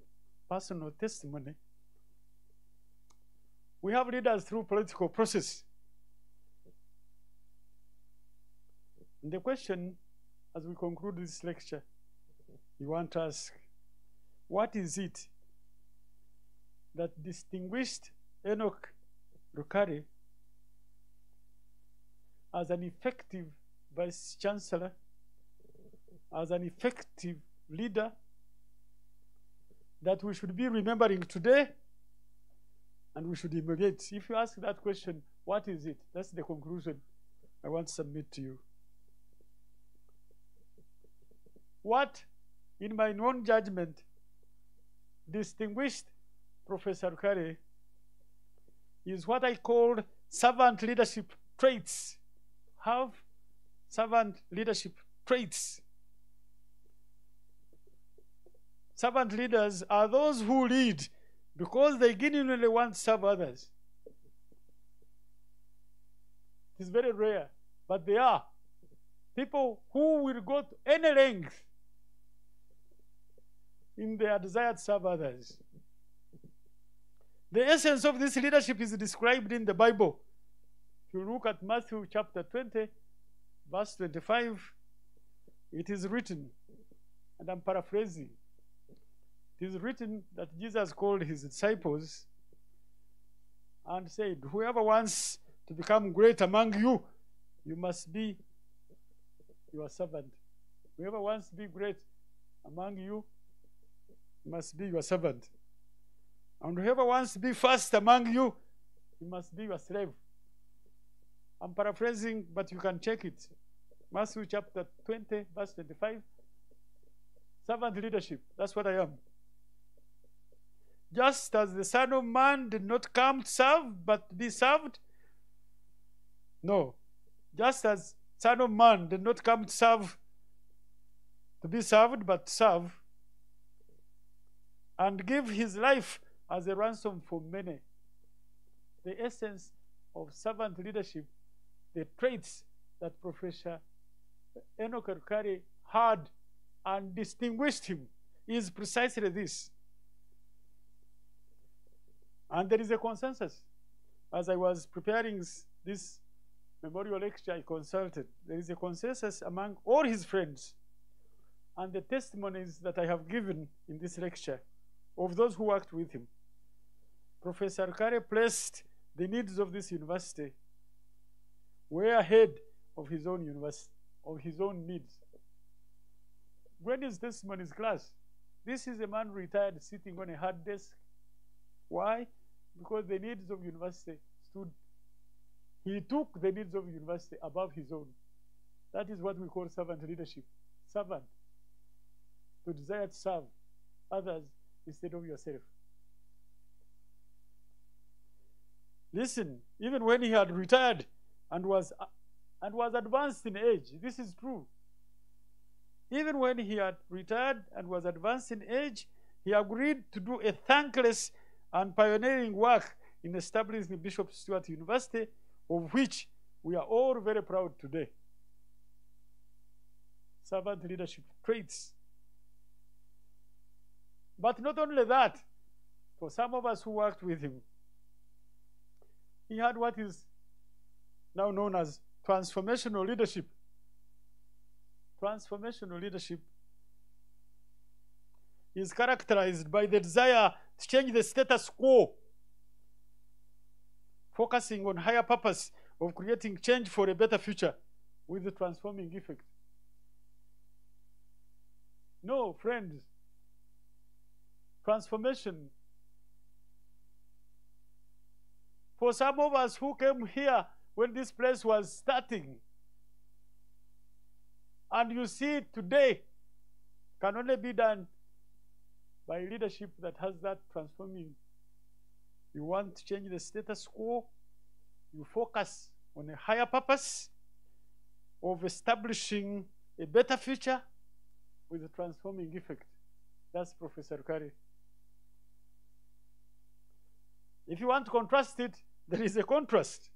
personal testimony, we have leaders through political process. And the question, as we conclude this lecture, you want to ask, what is it that distinguished Enoch Rukare as an effective vice chancellor, as an effective leader that we should be remembering today and we should emulate. If you ask that question, what is it? That's the conclusion I want to submit to you. What, in my own judgment, distinguished Professor Rukare is what I called servant leadership traits. Have servant leadership traits. Servant leaders are those who lead because they genuinely want to serve others. It is very rare, but they are people who will go to any length in their desire to serve others. The essence of this leadership is described in the Bible. If you look at Matthew chapter 20, verse 25, it is written, and I'm paraphrasing. It is written that Jesus called his disciples and said, Whoever wants to become great among you, you must be your servant. Whoever wants to be great among you must be your servant. And whoever wants to be first among you, he must be your slave. I'm paraphrasing, but you can check it. Matthew chapter 20, verse 25. Servant leadership, that's what I am. Just as the Son of Man did not come to serve, but to be served. No. Just as Son of Man did not come to serve, to be served, but serve, and give his life as a ransom for many. The essence of servant leadership, the traits that Professor Enoch Elkari had and distinguished him is precisely this. And there is a consensus. As I was preparing this memorial lecture, I consulted. There is a consensus among all his friends and the testimonies that I have given in this lecture of those who worked with him. Professor Kare placed the needs of this university way ahead of his own university, of his own needs. When his testimony is class, this is a man retired sitting on a hard desk. Why? Because the needs of university stood. He took the needs of university above his own. That is what we call servant leadership. Servant. To desire to serve others instead of yourself. Listen, even when he had retired and was and was advanced in age, this is true. Even when he had retired and was advanced in age, he agreed to do a thankless and pioneering work in establishing Bishop Stuart University, of which we are all very proud today. Servant leadership traits. But not only that, for some of us who worked with him, he had what is now known as transformational leadership. Transformational leadership is characterized by the desire change the status quo, focusing on higher purpose of creating change for a better future with the transforming effect. No, friends, transformation. For some of us who came here when this place was starting, and you see today, can only be done by leadership that has that transforming. You want to change the status quo, you focus on a higher purpose of establishing a better future with a transforming effect. That's Professor Curry. If you want to contrast it, there is a contrast.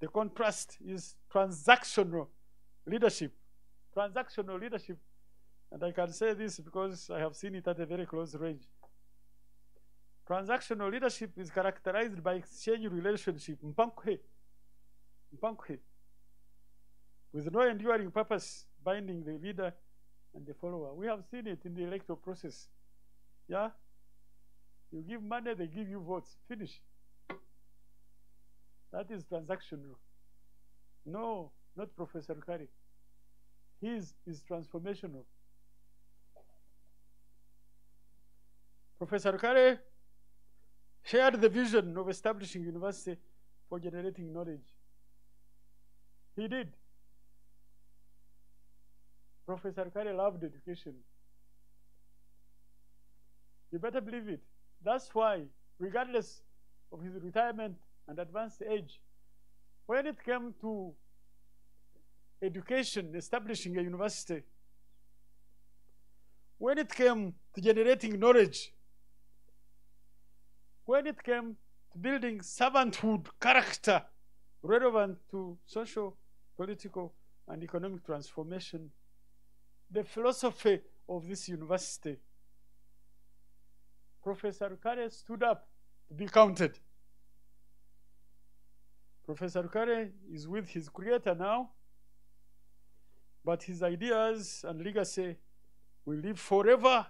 The contrast is transactional leadership. Transactional leadership, and I can say this because I have seen it at a very close range. Transactional leadership is characterized by exchange relationship, mpankwe, mpankwe, with no enduring purpose binding the leader and the follower. We have seen it in the electoral process. Yeah? You give money, they give you votes. Finish. That is transactional. No, not Professor Kari. His is transformational. Professor Kari shared the vision of establishing university for generating knowledge. He did. Professor Kari loved education. You better believe it. That's why, regardless of his retirement and advanced age, when it came to education, establishing a university, when it came to generating knowledge, when it came to building servanthood character relevant to social, political, and economic transformation, the philosophy of this university, Professor Rukare stood up to be counted. Professor Rukare is with his creator now, but his ideas and legacy will live forever,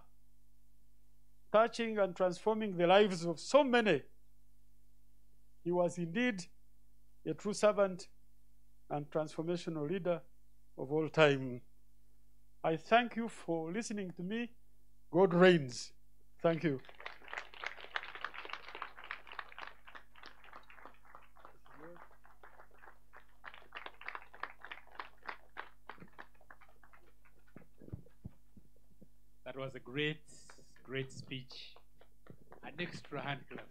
touching and transforming the lives of so many. He was indeed a true servant and transformational leader of all time. I thank you for listening to me. God reigns. Thank you. That was a great, speech. An extra hand clap.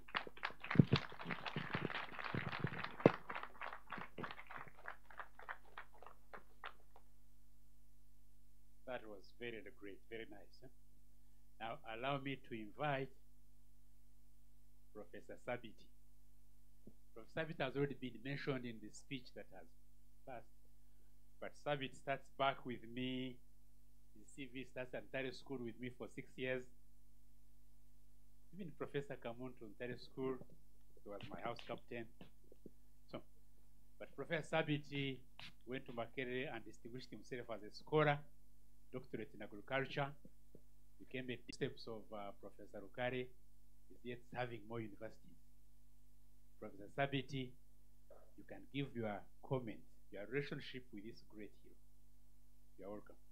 That was very great, very nice. huh? Now, allow me to invite Professor Sabiti. Professor Sabiti has already been mentioned in the speech that has passed, but Sabit starts back with me in CV, starts at Ntare School with me for six years. Even Professor Kamuntu Ntare School, he was my house captain. So, but Professor Sabiti went to Makerere and distinguished himself as a scholar, doctorate in agriculture, became a steps of uh, Professor Rukare, is yet serving more universities. Professor Sabiti, you can give your comment, your relationship with this great hero. You're welcome.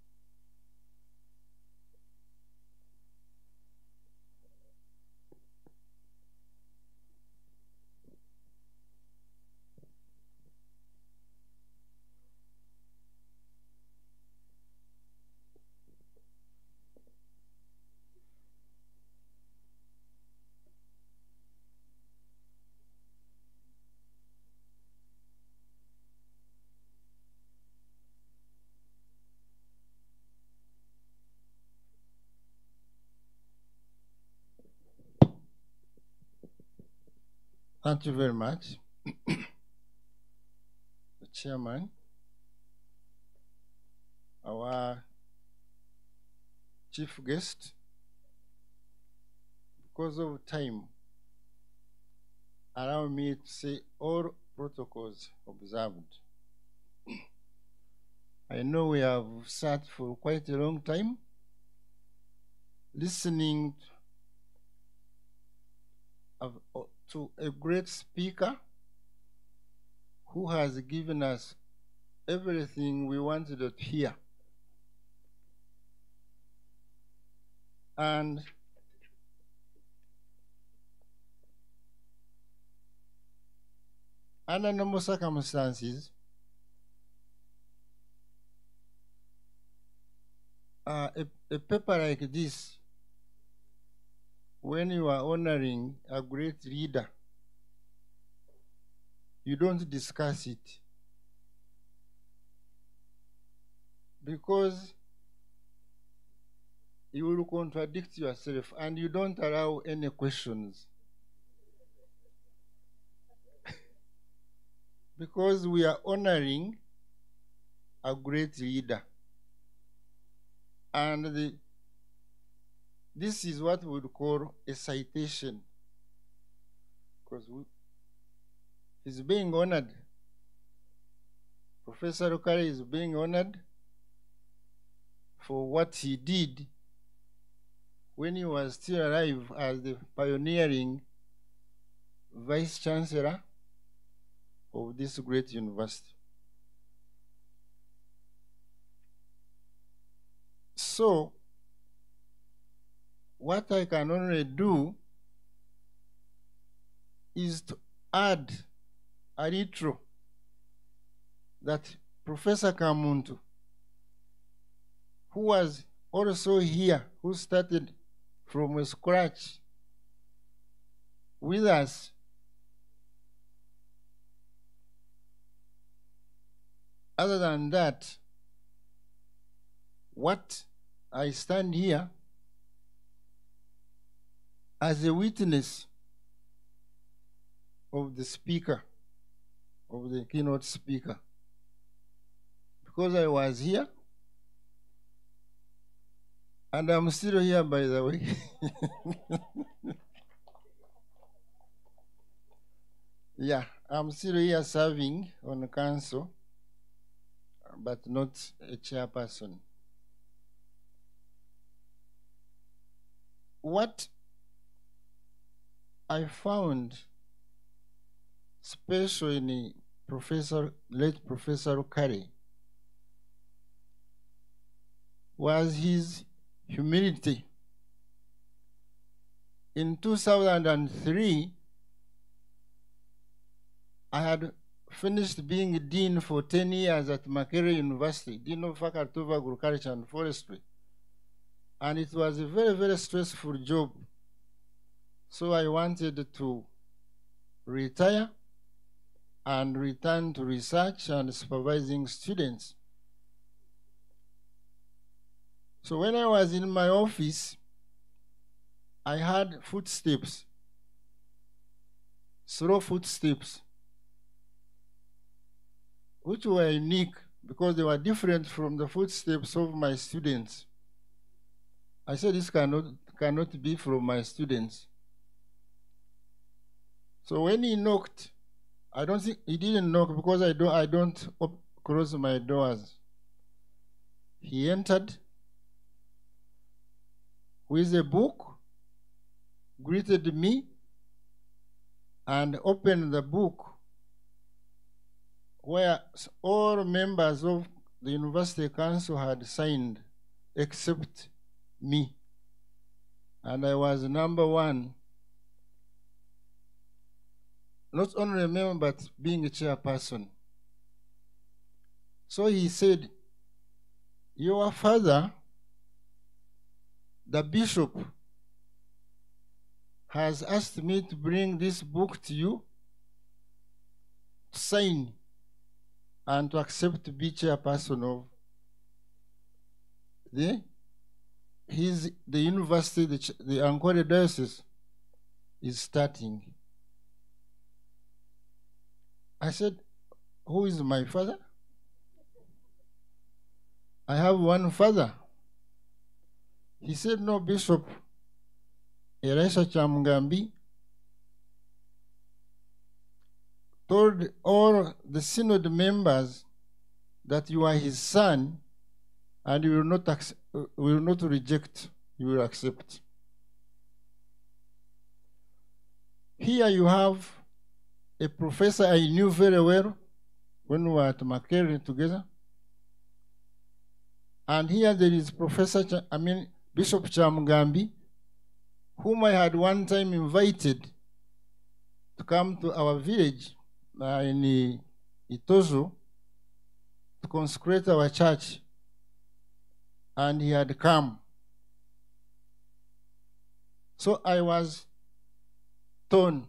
Thank you very much. the chairman, our chief guest, because of time, allow me to say all protocols observed. I know we have sat for quite a long time listening of, to a great speaker who has given us everything we wanted to hear. And under normal circumstances, uh, a, a paper like this when you are honoring a great leader, you don't discuss it. Because you will contradict yourself and you don't allow any questions. <laughs> because we are honoring a great leader. And the this is what we would call a citation. Because he's being honored. Professor Rukare is being honored for what he did when he was still alive as the pioneering vice chancellor of this great university. So, what I can only do is to add a little that Professor Kamuntu, who was also here, who started from scratch with us, other than that, what I stand here as a witness of the speaker, of the keynote speaker. Because I was here, and I'm still here, by the way. <laughs> yeah, I'm still here serving on the council, but not a chairperson. What I found special in Professor, late Professor Curry was his humility. In 2003, I had finished being dean for 10 years at Makerere University, dean of faculty of agriculture and forestry. And it was a very, very stressful job. So I wanted to retire and return to research and supervising students. So when I was in my office, I heard footsteps, slow footsteps, which were unique because they were different from the footsteps of my students. I said, this cannot, cannot be from my students. So when he knocked, I don't think he didn't knock because I don't I don't op- close my doors. He entered with a book, greeted me, and opened the book where all members of the university council had signed except me. And I was number one not only a member but being a chairperson. So he said, Your father, the bishop, has asked me to bring this book to you to sign and to accept to be chairperson of the his the university the, the Ankole diocese is starting. I said, Who is my father? I have one father. He said, No, Bishop. Elisha Kyamugambi told all the synod members that you are his son and you will not, ac- uh, will not reject, you will accept. Here you have a professor I knew very well when we were at Makerere together. And here there is Professor, Cha- I mean, Bishop Kyamugambi, whom I had one time invited to come to our village uh, in Itozo to consecrate our church. And he had come. So I was torn.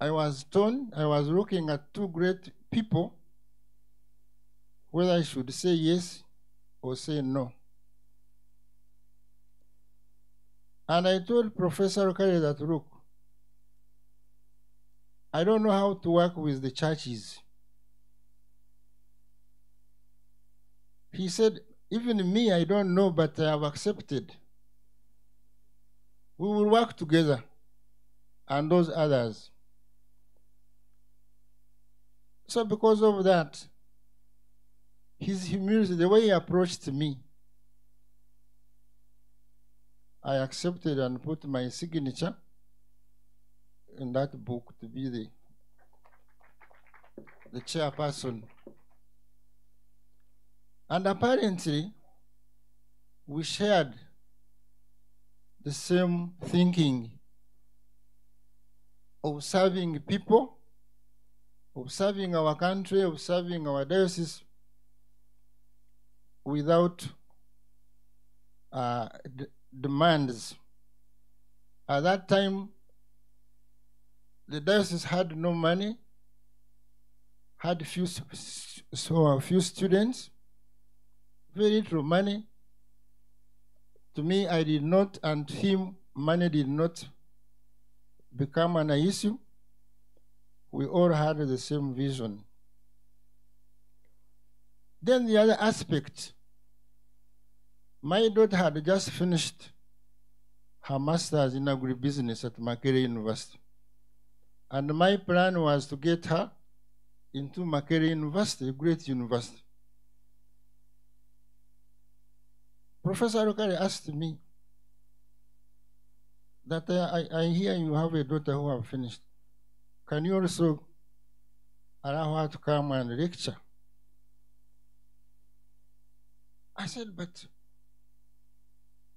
I was torn. I was looking at two great people, whether I should say yes or say no. And I told Professor Okare that, look, I don't know how to work with the churches. He said, even me, I don't know, but I have accepted. We will work together and those others. So, because of that, his humility, the way he approached me, I accepted and put my signature in that book to be the, the chairperson. And apparently, we shared the same thinking of serving people, of serving our country, of serving our diocese without uh, demands. At that time, the diocese had no money, had few so a few students, very little money. To me, I did not, and him, money did not become an issue. We all had the same vision. Then the other aspect, my daughter had just finished her master's in agribusiness at Makerere University. And my plan was to get her into Makerere University, a great university. Professor Rukare asked me that I, I hear you have a daughter who have finished. Can you also allow her to come and lecture? I said, but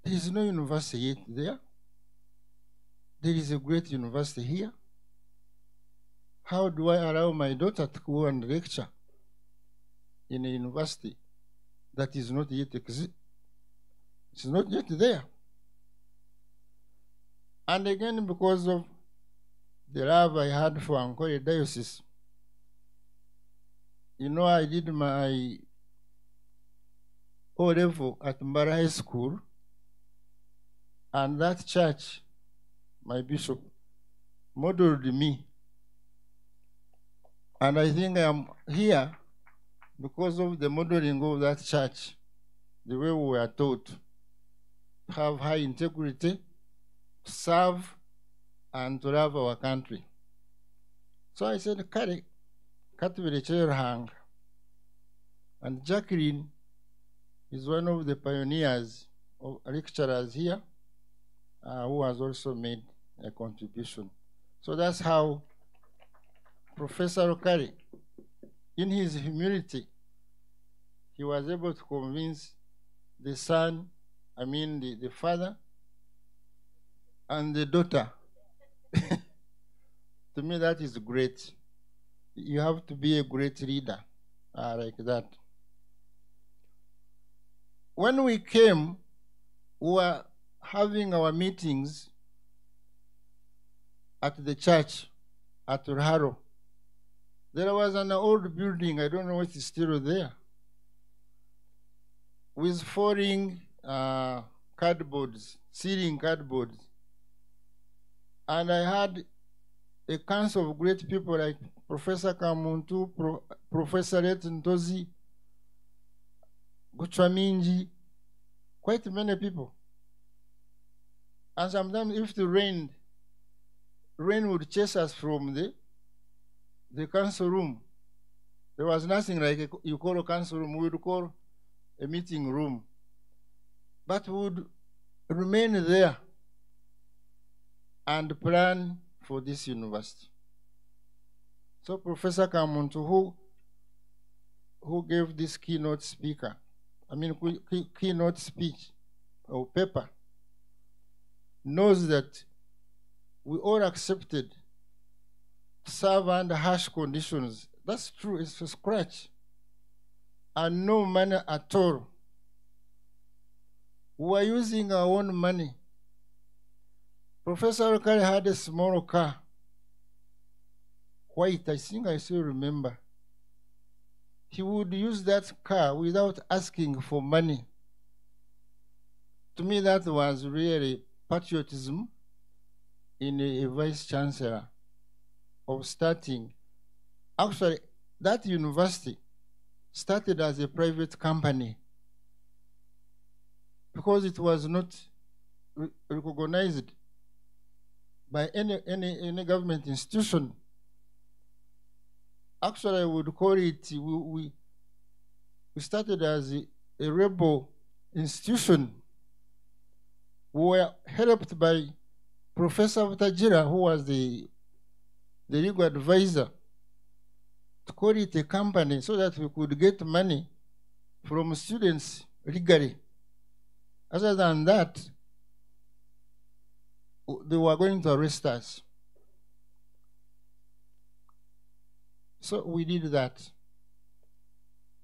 there is no university yet there. There is a great university here. How do I allow my daughter to go and lecture in a university that is not yet exist? It's not yet there. And again, because of the love I had for Ankole Diocese, you know, I did my O level at Mbara High School, and that church, my bishop, modeled me. And I think I'm here because of the modeling of that church, the way we were taught have high integrity, serve, and to love our country. So I said, Kari, Katwile hang. And Jacqueline is one of the pioneers of lecturers here uh, who has also made a contribution. So that's how Professor Okari, in his humility, he was able to convince the son, I mean the, the father, and the daughter. <laughs> to me, that is great. You have to be a great leader uh, like that. When we came, we were having our meetings at the church at Ruharo. There was an old building, I don't know if it's still there, with folding uh, cardboards, ceiling cardboards. And I had a council of great people like Professor Kamuntu, Pro, Professor Ntozi, Guchwaminji, quite many people. And sometimes if it rained, rain would chase us from the, the council room. There was nothing like a, you call a council room, we would call a meeting room. But would remain there and plan for this university. So Professor Kamuntu, who, who gave this keynote speaker, I mean key, keynote speech or paper, knows that we all accepted serve under harsh conditions. That's true, it's a scratch. And no money at all. We are using our own money. Professor Okari had a small car, white, I think I still remember. He would use that car without asking for money. To me, that was really patriotism in a, vice chancellor of starting. Actually, that university started as a private company because it was not re recognized by any, any, any government institution. Actually, I would call it, we, we, we started as a, a rebel institution. We were helped by Professor Tajira, who was the, the legal advisor, to call it a company so that we could get money from students legally. Other than that, they were going to arrest us. So we did that.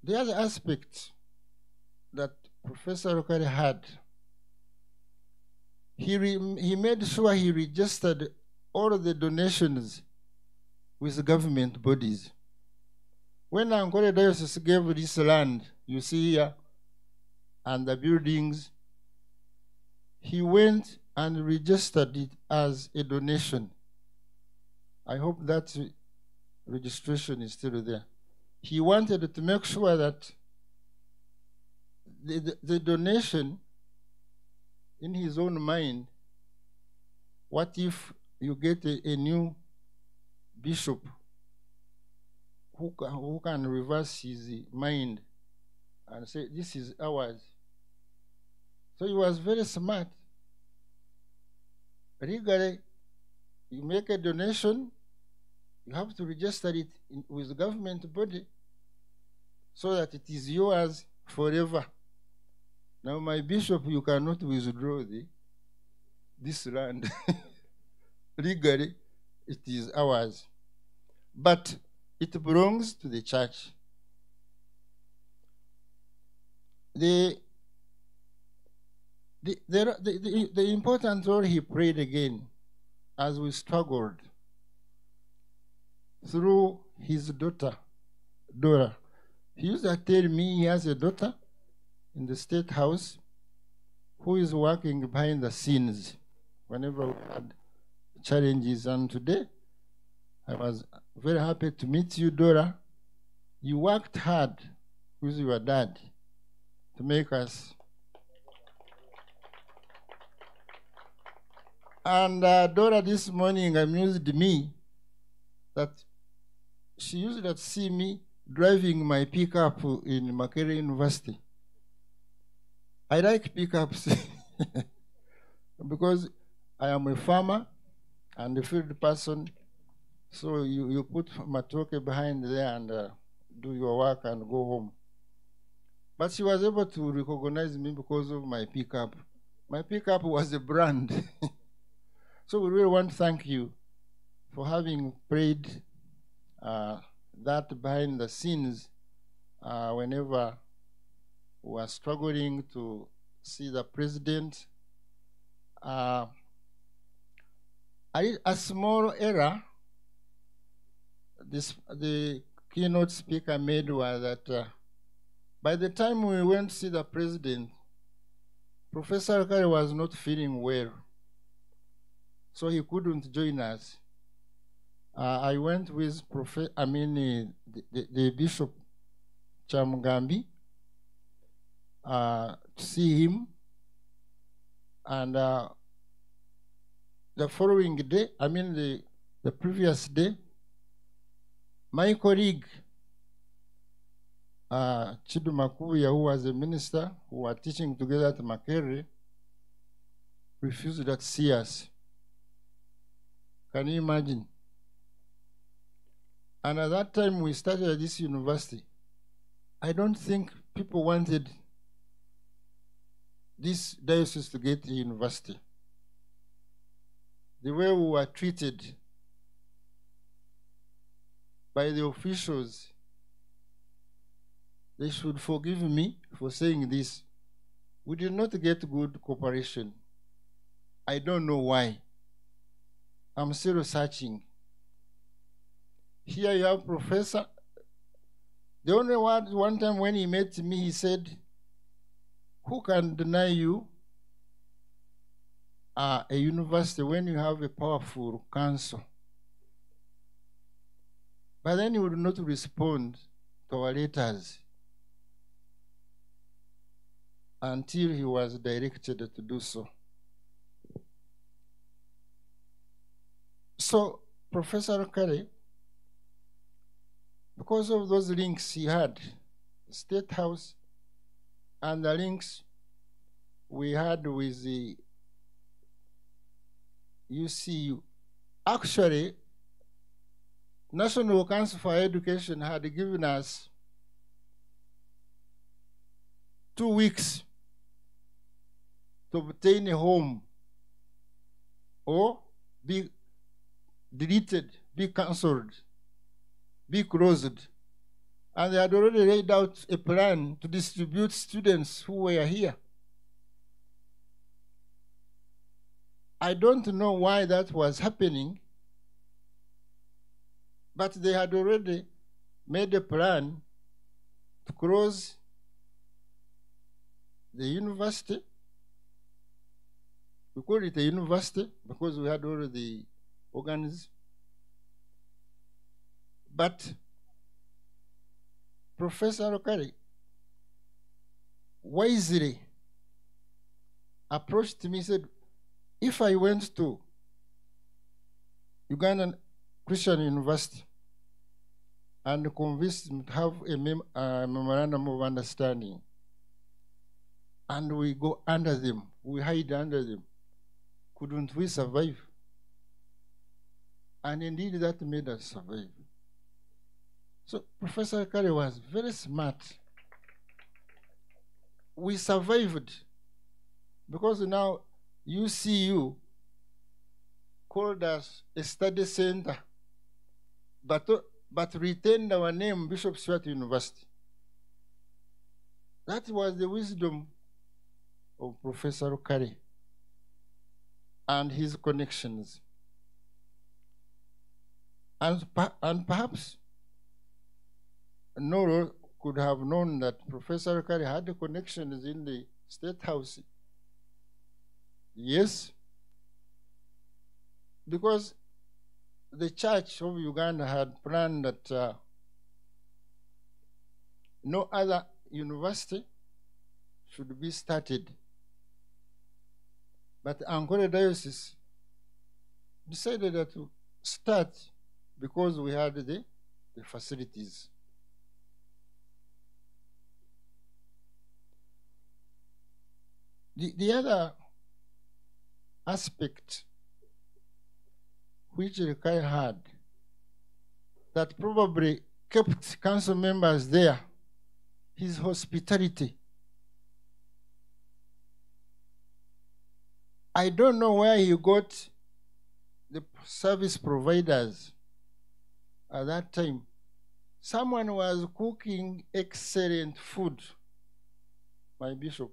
The other aspect that Professor Rukare had, he, re, he made sure he registered all the donations with the government bodies. When Ankole Diocese gave this land, you see here, and the buildings, he went and registered it as a donation I hope that registration is still there. He wanted to make sure that the, the, the donation in his own mind what if you get a, a new bishop who, ca- who can reverse his mind and say, This is ours? So he was very smart. Legally, you make a donation, you have to register it in, with the government body so that it is yours forever. Now, my bishop, you cannot withdraw the, this land. <laughs> Legally, it is ours. But it belongs to the church. The, the, the, the, the, important role he played again as we struggled through his daughter, Dora. He used to tell me he has a daughter in the state house who is working behind the scenes whenever we had challenges. And today, I was very happy to meet you, Dora. You worked hard with your dad to make us. And uh, Dora this morning amused me that she used to see me driving my pickup in Makerere University. I like pickups <laughs> because I am a farmer and a field person. So you, you put matoke behind there and uh, do your work and go home. But she was able to recognize me because of my pickup. My pickup was a brand. <laughs> so we really want to thank you for having prayed uh, that behind the scenes uh, whenever we were struggling to see the president. Uh, a small error this, the keynote speaker made was that uh, by the time we went to see the president, Professor Kari was not feeling well, so he couldn't join us. Uh, I went with I mean uh, the, the, the Bishop Kyamugambi uh, to see him, and uh, the following day, I mean the, the previous day, my colleague uh, Chidu who was a minister, who were teaching together at Makerere, refused to see us. Can you imagine? And at that time, we started at this university. I don't think people wanted this diocese to get a university. The way we were treated by the officials, they should forgive me for saying this. We did not get good cooperation. I don't know why. I'm still searching. Here you have professor. The only one one time when he met me, he said, Who can deny you uh, a university when you have a powerful council? But then he would not respond to our letters until he was directed to do so. So, Professor Rukare, because of those links he had, State House, and the links we had with the UCU, actually, National Council for Education had given us two weeks to obtain a home or be deleted, be cancelled, be closed. And they had already laid out a plan to distribute students who were here. I don't know why that was happening, but they had already made a plan to close the university. We call it a university because we had already organized But Professor Rukare wisely approached me and said, if I went to Ugandan Christian University and convinced them to have a mem- uh, memorandum of understanding, and we go under them, we hide under them, couldn't we survive? And indeed, that made us survive. So Professor Rukare was very smart. We survived because now UCU called us a study center, but, but retained our name, Bishop Stuart University. That was the wisdom of Professor Rukare and his connections. And, and perhaps Noro could have known that Professor Rukare had connections in the State House. Yes, because the Church of Uganda had planned that uh, no other university should be started. But Ankole Diocese decided that to start because we had the, the facilities. The, the other aspect which Rukare had that probably kept council members there, his hospitality. I don't know where he got the service providers at that time. Someone was cooking excellent food, my bishop.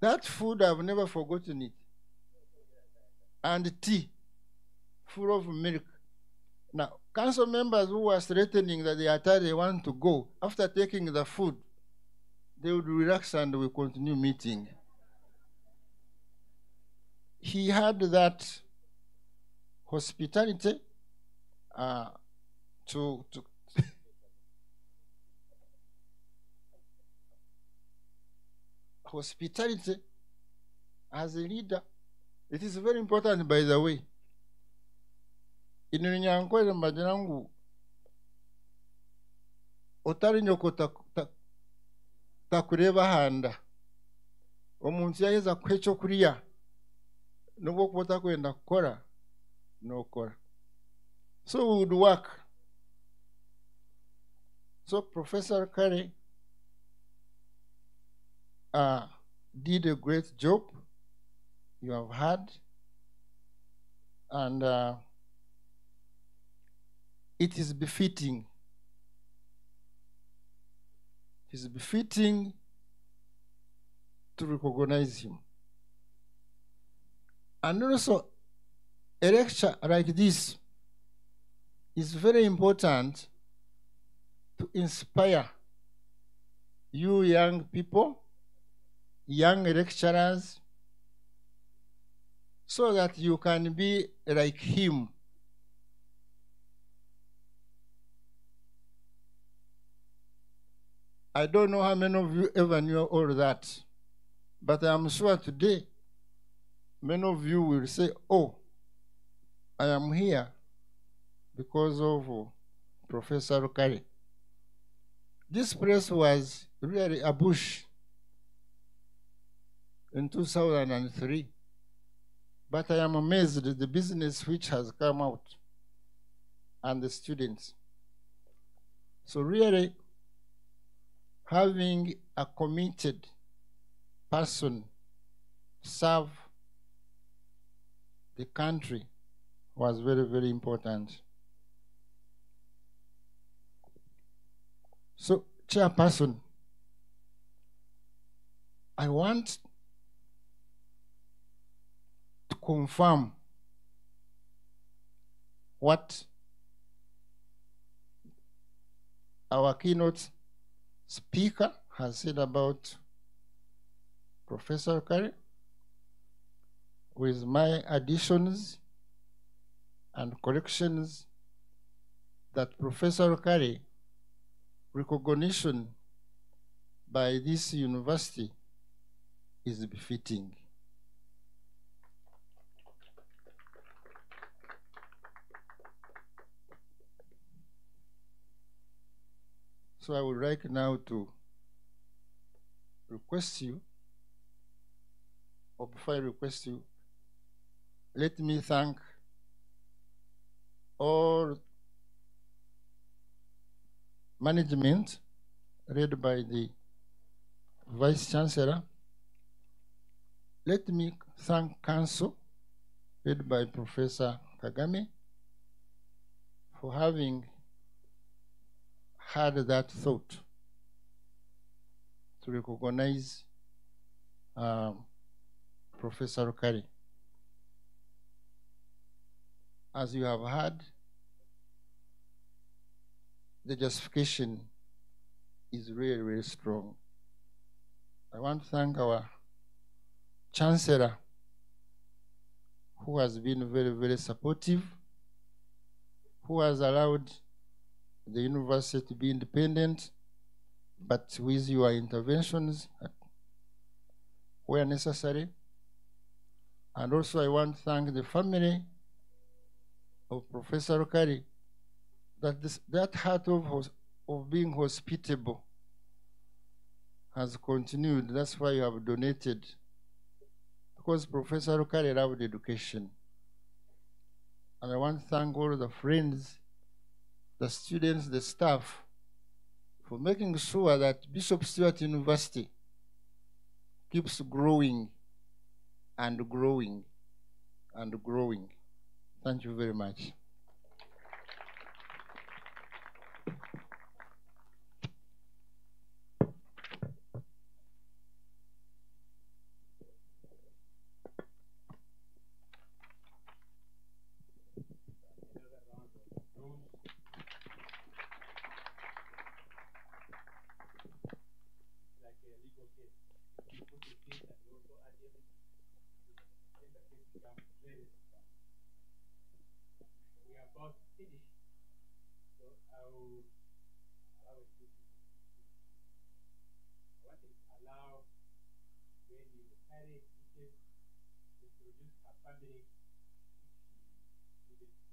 That food, I've never forgotten it. And tea, full of milk. Now, council members who were threatening that they are tired, they want to go, after taking the food, they would relax and we continue meeting. He had that hospitality uh, to, to <laughs> hospitality as a leader. It is very important, by the way. ino nyankwele mbajira ngu otali nyoko tak- tak- takureba handa omuntu yayeza kuha ekyokurya nobwo okuba otakwenda kukora nokora so we would work. So professor Rukare uh, did a great job you have had. And uh, it is befitting. It is befitting to recognize him. And also a lecture like this is very important to inspire you young people, young lecturers, so that you can be like him. I don't know how many of you ever knew all that, but I'm sure today many of you will say, Oh, I am here because of Professor Rukare. This place was really a bush in 2003, but I am amazed at the business which has come out and the students. So, really, having a committed person serve the country was very, very important. So, chairperson, I want to confirm what our keynote speaker has said about Professor Rukare with my additions and corrections that Professor Rukare recognition by this university is befitting. So I would like now to request you, or before I request you, let me thank all management read by the Vice Chancellor. Let me thank Council read by Professor Kagame for having had that thought to recognize um, Professor Rukare. As you have heard, the justification is really, really strong. I want to thank our Chancellor, who has been very, very supportive, who has allowed the university to be independent, but with your interventions where necessary. And also, I want to thank the family of Professor Rukare that this, that heart of, of being hospitable has continued. That's why you have donated. Because Professor Rukare loved education. And I want to thank all the friends, the students, the staff, for making sure that Bishop Stuart University keeps growing and growing and growing. Thank you very much. like a legal case. You put the case and you also add everything. Then the case becomes very strong. We are about to finish, so I will allow it to I want to allow when you carry Mrs. to introduce her family if she needed to.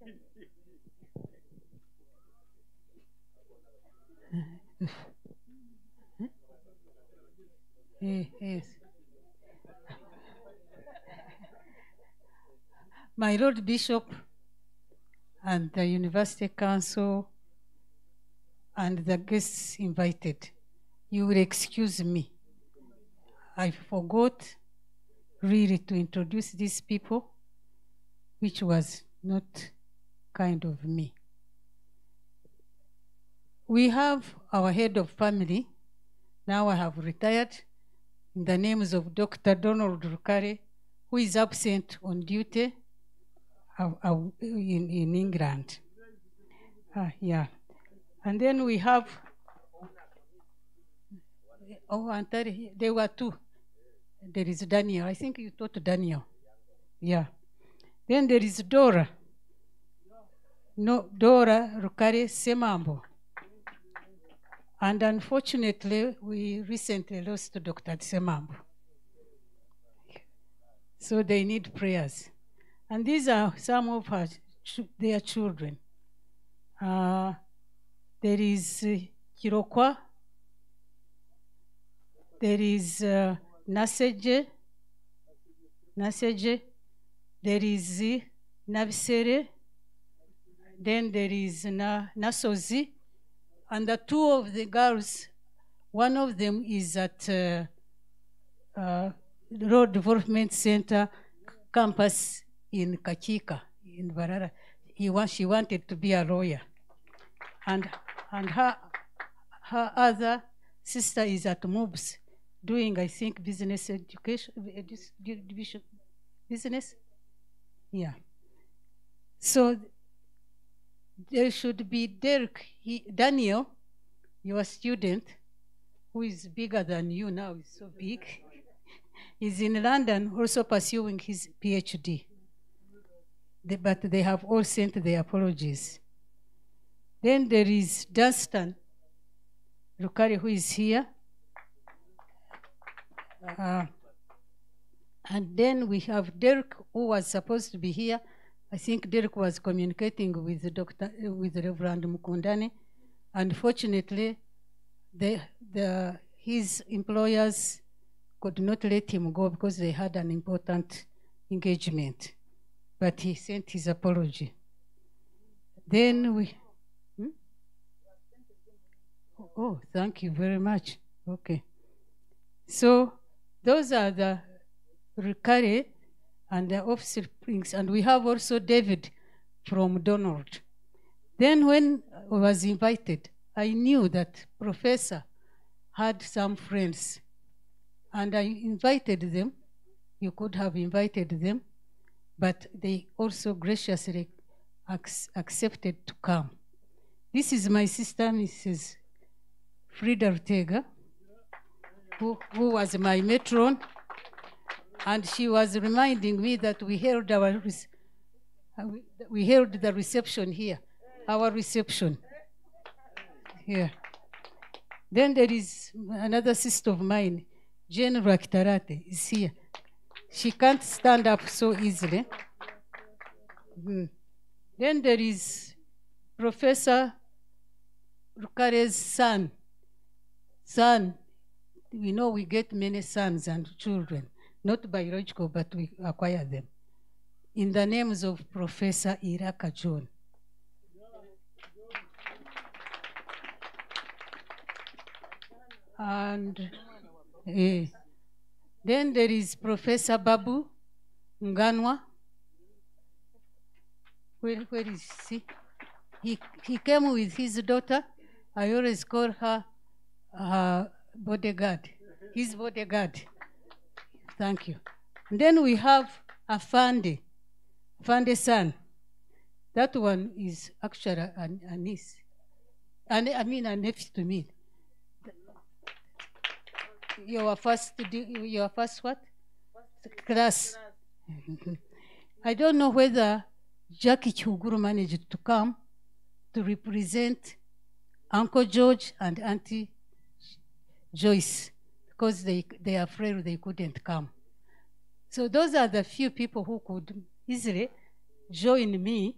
Eh, Yes. My Lord Bishop and the University Council and the guests invited, you will excuse me. I forgot really to introduce these people, which was not kind of me. We have our head of family. Now I have retired in the names of Dr. Donald Rukare, who is absent on duty uh, uh, in, in England. Ah, yeah. And then we have, oh, and there, there were two. There is Daniel. I think you taught Daniel. Yeah. Then there is Dora. No, Dora Rukare Semambo. And unfortunately, we recently lost Dr. Semambo. So they need prayers. And these are some of her, their children. Uh, there is uh, Kirokwa. There is uh, Naseje. Naseje. There is uh. Then there is Na, Nasozi. And the two of the girls, one of them is at uh, uh, Road Development Center campus in Kachika, in Mbarara. He wa- she wanted to be a lawyer. And, and her, her other sister is at MUBS doing, I think, business education, business. Yeah. So there should be Dirk, he, Daniel, your student, who is bigger than you now, is so big. He's in London also pursuing his PhD. They- but they have all sent their apologies. Then there is Dunstan Rukare, who is here. Uh, and then we have Dirk, who was supposed to be here. I think Derek was communicating with the doctor, uh, with Reverend Mukundane. Unfortunately, the, the, his employers could not let him go because they had an important engagement. But he sent his apology. Then we. Hmm? Oh, thank you very much. Okay. So those are the Rukare and the offsprings, and we have also David from Donald. Then when I was invited, I knew that Professor had some friends, and I invited them. You could have invited them, but they also graciously ac- accepted to come. This is my sister, Mrs. Frida Ortega, who, who was my matron, and she was reminding me that we held our uh, we- held the reception here, our reception here. Then there is another sister of mine, Jane Rakitarate, is here. She can't stand up so easily. Mhm. Then there is Professor Rukare's son. Son, we know we get many sons and children, not biological, but we acquire them. In the names of Professor Iraka John. And eh, then there is Professor Babu Nganwa. Where, where is he? he? He came with his daughter. I always call her uh, bodyguard, his bodyguard. Thank you. And then we have Afande, Afande son. That one is actually a, a niece. And I mean a nephew to me. Your first, your first what? Class. <laughs> I don't know whether Jackie Chuguru managed to come to represent Uncle George and Auntie Joyce because they, they are afraid they couldn't come. So those are the few people who could easily join me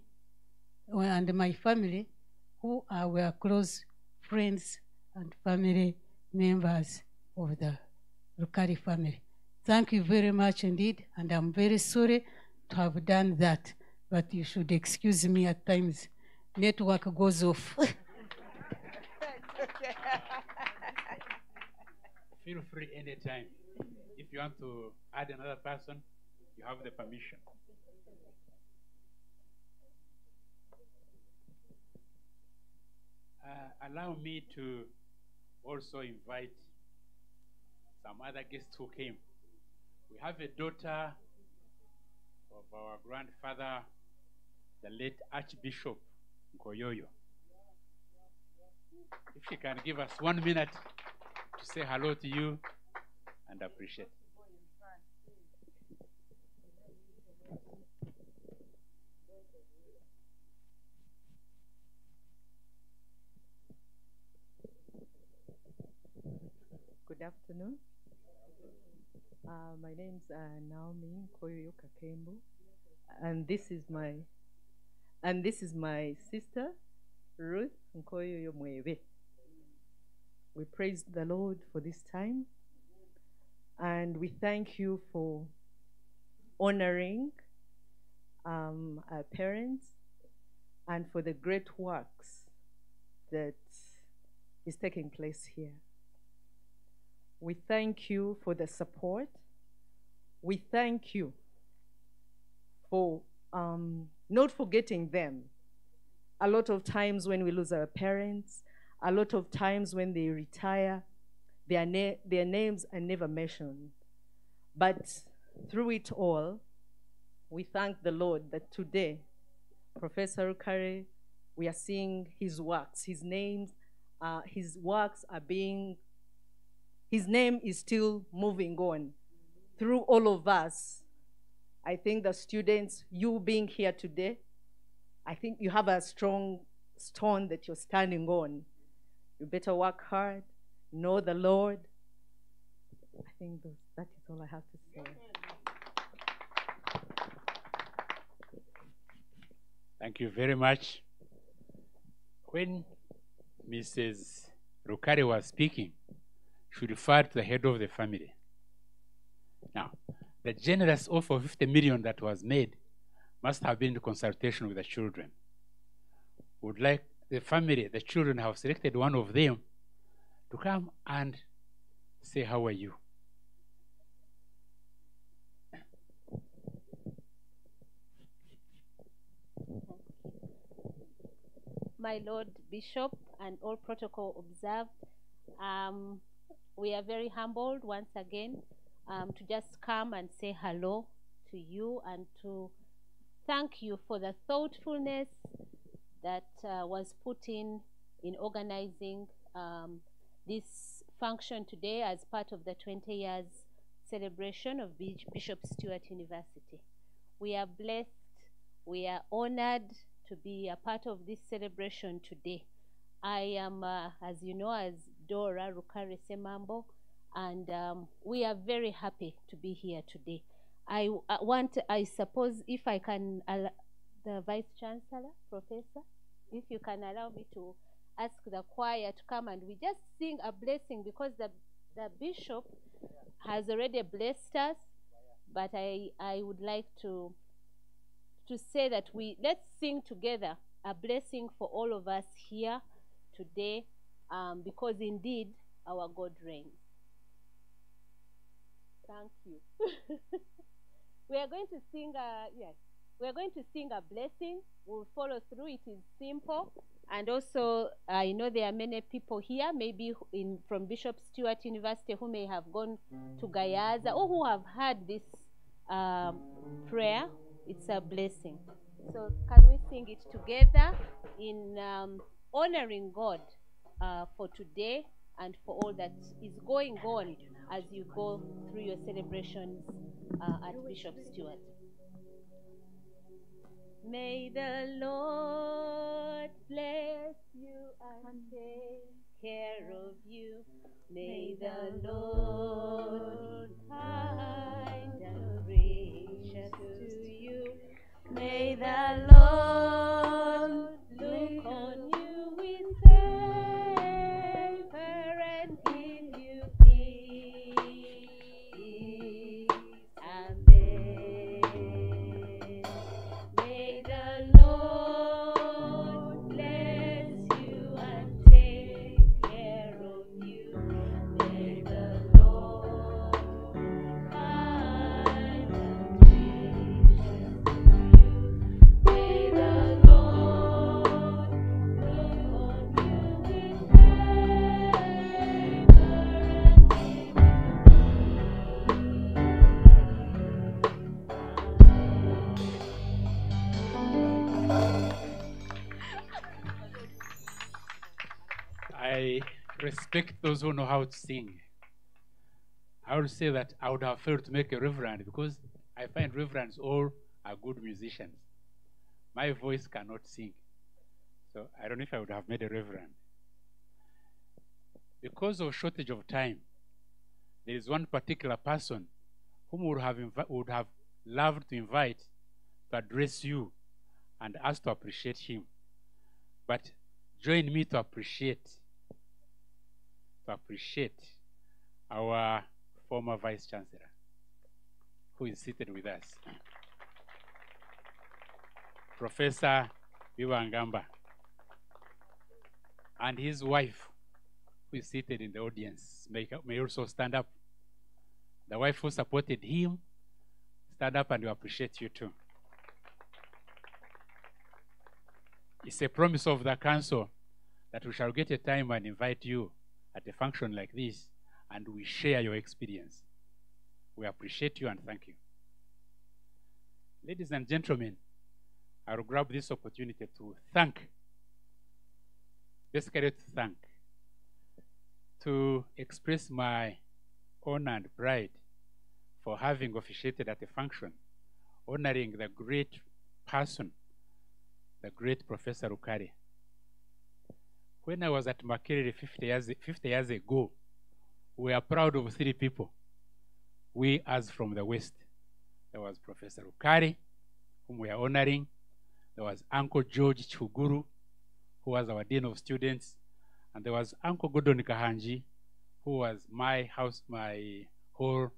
and my family who are, were close friends and family members of the Rukare family. Thank you very much indeed, and I'm very sorry to have done that, but you should excuse me at times. Network goes off. <laughs> Feel free anytime. If you want to add another person, you have the permission. Uh, allow me to also invite some other guests who came. We have a daughter of our grandfather, the late Archbishop Nkoyoyo. If she can give us one minute to say hello to you and appreciate. Good afternoon. Uh, my name's uh, Naomi Nkoyoyo Kakembo, and this is my and this is my sister Ruth Nkoyoyo Mwebe. We praise the Lord for this time, and we thank you for honoring um, our parents and for the great works that is taking place here. We thank you for the support. We thank you for um, not forgetting them. A lot of times when we lose our parents, a lot of times when they retire, their, na- their names are never mentioned. But through it all, we thank the Lord that today, Professor Rukare we are seeing his works. His name, uh, his works are being, his name is still moving on through all of us. I think the students, you being here today, I think you have a strong stone that you're standing on. You better work hard, know the Lord. I think that is all I have to say. Thank you very much. When Mrs. Rukare was speaking, she referred to the head of the family. Now, the generous offer of 50 million that was made must have been in consultation with the children. Would like the family, the children have selected one of them to come and say, How are you? my Lord Bishop, and all protocol observed. Um, we are very humbled once again um, to just come and say hello to you and to thank you for the thoughtfulness that uh, was put in in organizing um, this function today as part of the 20 years celebration of Bishop Stuart University. We are blessed, we are honored to be a part of this celebration today. I am, uh, as you know, as Dora Rukare Semambo, and um, we are very happy to be here today. I, I want, I suppose, if I can, uh, the Vice Chancellor, Professor, if you can allow me to ask the choir to come and we just sing a blessing because the, the Bishop has already blessed us, but I, I would like to to say that we let's sing together a blessing for all of us here today um, because indeed our God reigns. Thank you. <laughs> we are going to sing a yes. We are going to sing a blessing. We'll follow through. It is simple, and also I know there are many people here, maybe in from Bishop Stuart University, who may have gone to Gayaza or who have heard this um, prayer it's a blessing. So can we sing it together in um, honoring God uh, for today and for all that is going on as you go through your celebrations uh, at Bishop Stuart. May the Lord bless you and take care of you. May the Lord kind and gracious to you. May the Lord respect those who know how to sing. I would say that I would have failed to make a reverend because I find reverends all are good musicians. My voice cannot sing. So I don't know if I would have made a reverend. Because of shortage of time, there is one particular person whom would have would have loved to invite to address you and ask to appreciate him. But join me to appreciate to appreciate our former vice chancellor who is seated with us. Professor Vivangamba and his wife who is seated in the audience may, may also stand up. The wife who supported him, stand up and we appreciate you too. It's a promise of the council that we shall get a time and invite you at a function like this and we share your experience. We appreciate you and thank you. Ladies and gentlemen, I will grab this opportunity to thank basically to thank, to express my honor and pride for having officiated at a function honoring the great person, the great Professor Rukare. When I was at Makerere 50 years, 50 years ago, we are proud of three people. We, as from the West, there was Professor Rukare, whom we are honoring. There was Uncle George Chuguru, who was our Dean of Students. And there was Uncle Gordon Kahanji, who was my house, my whole,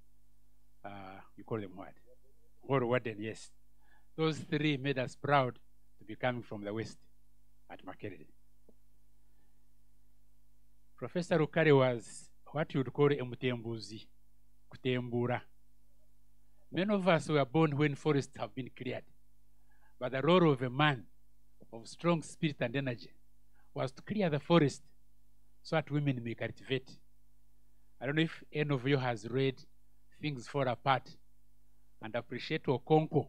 uh, you call them what? Whole warden, yes. Those three made us proud to be coming from the West at Makerere. Professor Rukare was what you would call a mutembuzi, kutembura. Many of us were born when forests have been cleared. But the role of a man of strong spirit and energy was to clear the forest so that women may cultivate. I don't know if any of you has read Things Fall Apart and appreciate Okonkwo,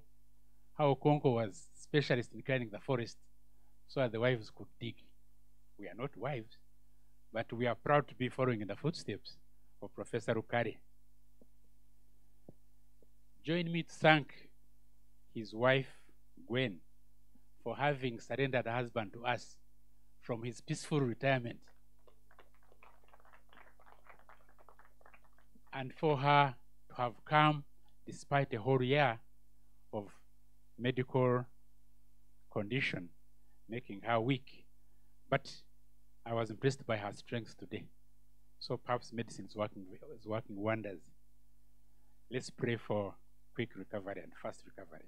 how Okonkwo was specialist in clearing the forest so that the wives could dig. We are not wives, but we are proud to be following in the footsteps of Professor Rukare. Join me to thank his wife, Gwen, for having surrendered her husband to us from his peaceful retirement. And for her to have come despite a whole year of medical condition, making her weak. But I was impressed by her strength today. So perhaps medicine is working, is working wonders. Let's pray for quick recovery and fast recovery.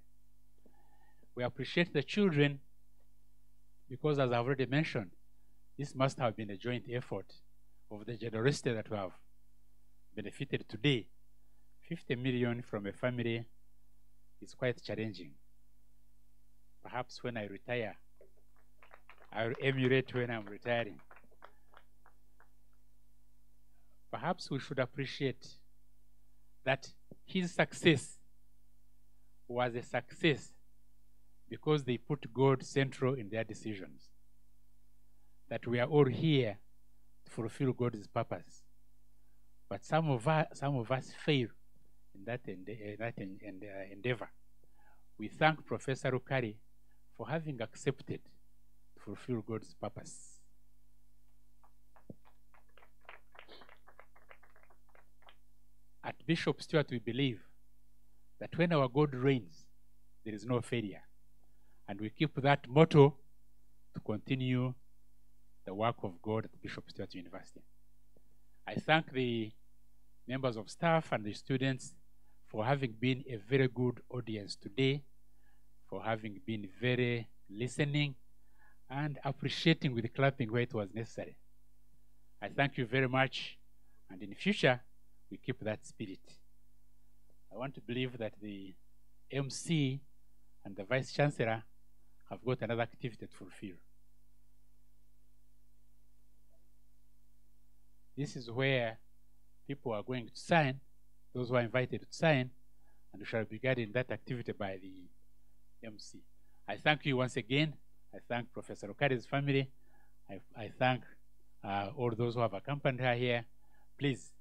We appreciate the children because, as I've already mentioned, this must have been a joint effort of the generosity that we have benefited today. 50 million from a family is quite challenging. Perhaps when I retire, I'll emulate when I'm retiring. Perhaps we should appreciate that his success was a success because they put God central in their decisions. That we are all here to fulfill God's purpose. But some of us, some of us fail in that, ende- that uh, endeavor. We thank Professor Rukare for having accepted to fulfill God's purpose. At Bishop Stuart, we believe that when our God reigns, there is no failure. And we keep that motto to continue the work of God at Bishop Stuart University. I thank the members of staff and the students for having been a very good audience today, for having been very listening and appreciating with clapping where it was necessary. I thank you very much, and in the future, we keep that spirit. I want to believe that the MC and the Vice Chancellor have got another activity to fulfill. This is where people are going to sign, those who are invited to sign, and shall be guiding that activity by the MC. I thank you once again. I thank Professor Rukare's family. I, I thank uh, all those who have accompanied her here. Please,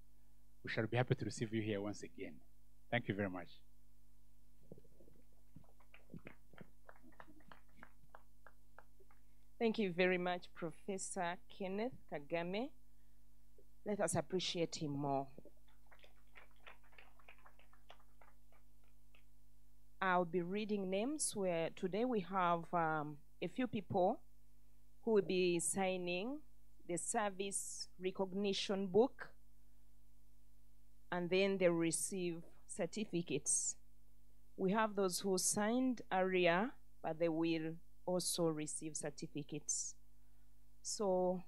we shall be happy to receive you here once again. Thank you very much. Thank you very much, Professor Kenneth Kagame. Let us appreciate him more. I'll be reading names where today we have um, a few people who will be signing the service recognition book and then they receive certificates. We have those who signed earlier, but they will also receive certificates. So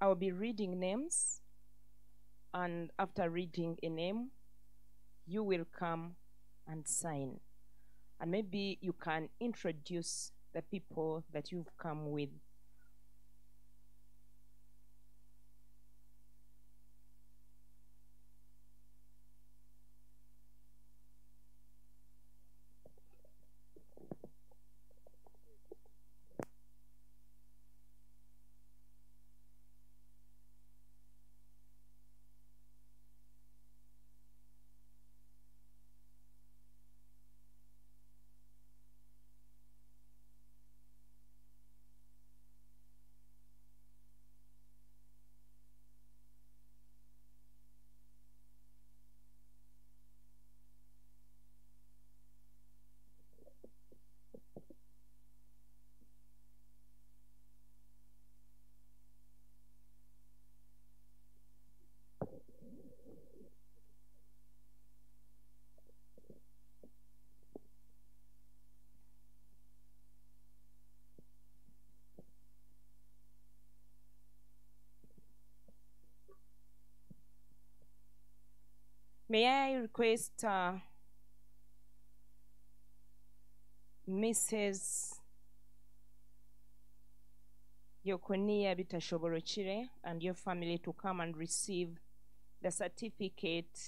I'll be reading names, and after reading a name, you will come and sign. And maybe you can introduce the people that you've come with. May I request uh, Mrs. Yokonia Bitashoborokire and your family to come and receive the certificate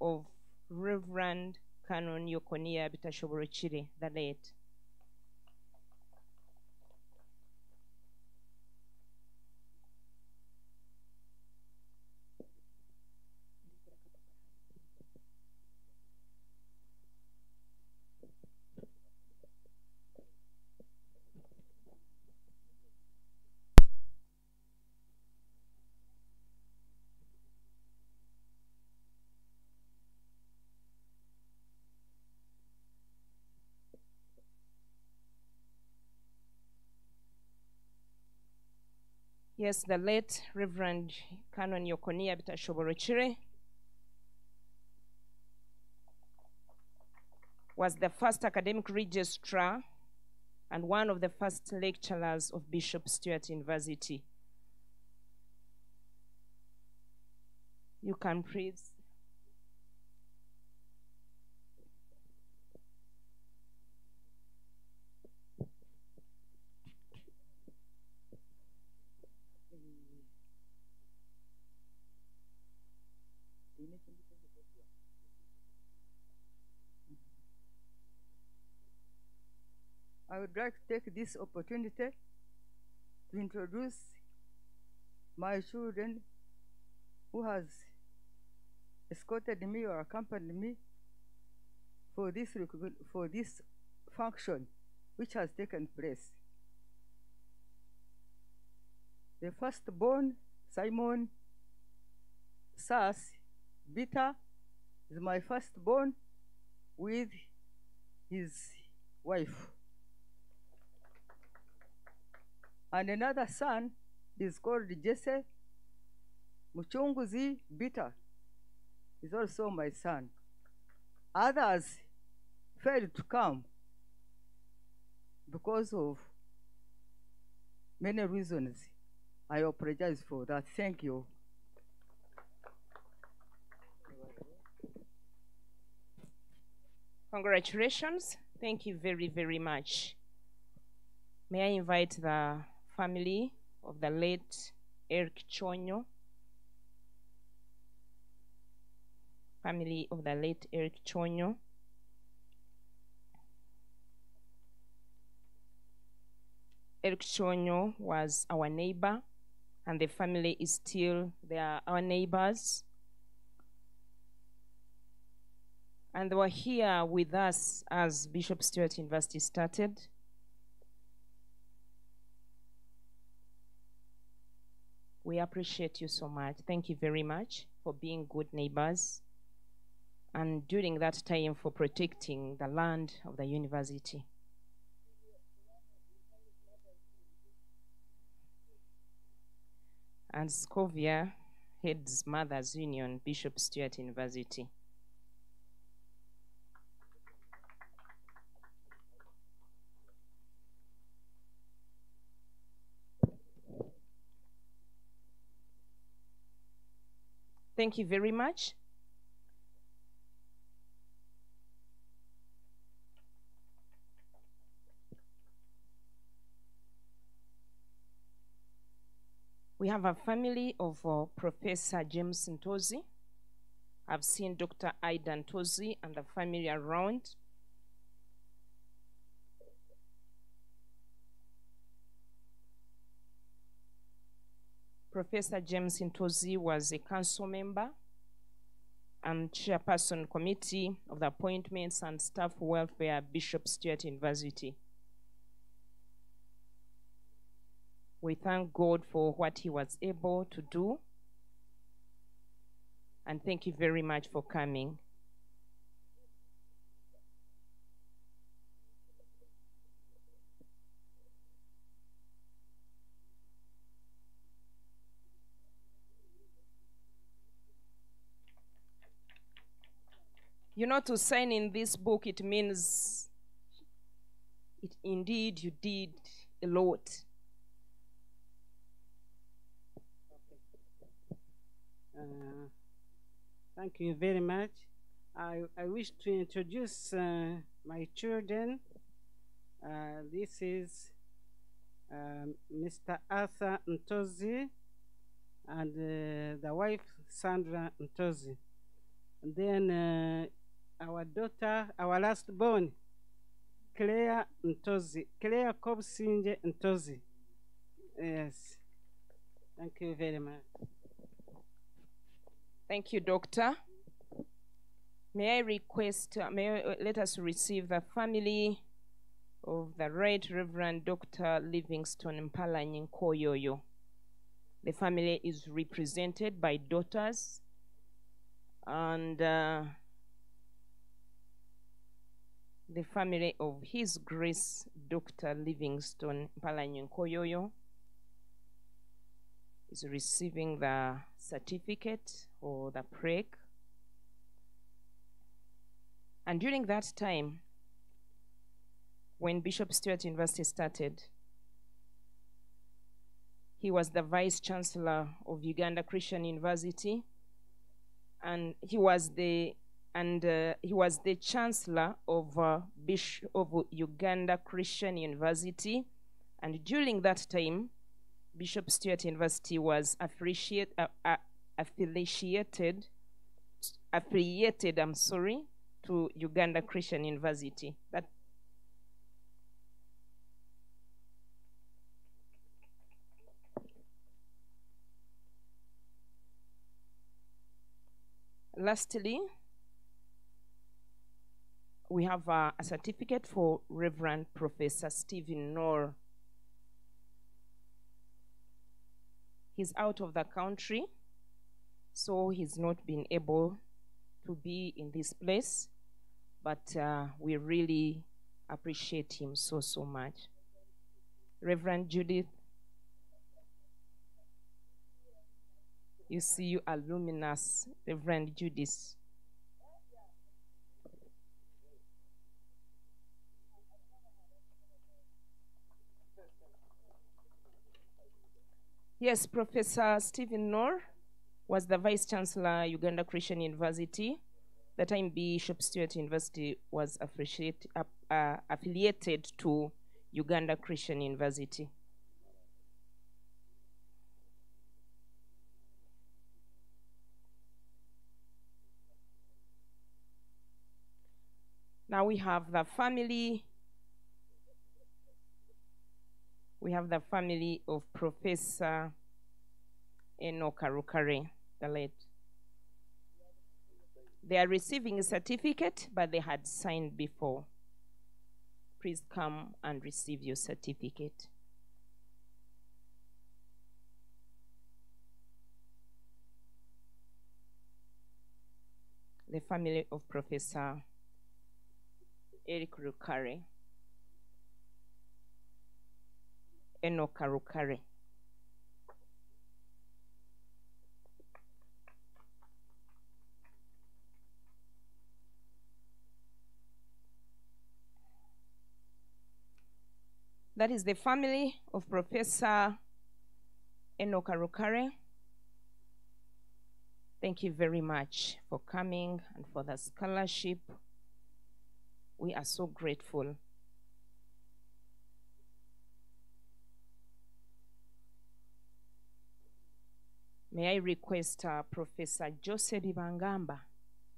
of Reverend Canon Yokonia Bitashoborokire, the late. Yes, the late Reverend Canon Yokonia Bitashoborokire was the first academic registrar and one of the first lecturers of Bishop Stuart University. You can please. I would like to take this opportunity to introduce my children who has escorted me or accompanied me for this for this function which has taken place. The firstborn, Simon Sas Bita, is my firstborn with his wife. And another son is called Jesse Muchunguzi Bita, is also my son. Others failed to come because of many reasons. I apologize for that. Thank you. Congratulations. Thank you very, very much. May I invite the family of the late Eric Chonyo, family of the late Eric Chonyo. Eric Chonyo was our neighbor, and the family is still they are our neighbors. And they were here with us as Bishop Stuart University started. We appreciate you so much. Thank you very much for being good neighbors and during that time for protecting the land of the university. And Scovia heads Mothers Union, Bishop Stuart University. Thank you very much. We have a family of uh, Professor James Ntozi. I've seen Dr. Ida Ntozi and the family around. Professor James Ntozi was a council member and chairperson committee of the appointments and staff welfare Bishop Stuart University. We thank God for what he was able to do. And thank you very much for coming. You know, to sign in this book, it means it indeed you did a lot. Uh, Thank you very much. I, I wish to introduce uh, my children. Uh, this is um, Mr. Arthur Ntozi and uh, the wife Sandra Ntozi. And then uh, our daughter, our last born, Claire Ntozi, Claire Kobsinje Ntozi. Yes. Thank you very much. Thank you, Doctor. May I request, uh, may I, uh, let us receive the family of the Right Reverend Dr. Livingstone Mpalanyi Nkoyoyo. The family is represented by daughters and uh, the family of His Grace Dr. Livingstone Mpalanyi Nkoyoyo is receiving the certificate or the plaque. And during that time, when Bishop Stuart University started, he was the vice chancellor of Uganda Christian University, and he was the and uh, he was the chancellor of uh, of Uganda Christian University, and during that time, Bishop Stuart University was uh, uh, affiliated, affiliated, I'm sorry, to Uganda Christian University. That Lastly, we have uh, a certificate for Reverend Professor Stephen Noll. He's out of the country, so he's not been able to be in this place, but uh, we really appreciate him so, so much. Reverend Judith, you see you are luminous, Reverend Judith. Yes, Professor Stephen Noll was the Vice Chancellor, Uganda Christian University. The time Bishop Stuart University was uh, uh, affiliated to Uganda Christian University. Now we have the family. We have the family of Professor Enoka Rukare, the late. They are receiving a certificate, but they had signed before. Please come and receive your certificate. The family of Professor Eric Rukare, Enoka. That is the family of Professor Enoka Rukare. Thank you very much for coming and for the scholarship. We are so grateful. May I request uh, Professor Joseph Bibangamba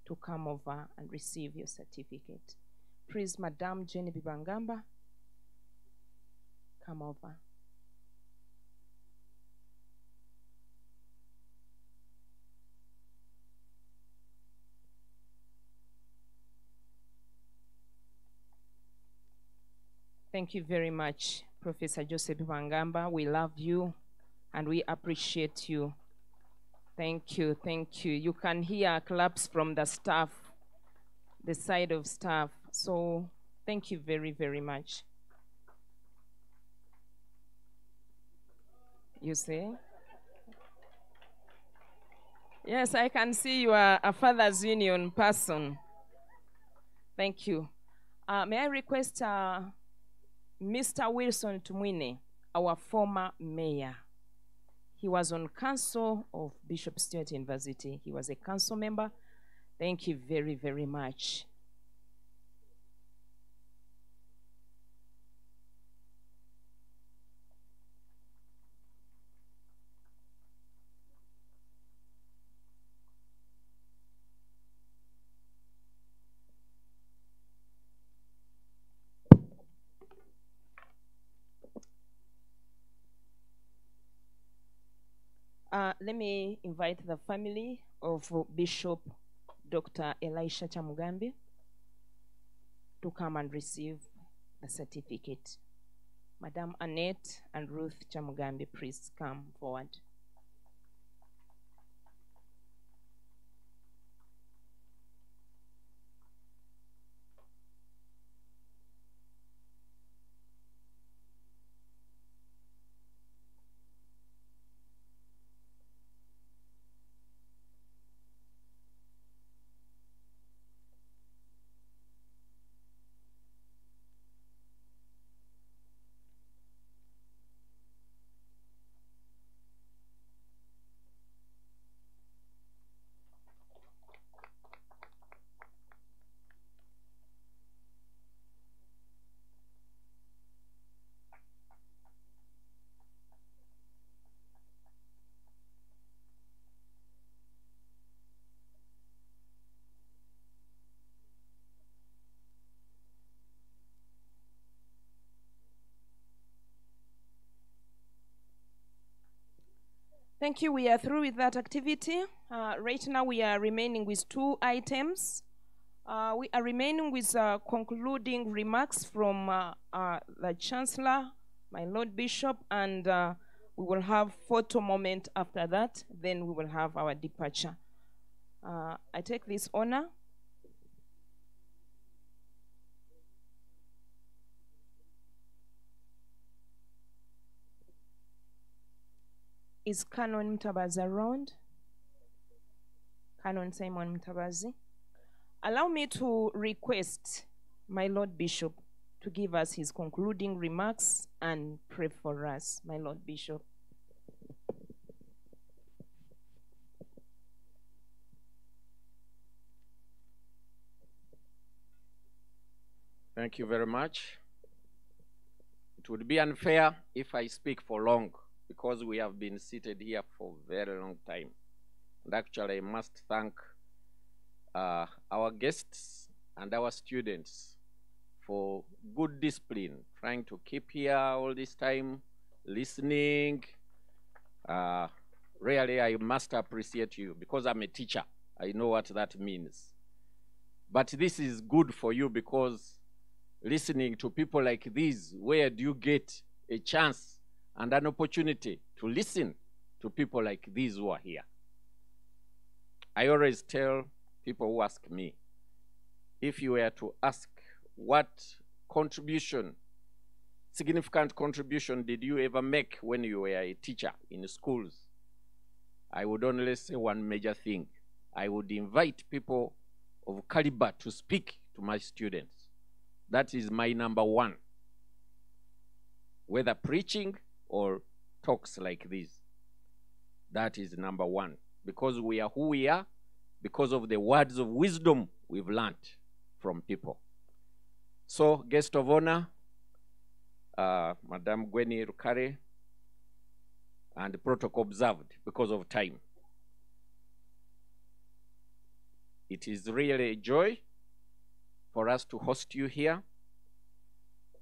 to come over and receive your certificate. Please, Madame Jenny Bibangamba, come over. Thank you very much, Professor Joseph Bibangamba. We love you and we appreciate you. Thank you, thank you. You can hear claps from the staff, the side of staff. So thank you very, very much. You see? Yes, I can see you are a Father's Union person. Thank you. Uh, may I request uh, Mr. Wilson Tumwine, our former mayor. He was on council of Bishop Stuart University. He was a council member Thank you very, very much. Let me invite the family of Bishop Dr. Elisha Kyamugambi to come and receive the certificate. Madam Annette and Ruth Kyamugambi, please come forward. Thank you. We are through with that activity. Uh, right now, we are remaining with two items. Uh, we are remaining with uh, concluding remarks from uh, uh, the Chancellor, my Lord Bishop, and uh, we will have photo moment after that. Then we will have our departure. I take this honor Is Canon Mutabazi around? Canon Simon Mutabazi. Allow me to request my Lord Bishop to give us his concluding remarks and pray for us, my Lord Bishop. Thank you very much. It would be unfair if I speak for long because we have been seated here for a very long time. And actually, I must thank uh, our guests and our students for good discipline, trying to keep here all this time, listening. Uh, really, I must appreciate you because I'm a teacher. I know what that means. But this is good for you because listening to people like these, where do you get a chance and an opportunity to listen to people like these who are here. I always tell people who ask me, if you were to ask what contribution, significant contribution did you ever make when you were a teacher in schools? I would only say one major thing. I would invite people of caliber to speak to my students. That is my number one. Whether preaching or talks like this. That is number one. Because we are who we are, because of the words of wisdom we've learned from people. So, guest of honor, uh, Madame Gwenny Rukare, and protocol observed because of time. It is really a joy for us to host you here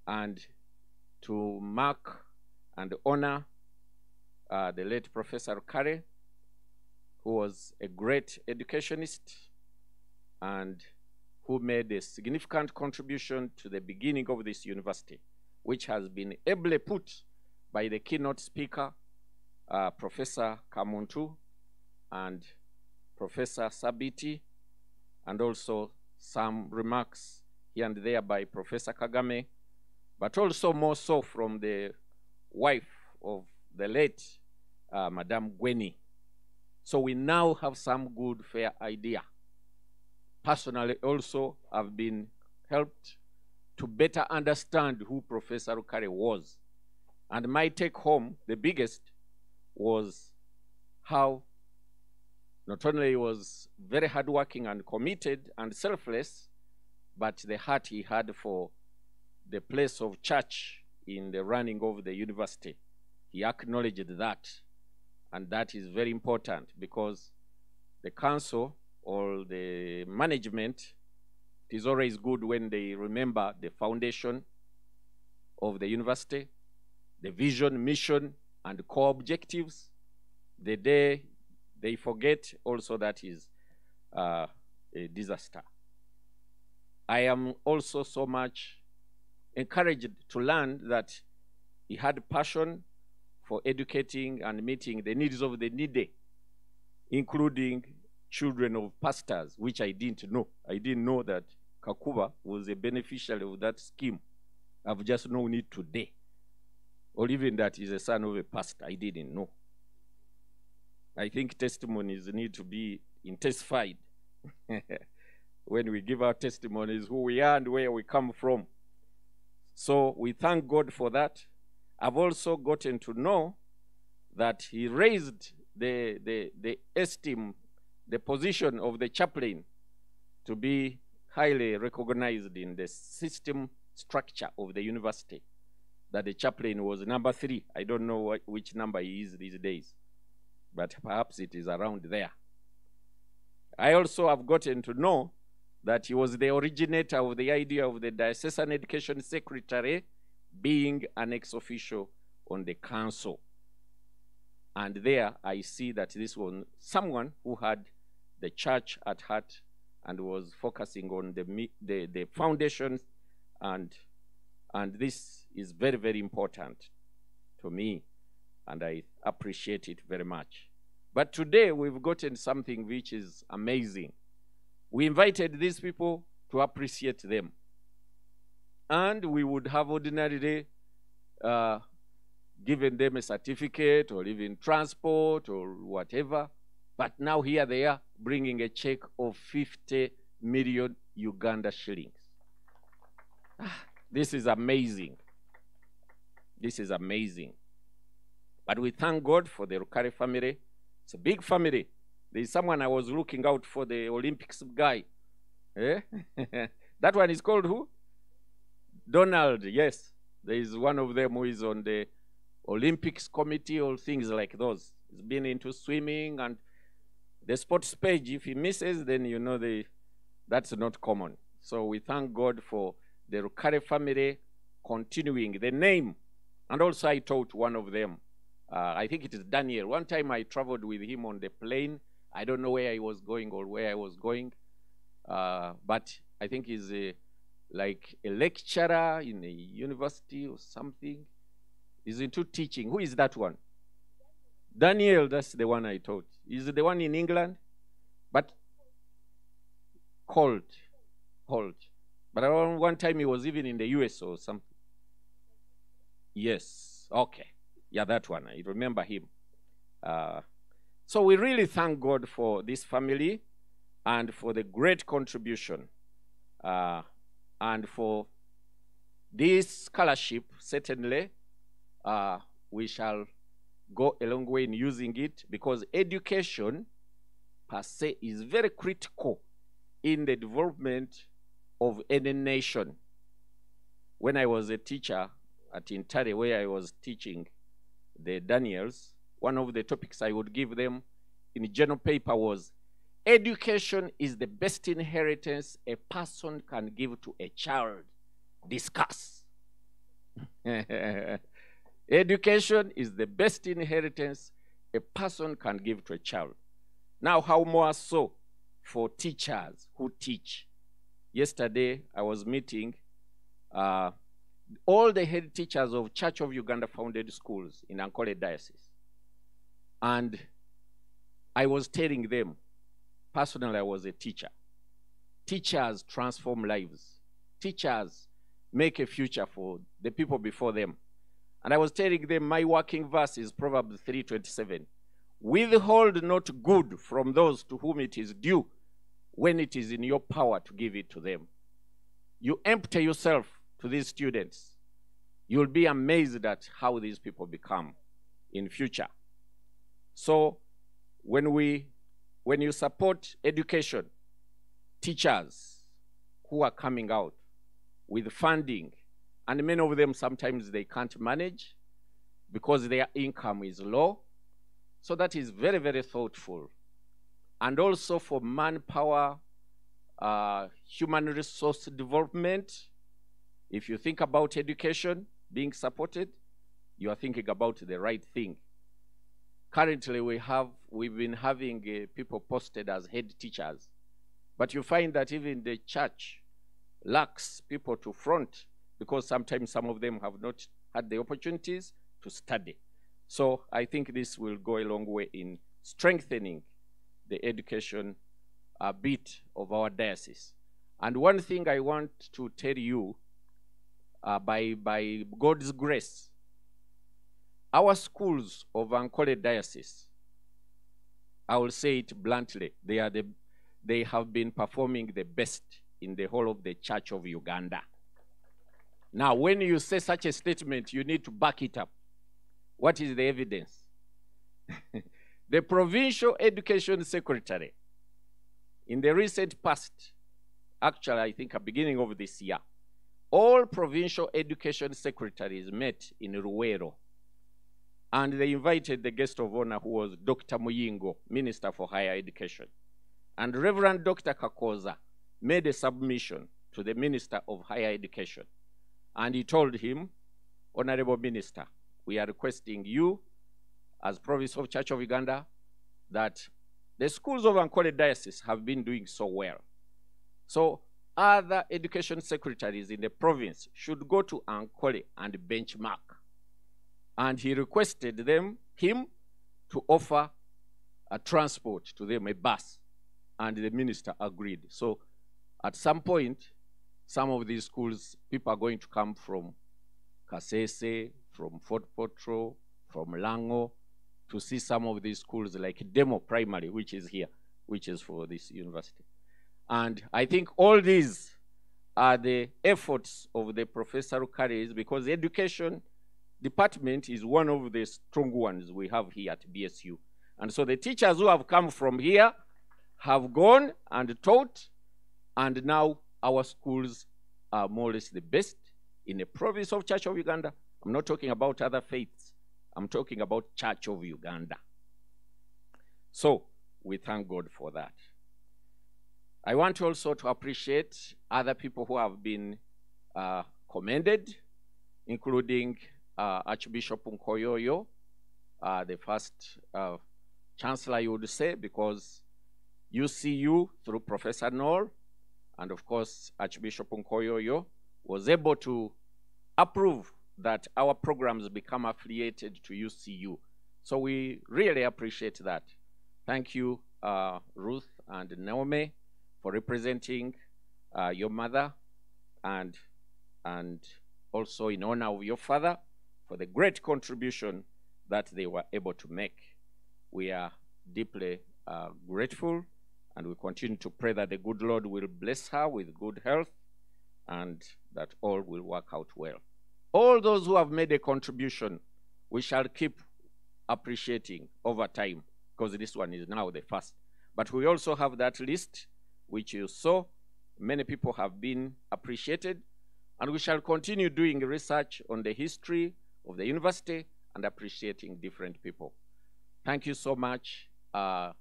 and to mark and honor uh, the late Professor Kare, who was a great educationist and who made a significant contribution to the beginning of this university, which has been ably put by the keynote speaker, uh, Professor Kamuntu and Professor Sabiti, and also some remarks here and there by Professor Kagame, but also more so from the wife of the late uh, Madame Gwenny. So we now have some good, fair idea. Personally, also, I've been helped to better understand who Professor Rukare was. And my take home, the biggest, was how Not only he was very hardworking and committed and selfless, but the heart he had for the place of church in the running of the university. He acknowledged that. And that is very important because the council or the management, it is always good when they remember the foundation of the university, the vision, mission, and core objectives. The day they forget, also that is uh, a disaster. I am also so much encouraged to learn that he had passion for educating and meeting the needs of the needy, including children of pastors, which I didn't know. I didn't know that Kakoba was a beneficiary of that scheme. I've just known it today. Or even that he's a son of a pastor. I didn't know. I think testimonies need to be intensified <laughs> when we give our testimonies, who we are and where we come from. So we thank God for that. I've also gotten to know that he raised the, the, the esteem, the position of the chaplain to be highly recognized in the system structure of the university. That the chaplain was number three. I don't know what, which number he is these days, but perhaps it is around there. I also have gotten to know that he was the originator of the idea of the diocesan education secretary being an ex officio on the council. And there I see that this was someone who had the church at heart and was focusing on the, the, the foundations and, and this is very, very important to me and I appreciate it very much. But today we've gotten something which is amazing. We invited these people to appreciate them and we would have ordinarily uh, given them a certificate or even transport or whatever. But now here they are bringing a check of 50 million Uganda shillings. Ah, this is amazing. This is amazing. But we thank God for the Rukare family. It's a big family. There's someone I was looking out for the Olympics guy. Eh? <laughs> that one is called who? Donald, yes. There is one of them who is on the Olympics committee or things like those. He's been into swimming and the sports page. If he misses, then you know the, that's not common. So we thank God for the Rukare family continuing the name. And also I taught one of them. Uh, I think it is Daniel. One time I traveled with him on the plane. I don't know where I was going or where I was going. Uh, but I think he's a like a lecturer in a university or something. He's into teaching. Who is that one? Daniel, that's the one I taught. Is the one in England? But cold, cold. But around one time he was even in the US or something. Yes. Okay. Yeah, that one. I remember him. Uh, so we really thank God for this family and for the great contribution. Uh, and for this scholarship, certainly, uh, we shall go a long way in using it because education per se is very critical in the development of any nation. When I was a teacher at Ntare, where I was teaching the Daniels, one of the topics I would give them in the general paper was Education is the best inheritance a person can give to a child. Discuss. <laughs> Education is the best inheritance a person can give to a child. Now, how more so for teachers who teach? Yesterday, I was meeting uh, all the head teachers of Church of Uganda founded schools in Ankole Diocese. And I was telling them Personally, I was a teacher. Teachers transform lives. Teachers make a future for the people before them. And I was telling them my working verse is Proverbs 3:27. Withhold not good from those to whom it is due when it is in your power to give it to them. You empty yourself to these students. You'll be amazed at how these people become in future. So when we when you support education, teachers who are coming out with funding, and many of them sometimes they can't manage because their income is low. So that is very, very thoughtful. And also for manpower, uh, human resource development, if you think about education being supported, you are thinking about the right thing. Currently, we have we've been having uh, people posted as head teachers, but you find that even the church lacks people to front because sometimes some of them have not had the opportunities to study. So I think this will go a long way in strengthening the education uh, bit of our diocese. And one thing I want to tell you, uh, by, by God's grace, our schools of Ankole Diocese, I will say it bluntly, they, are the, they have been performing the best in the whole of the Church of Uganda. Now, when you say such a statement, you need to back it up. What is the evidence? <laughs> the provincial education secretary, in the recent past, actually, I think at beginning of this year, all provincial education secretaries met in Luwero and they invited the guest of honor who was Dr. Muyingo, Minister for Higher Education. And Reverend Dr. Kakoza made a submission to the Minister of Higher Education. And he told him, Honorable Minister, we are requesting you, as Province of Church of Uganda, that the schools of Ankole Diocese have been doing so well. So other education secretaries in the province should go to Ankole and benchmark and he requested them him to offer a transport to them, a bus, and the minister agreed. So at some point, some of these schools, people are going to come from Kasese, from Fort Portal, from Lango, to see some of these schools like Demo Primary, which is here, which is for this university. And I think all these are the efforts of the professor who carries because education department is one of the strong ones we have here at BSU. And so the teachers who have come from here have gone and taught, and now our schools are more or less the best in the province of Church of Uganda. I'm not talking about other faiths. I'm talking about Church of Uganda. So we thank God for that. I want also to appreciate other people who have been uh, commended, including uh, Archbishop Nkoyoyo, uh, the first uh, chancellor, you would say, because UCU, through Professor Noll, and of course, Archbishop Nkoyoyo, was able to approve that our programs become affiliated to UCU. So we really appreciate that. Thank you, uh, Ruth and Naomi, for representing uh, your mother and, and also in honor of your father for the great contribution that they were able to make. We are deeply uh, grateful and we continue to pray that the good Lord will bless her with good health and that all will work out well. All those who have made a contribution, we shall keep appreciating over time because this one is now the first. But we also have that list which you saw. Many people have been appreciated, and we shall continue doing research on the history of the university and appreciating different people. Thank you so much, uh,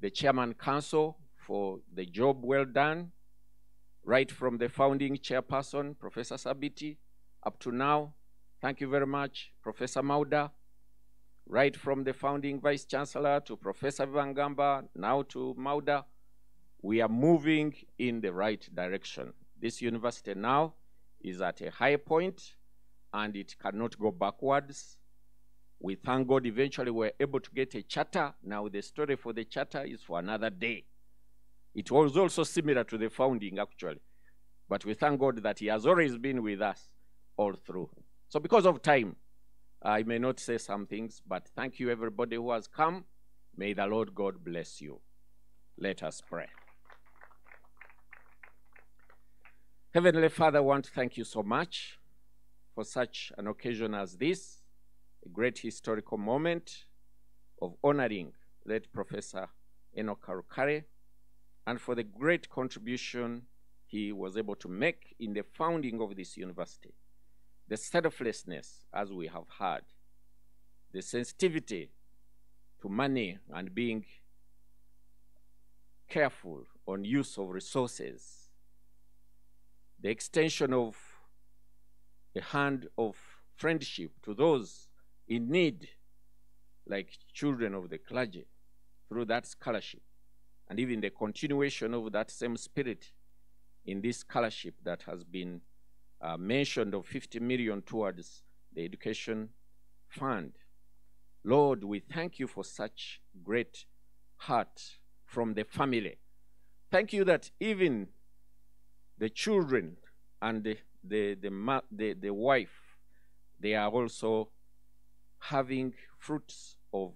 the Chairman Council, for the job well done, right from the founding chairperson, Professor Sabiti, up to now. Thank you very much, Professor Mauda, right from the founding Vice Chancellor to Professor Vangamba, now to Mauda. We are moving in the right direction. This university now is at a high point and it cannot go backwards. We thank God eventually we are able to get a charter. Now the story for the charter is for another day. It was also similar to the founding actually. But we thank God that he has always been with us all through. So because of time, I may not say some things, but thank you everybody who has come. May the Lord God bless you. Let us pray. Heavenly Father, I want to thank you so much for such an occasion as this, a great historical moment of honoring late Professor Enoka Rukare, and for the great contribution he was able to make in the founding of this university. The selflessness, as we have heard, the sensitivity to money and being careful on use of resources, the extension of a hand of friendship to those in need, like children of the clergy, through that scholarship, and even the continuation of that same spirit in this scholarship that has been uh, mentioned of 50 million towards the education fund. Lord, we thank you for such great heart from the family. Thank you that even the children and the, the, the, the, the wife, they are also having fruits of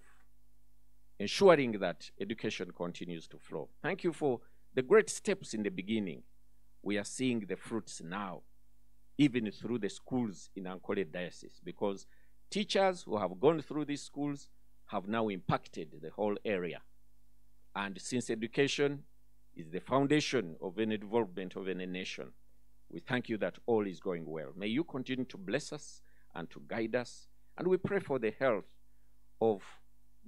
ensuring that education continues to flow. Thank you for the great steps in the beginning. We are seeing the fruits now, even through the schools in Ankole Diocese, because teachers who have gone through these schools have now impacted the whole area. And since education is the foundation of any development of any nation, we thank you that all is going well. May you continue to bless us and to guide us. And we pray for the health of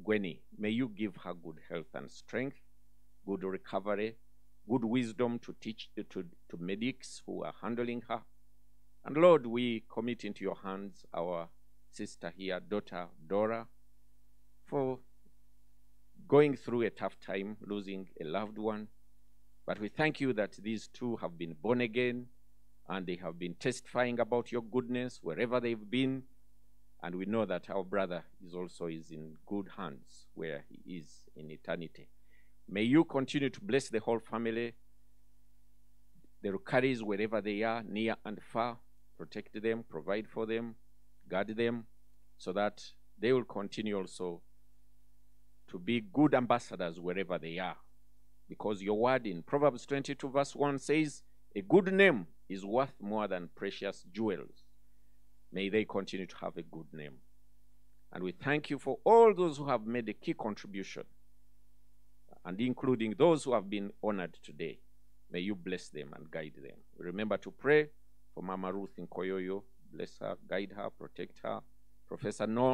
Gwenny. May you give her good health and strength, good recovery, good wisdom to teach to, to medics who are handling her. And Lord, we commit into your hands our sister here, daughter Dora, for going through a tough time, losing a loved one. But we thank you that these two have been born again and they have been testifying about your goodness wherever they've been. And we know that our brother is also is in good hands where he is in eternity. May you continue to bless the whole family, the Rukares, wherever they are, near and far. Protect them, provide for them, guard them, so that they will continue also to be good ambassadors wherever they are. Because your word in Proverbs 22, verse 1 says, A good name is worth more than precious jewels. May they continue to have a good name. And we thank you for all those who have made a key contribution, and including those who have been honored today. May you bless them and guide them. Remember to pray for Mama Ruth Nkoyoyo. Bless her, guide her, protect her. Professor Noll.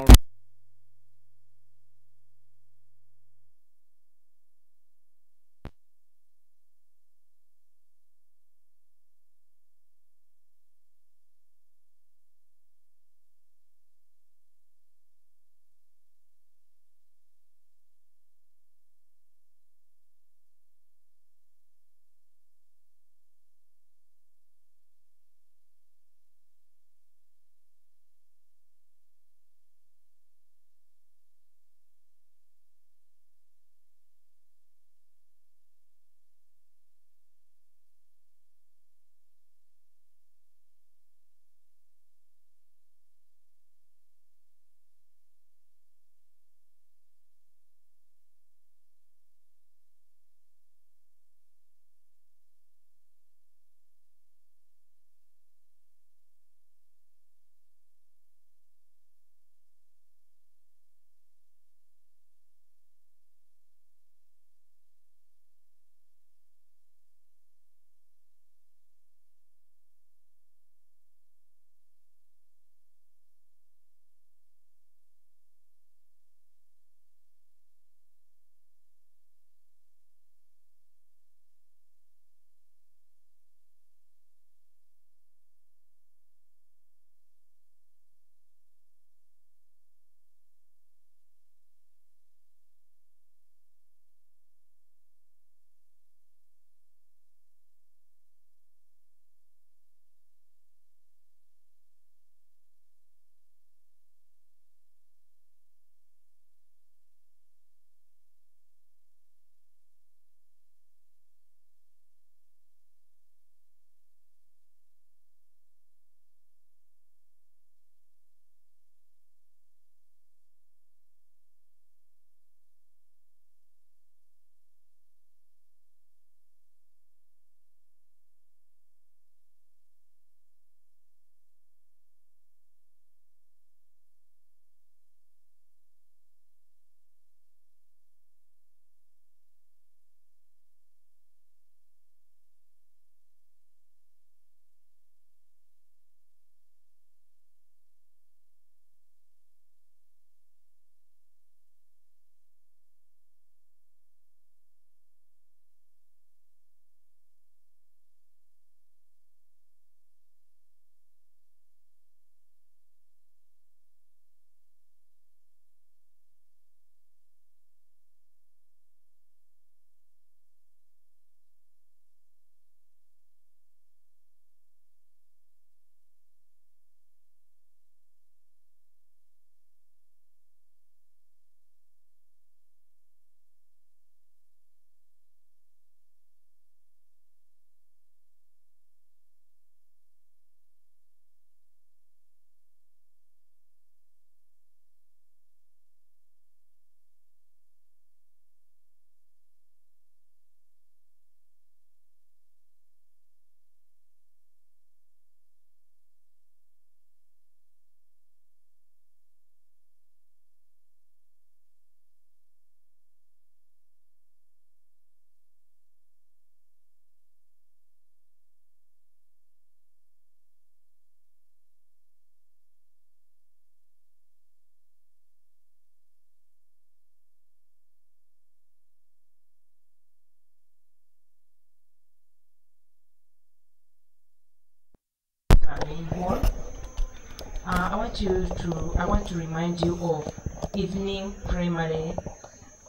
You to I want to remind you of evening primary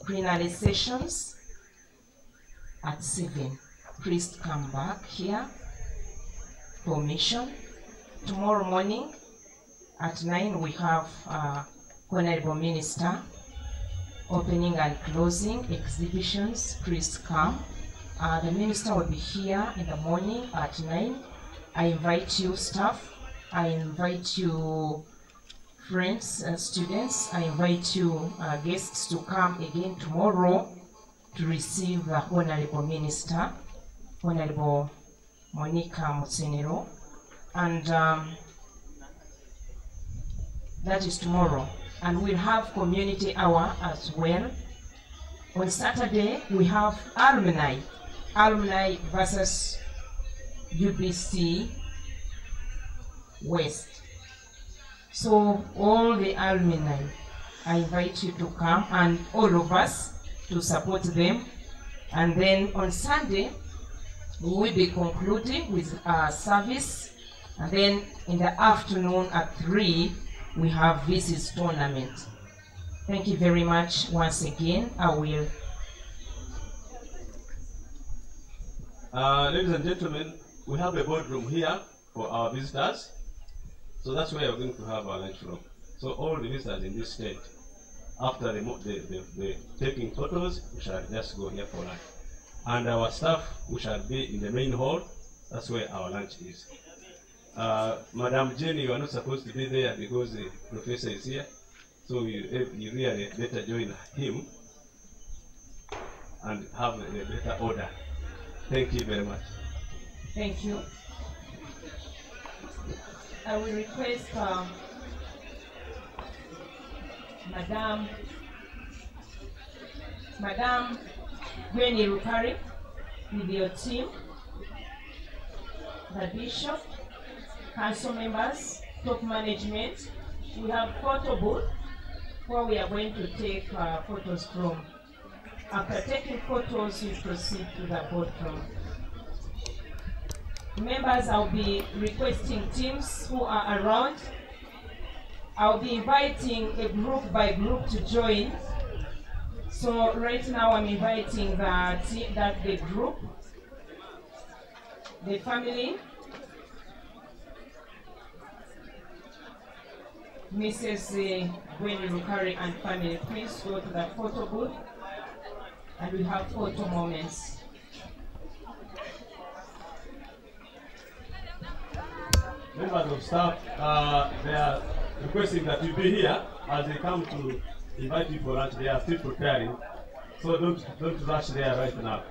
plenary sessions at seven. Please come back here for mission. Tomorrow morning at nine we have uh, honorable minister opening and closing exhibitions. Please come. Uh, the minister will be here in the morning at 9. I invite you, staff. I invite you, friends, uh, students. I invite you, uh, guests, to come again tomorrow to receive the Honorable Minister, Honorable Monica Musenero. And um, that is tomorrow. And we'll have community hour as well. On Saturday, we have alumni, alumni versus UBC West. So all the alumni, I invite you to come and all of us to support them. And then on Sunday, we will be concluding with our service. And then in the afternoon at 3, we have VC's tournament. Thank you very much once again. I will. Uh, ladies and gentlemen, we have a boardroom here for our visitors. So that's where we're going to have our lunch from. So all the visitors in this state, after the, the, the, the taking photos, we shall just go here for lunch. And our staff, we shall be in the main hall. That's where our lunch is. Uh, Madam Jenny, you are not supposed to be there because the professor is here. So you, you really better join him and have a better order. Thank you very much. Thank you. I will request um, Madame Madame Gwenny Rukare with your team, the bishop, council members, top management. We have photo booth where we are going to take uh, photos from. After taking photos, you proceed to the boardroom. Members, I'll be requesting teams who are around. I'll be inviting a group by group to join. So right now I'm inviting the team, that the group, the family, Mrs. Uh, Gwenny Rukare and family, please go to the photo booth and we have photo moments. Members of staff, uh, they are requesting that you be here as they come to invite you for lunch. They are still preparing, so don't don't rush there right now.